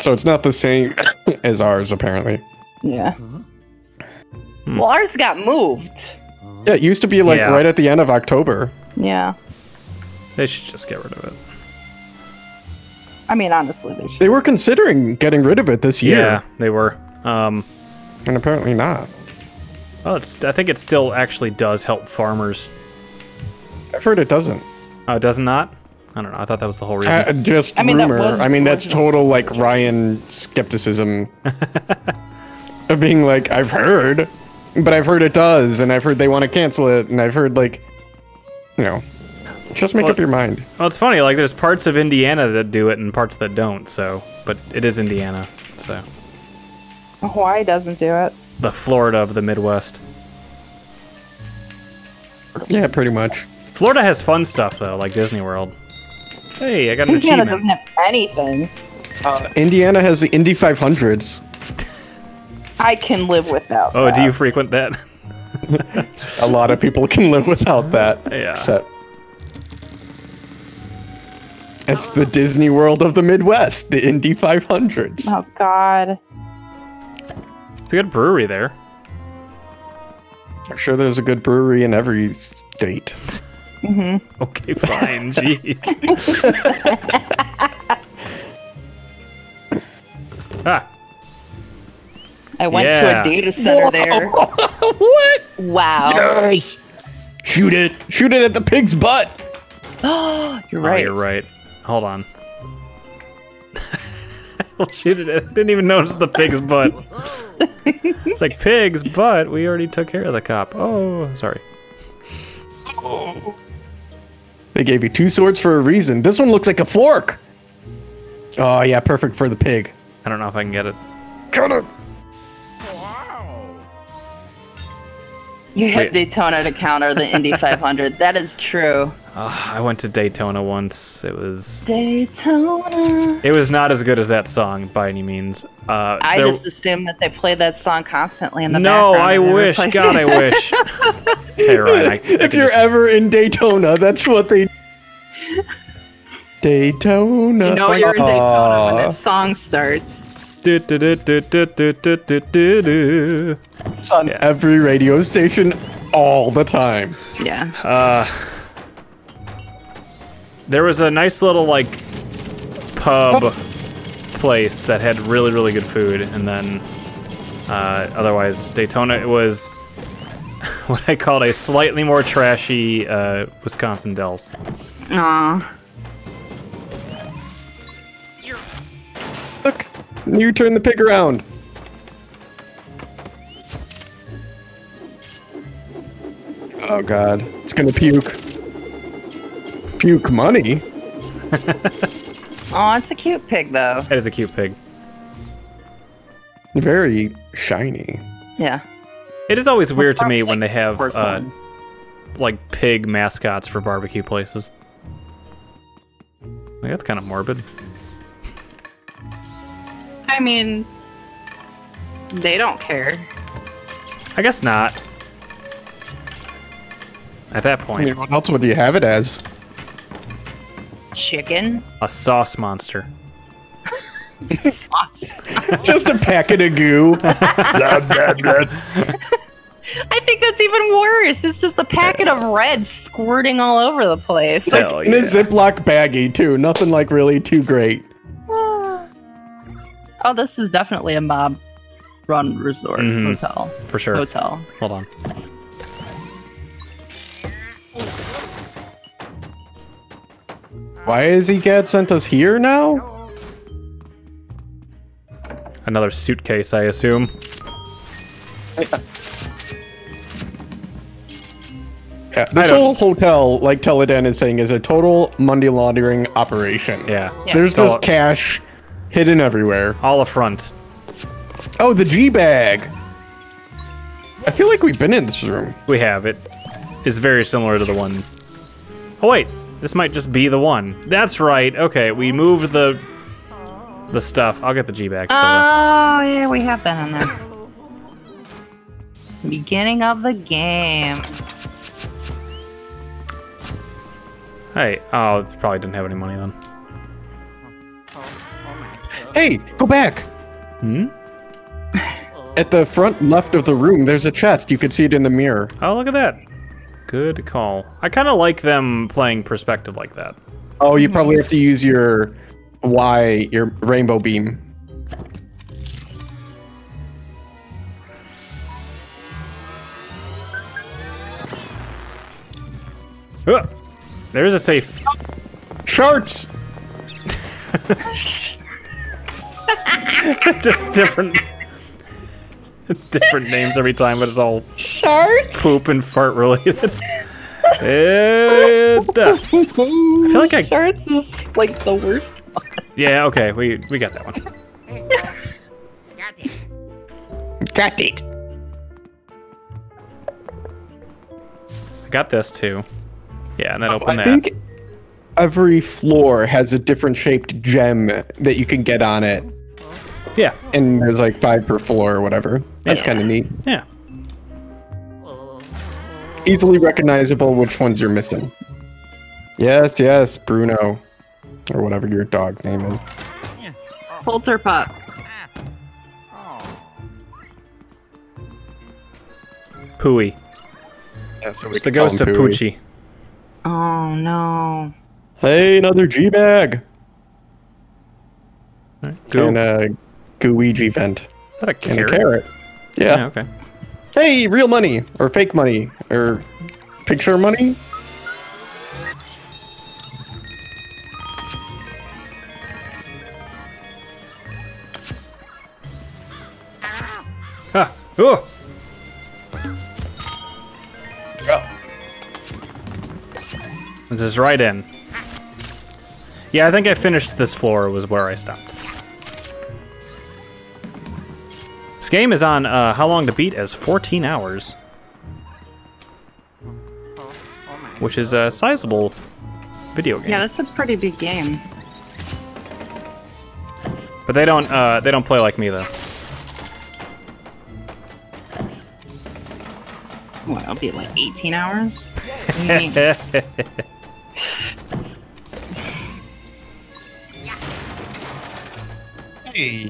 So it's not the same as ours, apparently. Yeah. Hmm. Well, ours got moved. Yeah, it used to be like Yeah. right at the end of October. Yeah. They should just get rid of it. I mean, honestly, they should. They were considering getting rid of it this year, Yeah, they were. Um, and apparently not. well, it's. I think it still actually does help farmers. I've heard it doesn't. Oh, it does not. I don't know. I thought that was the whole reason. Uh, just I mean, rumor. was I mean, that's total like Ryan skepticism of being like, I've heard, but I've heard it does, and I've heard they want to cancel it, and I've heard like, you know, just make Well- up your mind. well, it's funny. Like, there's parts of Indiana that do it and parts that don't. So, but it is Indiana. So, Hawaii doesn't do it. the Florida of the Midwest. Yeah, pretty much. Florida has fun stuff though, like Disney World. Hey, I got an Indiana achievement. doesn't have anything. Uh, Indiana has the Indy 500s. I can live without. Oh, that. do you frequent that? A lot of people can live without that. Yeah. Except it's the Disney World of the Midwest, the Indy 500s. Oh God. It's a good brewery there. I'm sure there's a good brewery in every state. Okay, fine. Jeez. ah, I went Yeah. to a data center there. what? Wow. Yes! Shoot it! Shoot it at the pig's butt! you're oh, right. you're right. Hold on. Well, shoot it. I didn't even notice the pig's butt. it's like pig's butt. We already took care of the cop. Oh, sorry. They gave you two swords for a reason. This one looks like a fork! Oh, yeah, perfect for the pig. I don't know if I can get it. Cut it! You hit Wait. Daytona to counter the Indy 500. That is true. Uh, I went to Daytona once. It was Daytona. It was not as good as that song by any means. Uh, I there, just assume that they play that song constantly in the no, background. No, I wish. God, I wish. hey, Ryan, I, I if you're just... ever in Daytona, that's what they. Daytona. You know you're in Daytona when that song starts. Do, do, do, do, do, do, do, do. It's on yeah. every radio station all the time. Yeah. Uh, there was a nice little like pub place that had really really good food, and then uh, otherwise Daytona it was what I called a slightly more trashy uh, Wisconsin Dells. Aw. Look, you turn the pig around. Oh god, it's gonna puke. Puke money? Oh, it's a cute pig though. That is a cute pig. Very shiny. Yeah. It is always weird to probably me when they have uh, like pig mascots for barbecue places. Like, that's kind of morbid. I mean, they don't care. I guess not. At that I point, mean, what else would you have it as? Chicken. a sauce monster. Sauce. Just a packet of goo. Blah, blah, blah. I think that's even worse. It's just a packet of red squirting all over the place. Hell In a. Ziploc baggie too. Nothing like really too great. Oh, this is definitely a mob run resort Mhm. hotel. For sure. Hotel. Hold on. Why has he got sent us here now? Another suitcase, I assume. Yeah, this whole hotel, like Teledan is saying, is a total money laundering operation. Yeah. Yeah. There's So- just cash hidden everywhere. All a front. Oh, the G bag. I feel like we've been in this room. We have it. Is very similar to the one. Oh wait, this might just be the one. That's right. Okay, we moved the the stuff. I'll get the G back. Still, though. Oh, yeah, we have been in there. Beginning of the game. hey, oh, probably didn't have any money then. Hey, go back. Hmm. At the front left of the room, there's a chest. You could see it in the mirror. Oh, look at that. Good call. I kind of like them playing perspective like that. Oh, you probably have to use your Y, your rainbow beam. Ugh. There's a safe. Sharts! Just different, different names every time, but it's all Sharks? poop and fart related. And, uh, I feel like I. Sharks is like the worst. Yeah. Okay. We we got that one. Got it. Got it. I got this too. Yeah, and then open Oh, I that. think every floor has a different shaped gem that you can get on it, Yeah. and there's like five per floor or whatever. That's Yeah. kind of neat. Yeah. Easily recognizable which ones you're missing. Yes, yes, Bruno, or whatever your dog's name is. Polterpup. Pooey. Yeah, so It's the ghost of him Poochie. Oh no. Hey, another G bag Goo. and a Gooigi vent Is that a and a carrot? Carrot. Yeah. Yeah. Okay. Hey, real money or fake money or picture money. Ha. Ooh. This is right in. Yeah, I think I finished this floor was where I stopped. Game is on uh, how long to beat as 14 hours, which is a sizable video game. Yeah, that's a pretty big game. But they don't uh, they don't play like me though. What, I'll be like 18 hours? What do you mean?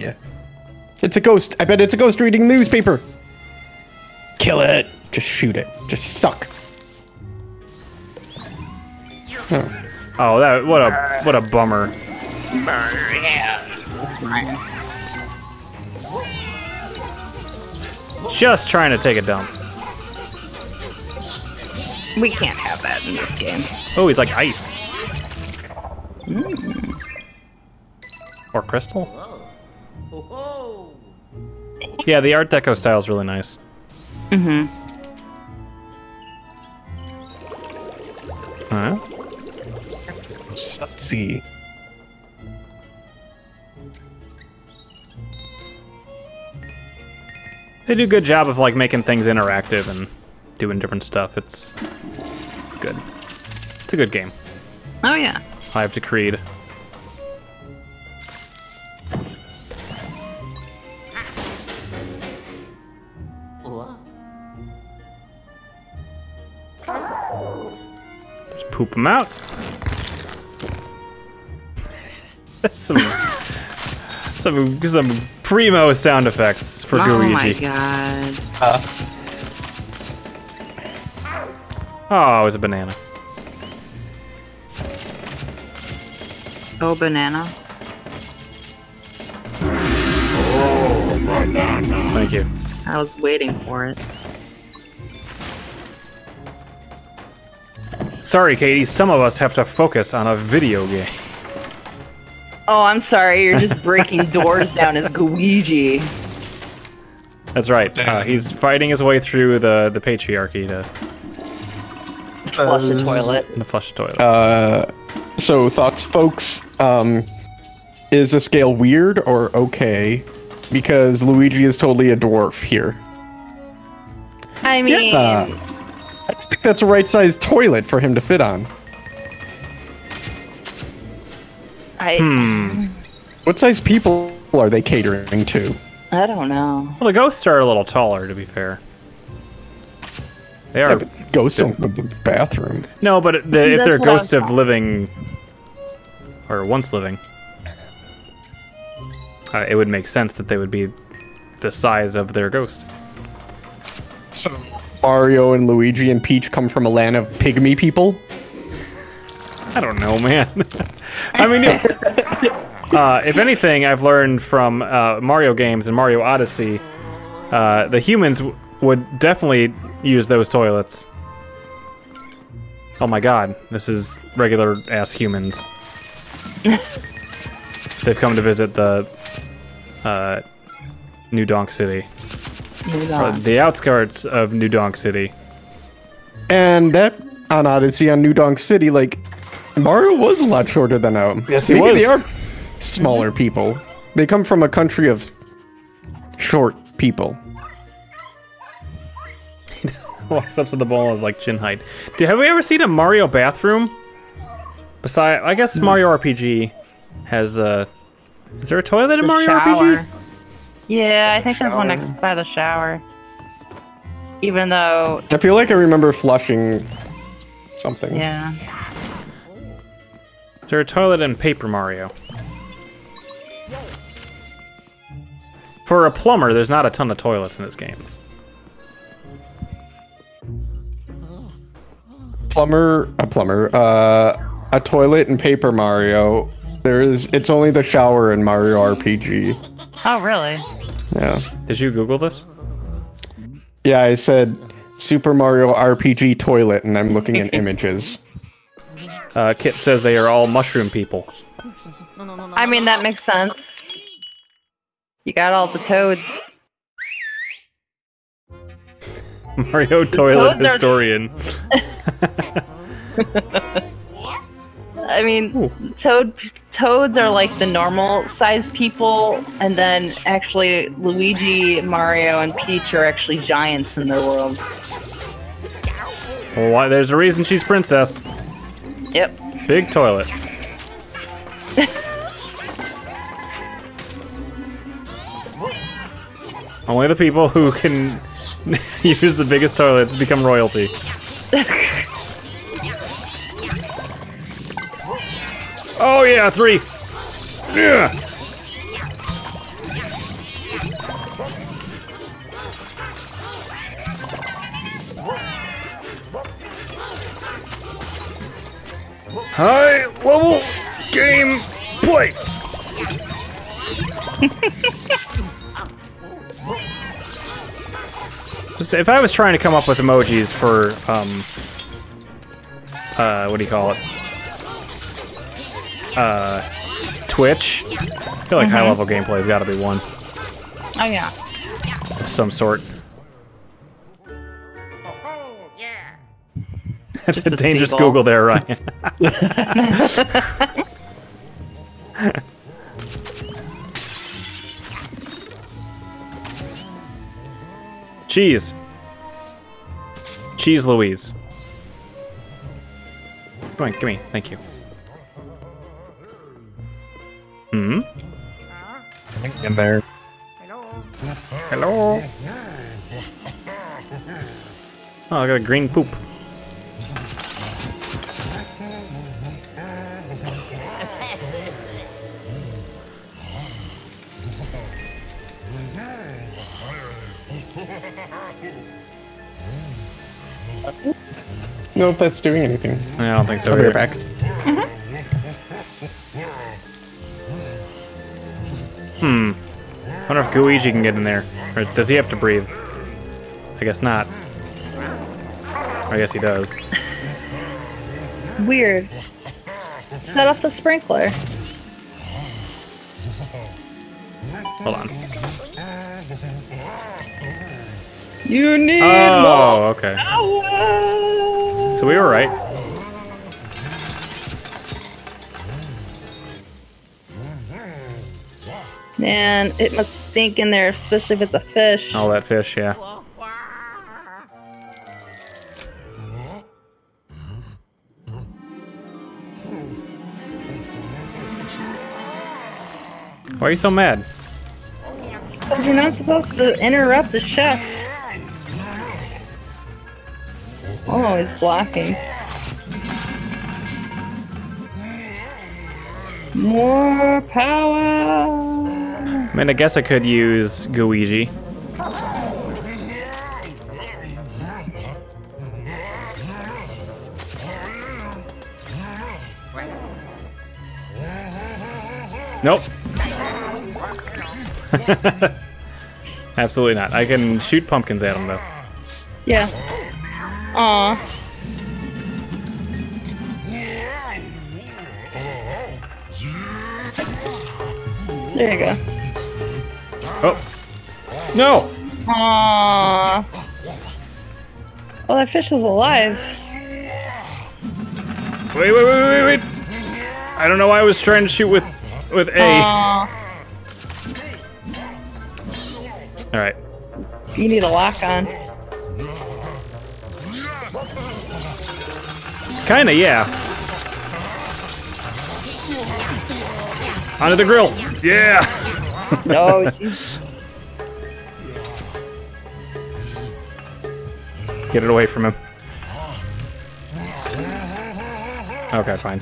Hey. It's a ghost. I bet it's a ghost reading the newspaper. Kill it. Just shoot it. Just suck. Oh. oh, that what a what a bummer. Just trying to take a dump. We can't have that in this game. Oh, he's like ice. Mm. Or crystal? Oh, Yeah, the Art Deco style is really nice. Mm-hmm. Huh? Sutsy. They do a good job of like making things interactive and doing different stuff. It's it's good. It's a good game. Oh yeah. I have to Creed. Poop them out. That's some some some primo sound effects for oh Gooigi. my god. Oh, it was a banana. Oh, banana. Thank you. I was waiting for it. Sorry, Katie. Some of us have to focus on a video game. Oh, I'm sorry. You're just breaking doors down as Luigi. That's right. Uh, he's fighting his way through the the patriarchy to, Flush the toilet. to flush the toilet. Uh, so thoughts, folks. Um, is a scale weird or okay? Because Luigi is totally a dwarf here. I mean, Yeah. I think that's a right-sized toilet for him to fit on. I hmm. What size people are they catering to? I don't know. Well, the ghosts are a little taller, to be fair. They are but ghosts don't go to the bathroom. no, but the, See, if they're ghosts of living or once living, uh, it would make sense that they would be the size of their ghost. So Mario and Luigi and Peach come from a land of pygmy people. I don't know, man. I mean, it- Uh, if anything, I've learned from uh, Mario games and Mario Odyssey, uh, the humans w- would definitely use those toilets. Oh my god, this is regular ass humans. They've come to visit the uh, New Donk City, the outskirts of New Donk City. And that on Odyssey on New Donk City, like Mario was a lot shorter than um. Yes, he maybe was. they are smaller people. They come from a country of short people. Walks up to the ball is like chin height. Do, have we ever seen a Mario bathroom? Beside, I guess Mario RPG has a. Is there a toilet in The Mario shower. RPG? Yeah, I think there's one next by the shower. Even though, I feel like I remember flushing something. yeah. Is there a toilet in Paper Mario? For a plumber, there's not a ton of toilets in this game. Plumber, a plumber, uh, a toilet in Paper Mario. There is. It's only the shower in Mario RPG. Oh, really? Yeah. Did you Google this? Yeah, I said Super Mario RPG toilet, and I'm looking at images. Uh, Kit says they are all mushroom people. I mean, that makes sense. You got all the toads. Mario toilet historian. I mean, toad toads are like the normal sized people, and then actually Luigi, Mario, and Peach are actually giants in their world. Well, why, there's a reason she's princess. Yep. Big toilet. Only the people who can use the biggest toilets become royalty. oh yeah, three. Yeah. High level game play. Just if I was trying to come up with emojis for um uh what do you call it? Uh Twitch. I feel like high level gameplay's gotta be one Oh yeah. of some sort. Oh, yeah. That's Just a a dangerous seagull. Google there, Ryan. Cheese. Cheese Louise. Come on, give me. Thank you. Hmm? In there. Hello? Oh, I got a green poop. know if that's doing anything. I don't think so. I'll be either. right back. Hmm. I wonder if Gooigi can get in there. Or does he have to breathe? I guess not. I guess he does. Weird. Set off the sprinkler. Hold on. You need Oh, okay. more. So we were right. Man, it must stink in there, especially if it's a fish. All that fish, yeah. Why are you so mad? Because you're not supposed to interrupt the chef. Oh, he's blocking. More power. I mean, I guess I could use Gooigi. Nope. Absolutely not. I can shoot pumpkins at him though. Yeah. Aw. There you go. Oh. No. Aww. Oh, that fish is alive. Wait, wait, wait, wait, wait. I don't know why I was trying to shoot with with A. Aw. All right. You need a lock on. Kinda, yeah. Onto the grill. Yeah. Oh, jeez. Get it away from him. Okay, fine.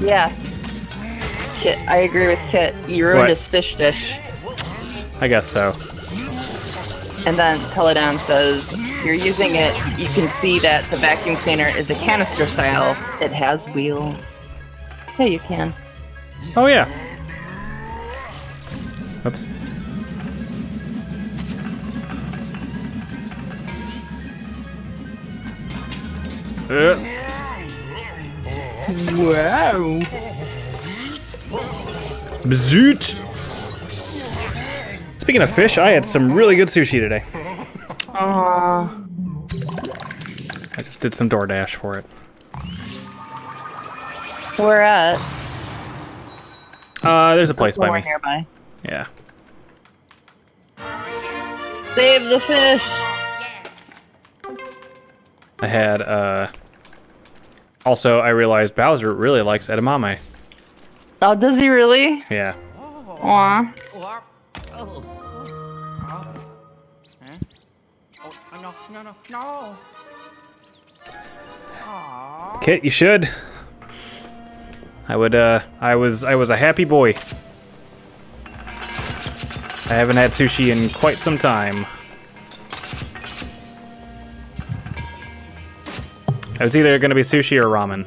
Yeah. Kit, I agree with Kit. You ruined What? his fish dish. I guess so. And then Teledan says, You're using it. You can see that the vacuum cleaner is a canister style. It has wheels. Yeah, you can. Oh yeah. Oops. Uh, Wow. Bzoot. Speaking of fish, I had some really good sushi today. Aww. I just did some DoorDash for it. Where at? Uh, there's a place by me. nearby. Yeah. Save the fish. I had, uh... Also, I realized Bowser really likes edamame. Oh, does he really? Yeah. Aw. Oh, no, no, no, no. Kit, you should. I would, uh, I was, I was a happy boy. I haven't had sushi in quite some time. It was either gonna be sushi or ramen.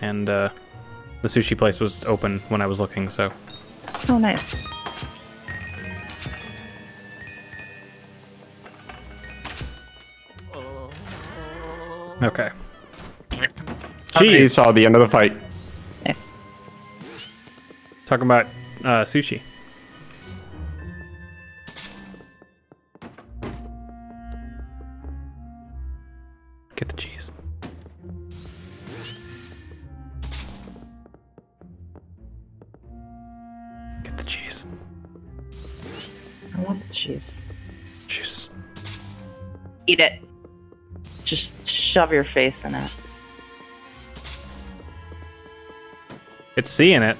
And, uh, the sushi place was open when I was looking, so. Oh, nice. Okay. He Jeez. saw the end of the fight. Nice. Talking about, uh, sushi. Get the cheese. Get the cheese. I want the cheese. Cheese. Eat it. Just shove your face in it. It's seeing it.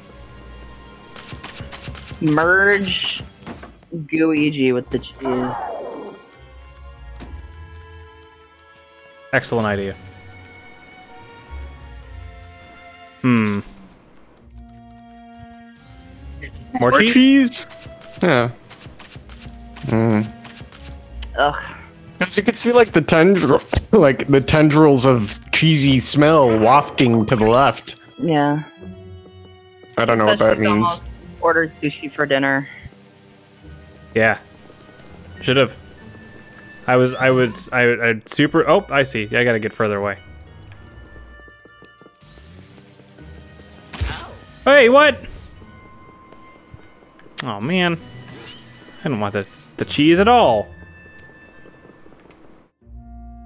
Merge Gooigi with the cheese. Excellent idea. Hmm. More, More cheese? cheese? Yeah. Mm. Ugh. As you can see, like the tendril, like the tendrils of cheesy smell wafting to the left. Yeah. I don't know what that she's means. Ordered sushi for dinner. Yeah. Should have. I was, I was, I, I super. Oh, I see. I gotta get further away. Hey, what? Oh man, I don't want the the cheese at all.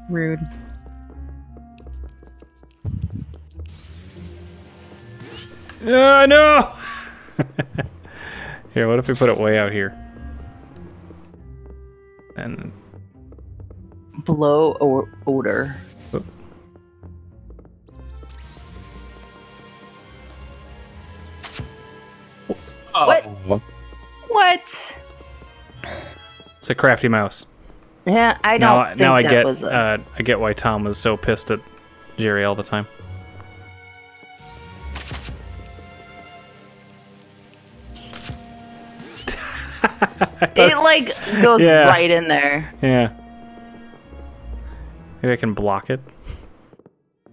Rude. Uh, no. here, what if we put it way out here? And Blow o- odor. What? What? it's a crafty mouse. Yeah, I don't now, think now I get, was a... uh, I get why Tom was so pissed at Jerry all the time. it like goes Yeah. right in there. Yeah. Maybe I can block it.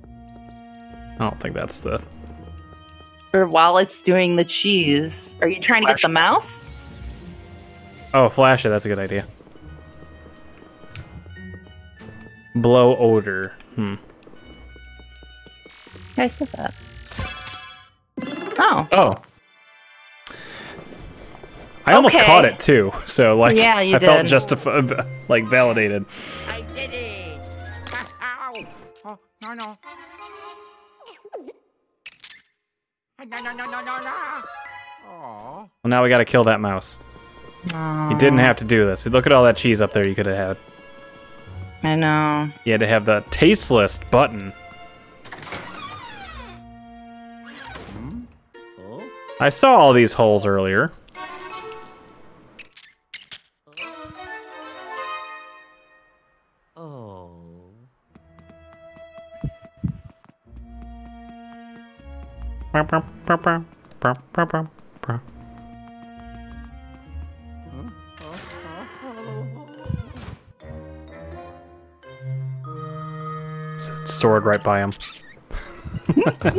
I don't think that's the. Or while it's doing the cheese, are you trying to get the mouse? Oh, flash it. That's a good idea. Blow odor. Hmm. I said that. Oh, Oh, I almost Okay. caught it too. So like, Yeah, you I felt did. justified, like validated. I did it! Ow! Oh, no, no. No, no, no, no, no, no! Oh. Well, now we got to kill that mouse. You didn't have to do this. Look at all that cheese up there. You could have had. I know. You had to have the tasteless button. Hmm? I saw all these holes earlier. Sword right by him. Ma-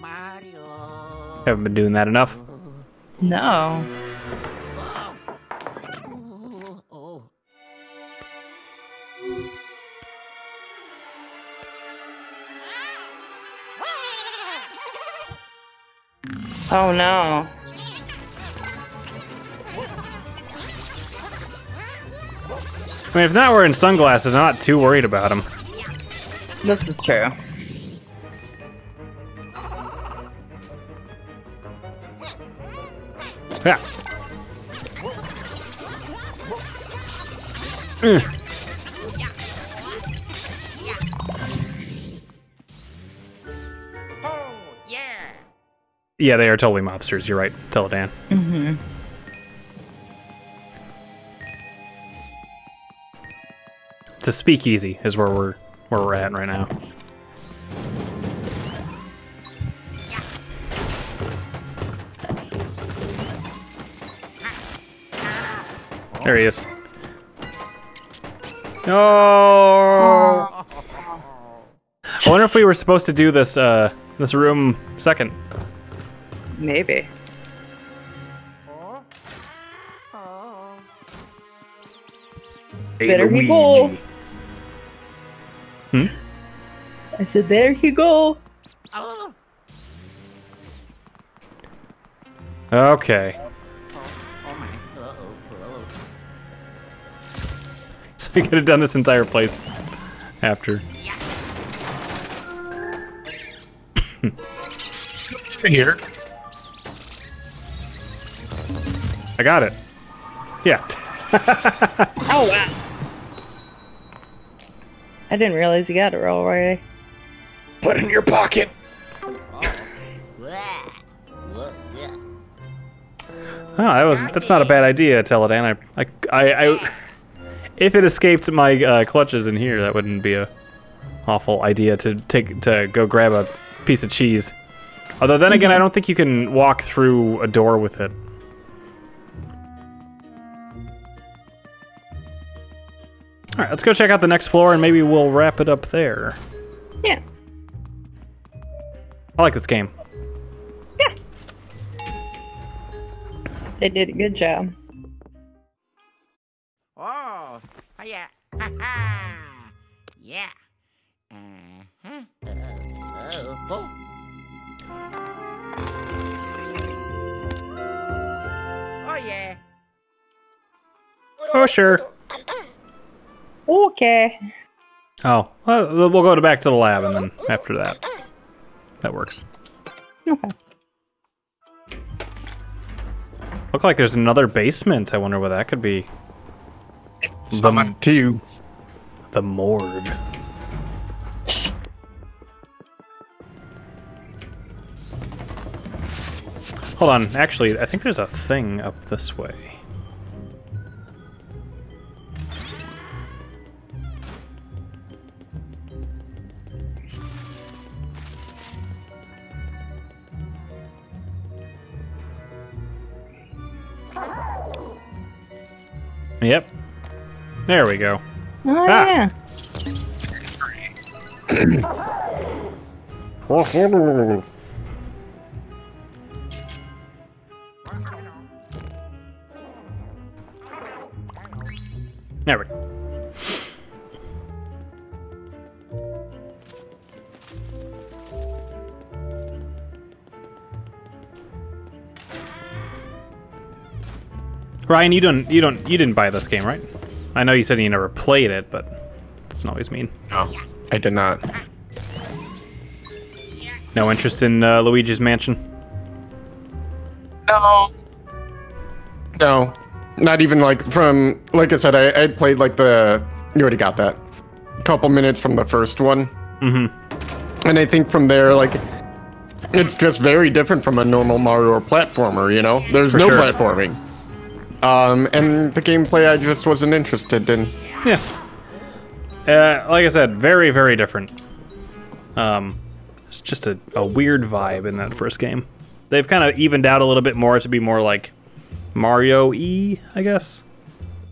Mario. Haven't been doing that enough. No. Oh no. I mean, if not wearing sunglasses, I'm not too worried about him. This is true. Yeah, they are totally mobsters. You're right, Teledan. Mm-hmm. It's a speakeasy, is where we're where we're at right now. There he is. No. I wonder if we were supposed to do this uh this room second. Maybe. Hey, Better he go. Luigi. I said, there you go. Okay. oh my. Uh-oh. Uh-oh. So we could have done this entire place after. here. I got it. Yeah. Oh wow. I didn't realize you got it all right. Put it in your pocket. Wah. Wah, yeah. Oh, that was that's not a bad idea, Teledan. I, I, I, I if it escaped my uh, clutches in here, that wouldn't be a awful idea to take to go grab a piece of cheese. Although then again, I don't think you can walk through a door with it. All right, let's go check out the next floor, and maybe we'll wrap it up there. Yeah. I like this game. Yeah. They did a good job. Oh, oh yeah. Ha ha. Yeah. Uh-huh. Uh, oh. Oh yeah. Oh sure. Okay. Oh, well, we'll go to back to the lab, and then after that, that works. Okay. Look like there's another basement. I wonder what that could be. Summon two. The morgue. Hold on. Actually, I think there's a thing up this way. Yep. There we go. Oh Ah. yeah. There we go. Ryan, you don't, you don't, you didn't buy this game, right? I know you said you never played it, but it's not always mean. No, I did not. No interest in uh, Luigi's Mansion. No. No. Not even like from like I said, I, I played like the you already got that. Couple minutes from the first one. Mm-hmm. And I think from there, like it's just very different from a normal Mario platformer, you know? There's For no sure. platforming. Um, and the gameplay I just wasn't interested in. Yeah. Uh, like I said, very, very different. Um, it's just a, a weird vibe in that first game. They've kind of evened out a little bit more to be more like Mario E, I guess.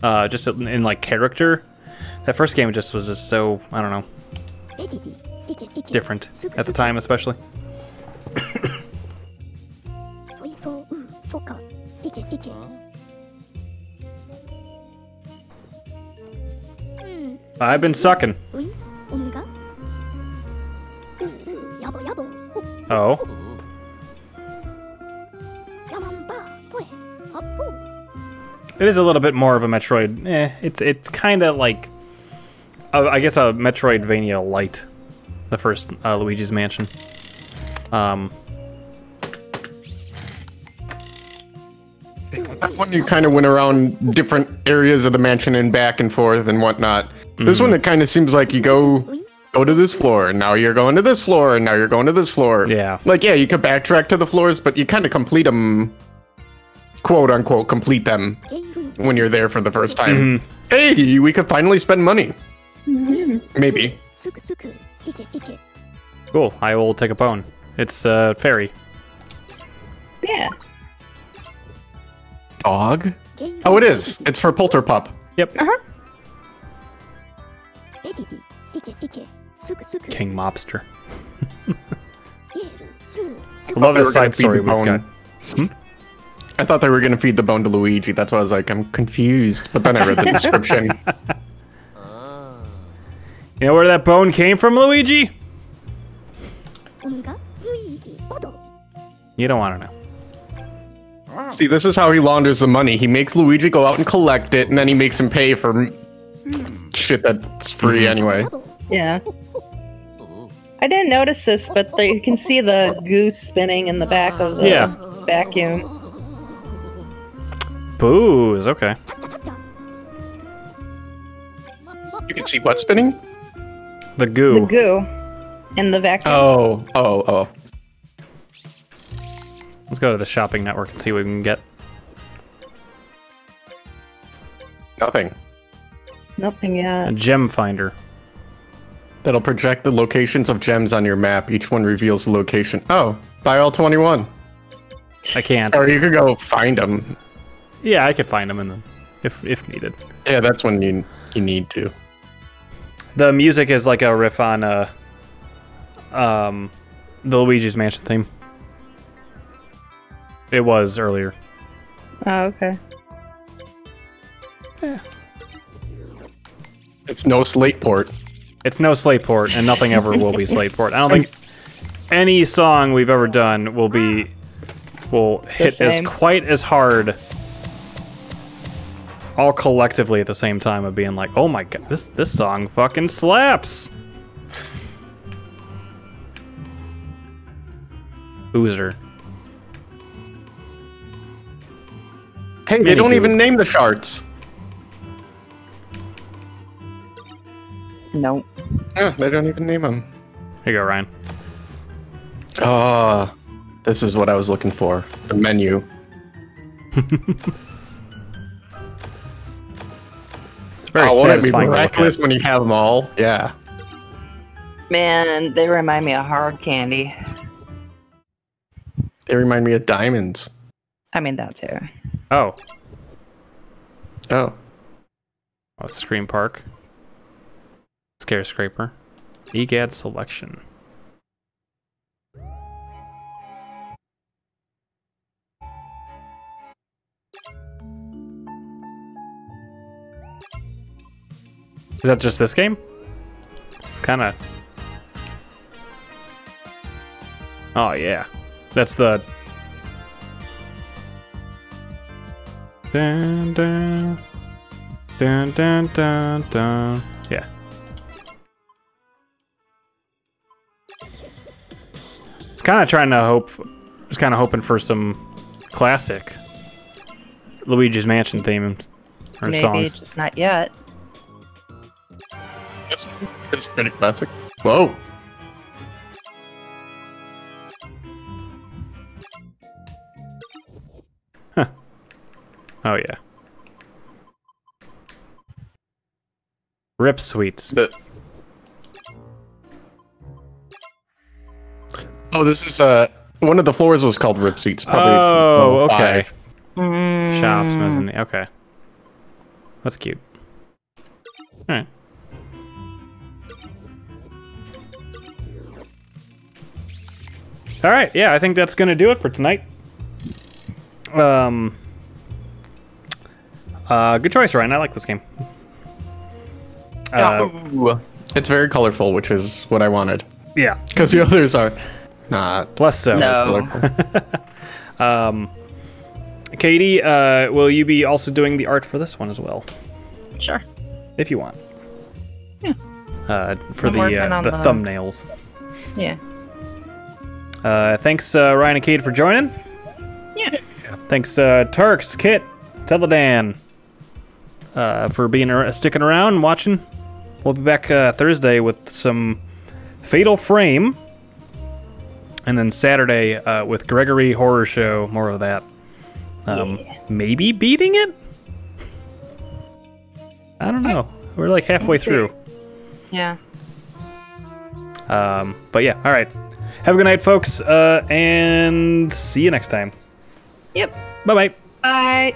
Uh, just in, in like character. That first game just was just so I don't know different at the time, especially. I've been sucking. Oh. It is a little bit more of a Metroid. Eh, it's it's kind of like, a, I guess a Metroidvania light, the first uh, Luigi's Mansion. Um. That one you kind of went around different areas of the mansion and back and forth and whatnot. This mm. one, it kind of seems like you go go to this floor, and now you're going to this floor, and now you're going to this floor. Yeah. Like, yeah, you could backtrack to the floors, but you kind of complete them, quote unquote, complete them when you're there for the first time. Mm. Hey, we could finally spend money. Maybe. Cool. I will take a bone. It's a uh, fairy. Yeah. Dog? Oh, it is. It's for Polterpup. Yep. Uh-huh. King Mobster. I love this side story we've got. Hmm? I thought they were going to feed the bone to Luigi. That's why I was like, I'm confused. But then I read the description. You know where that bone came from, Luigi? You don't want to know. See, this is how he launders the money. He makes Luigi go out and collect it, and then he makes him pay for shit that's free mm-hmm. anyway. Yeah. I didn't notice this, but the, you can see the goose spinning in the back of the yeah. vacuum. Booze, okay. You can see what spinning? The goo. The goo. In the vacuum. Oh, oh, oh. Let's go to the shopping network and see what we can get. Nothing. Nothing A yet. gem finder. That'll project the locations of gems on your map. Each one reveals the location. Oh, buy all 21. I can't. Or you could go find them. Yeah, I could find them in the, if if needed. Yeah, that's when you you need to. The music is like a riff on uh um the Luigi's Mansion theme. It was earlier. Oh, okay. It's no Slateport. It's no Slateport, and nothing ever will be Slateport. I don't think any song we've ever done will be will hit as quite as hard all collectively at the same time of being like, oh my god, this this song fucking slaps. Boozer. Hey, they Mini don't Goo. even name the shards. Nope. Yeah, they don't even name them. Here you go, Ryan. Oh, this is what I was looking for. The menu. it's Very oh, won't it be satisfying miraculous when you have them all? Yeah. Man, they remind me of hard candy. They remind me of diamonds. I mean that too. Oh, Oh. oh Scream Park. Scare Scraper. EGAD selection. Is that just this game? It's kind of. Oh yeah, that's the. Dun, dun, dun, dun, dun, dun. It's kind of trying to hope. Just kind of hoping for some classic Luigi's Mansion themes or Maybe, songs. just not yet. It's, it's pretty classic. Whoa. Oh yeah. Rip Suites. The... Oh, this is uh one of the floors was called Rip Suites. Probably Oh, okay. five. Shops, Mm, mezzanine. Okay. That's cute. Alright. Alright, yeah, I think that's gonna do it for tonight. Um uh good choice, Ryan. I like this game. Uh, Ooh. It's very colorful, which is what I wanted. yeah, Because the others are not less so. No. Um Katie, uh, will you be also doing the art for this one as well? Sure. If you want. Yeah. Uh, for I'm the uh, on the the- thumbnails. Yeah. Uh, thanks, uh, Ryan and Kate, for joining. Yeah. Thanks, uh, Turks, Kit, Teledan, uh, for being ar- sticking around and watching. We'll be back uh, Thursday with some Fatal Frame, and then Saturday uh, with Gregory Horror Show. More of that. Um, Maybe beating it. I don't know. We're like halfway through. Yeah. Um, but yeah, all right. Have a good night, folks, uh, and see you next time. Yep. Bye bye. Bye.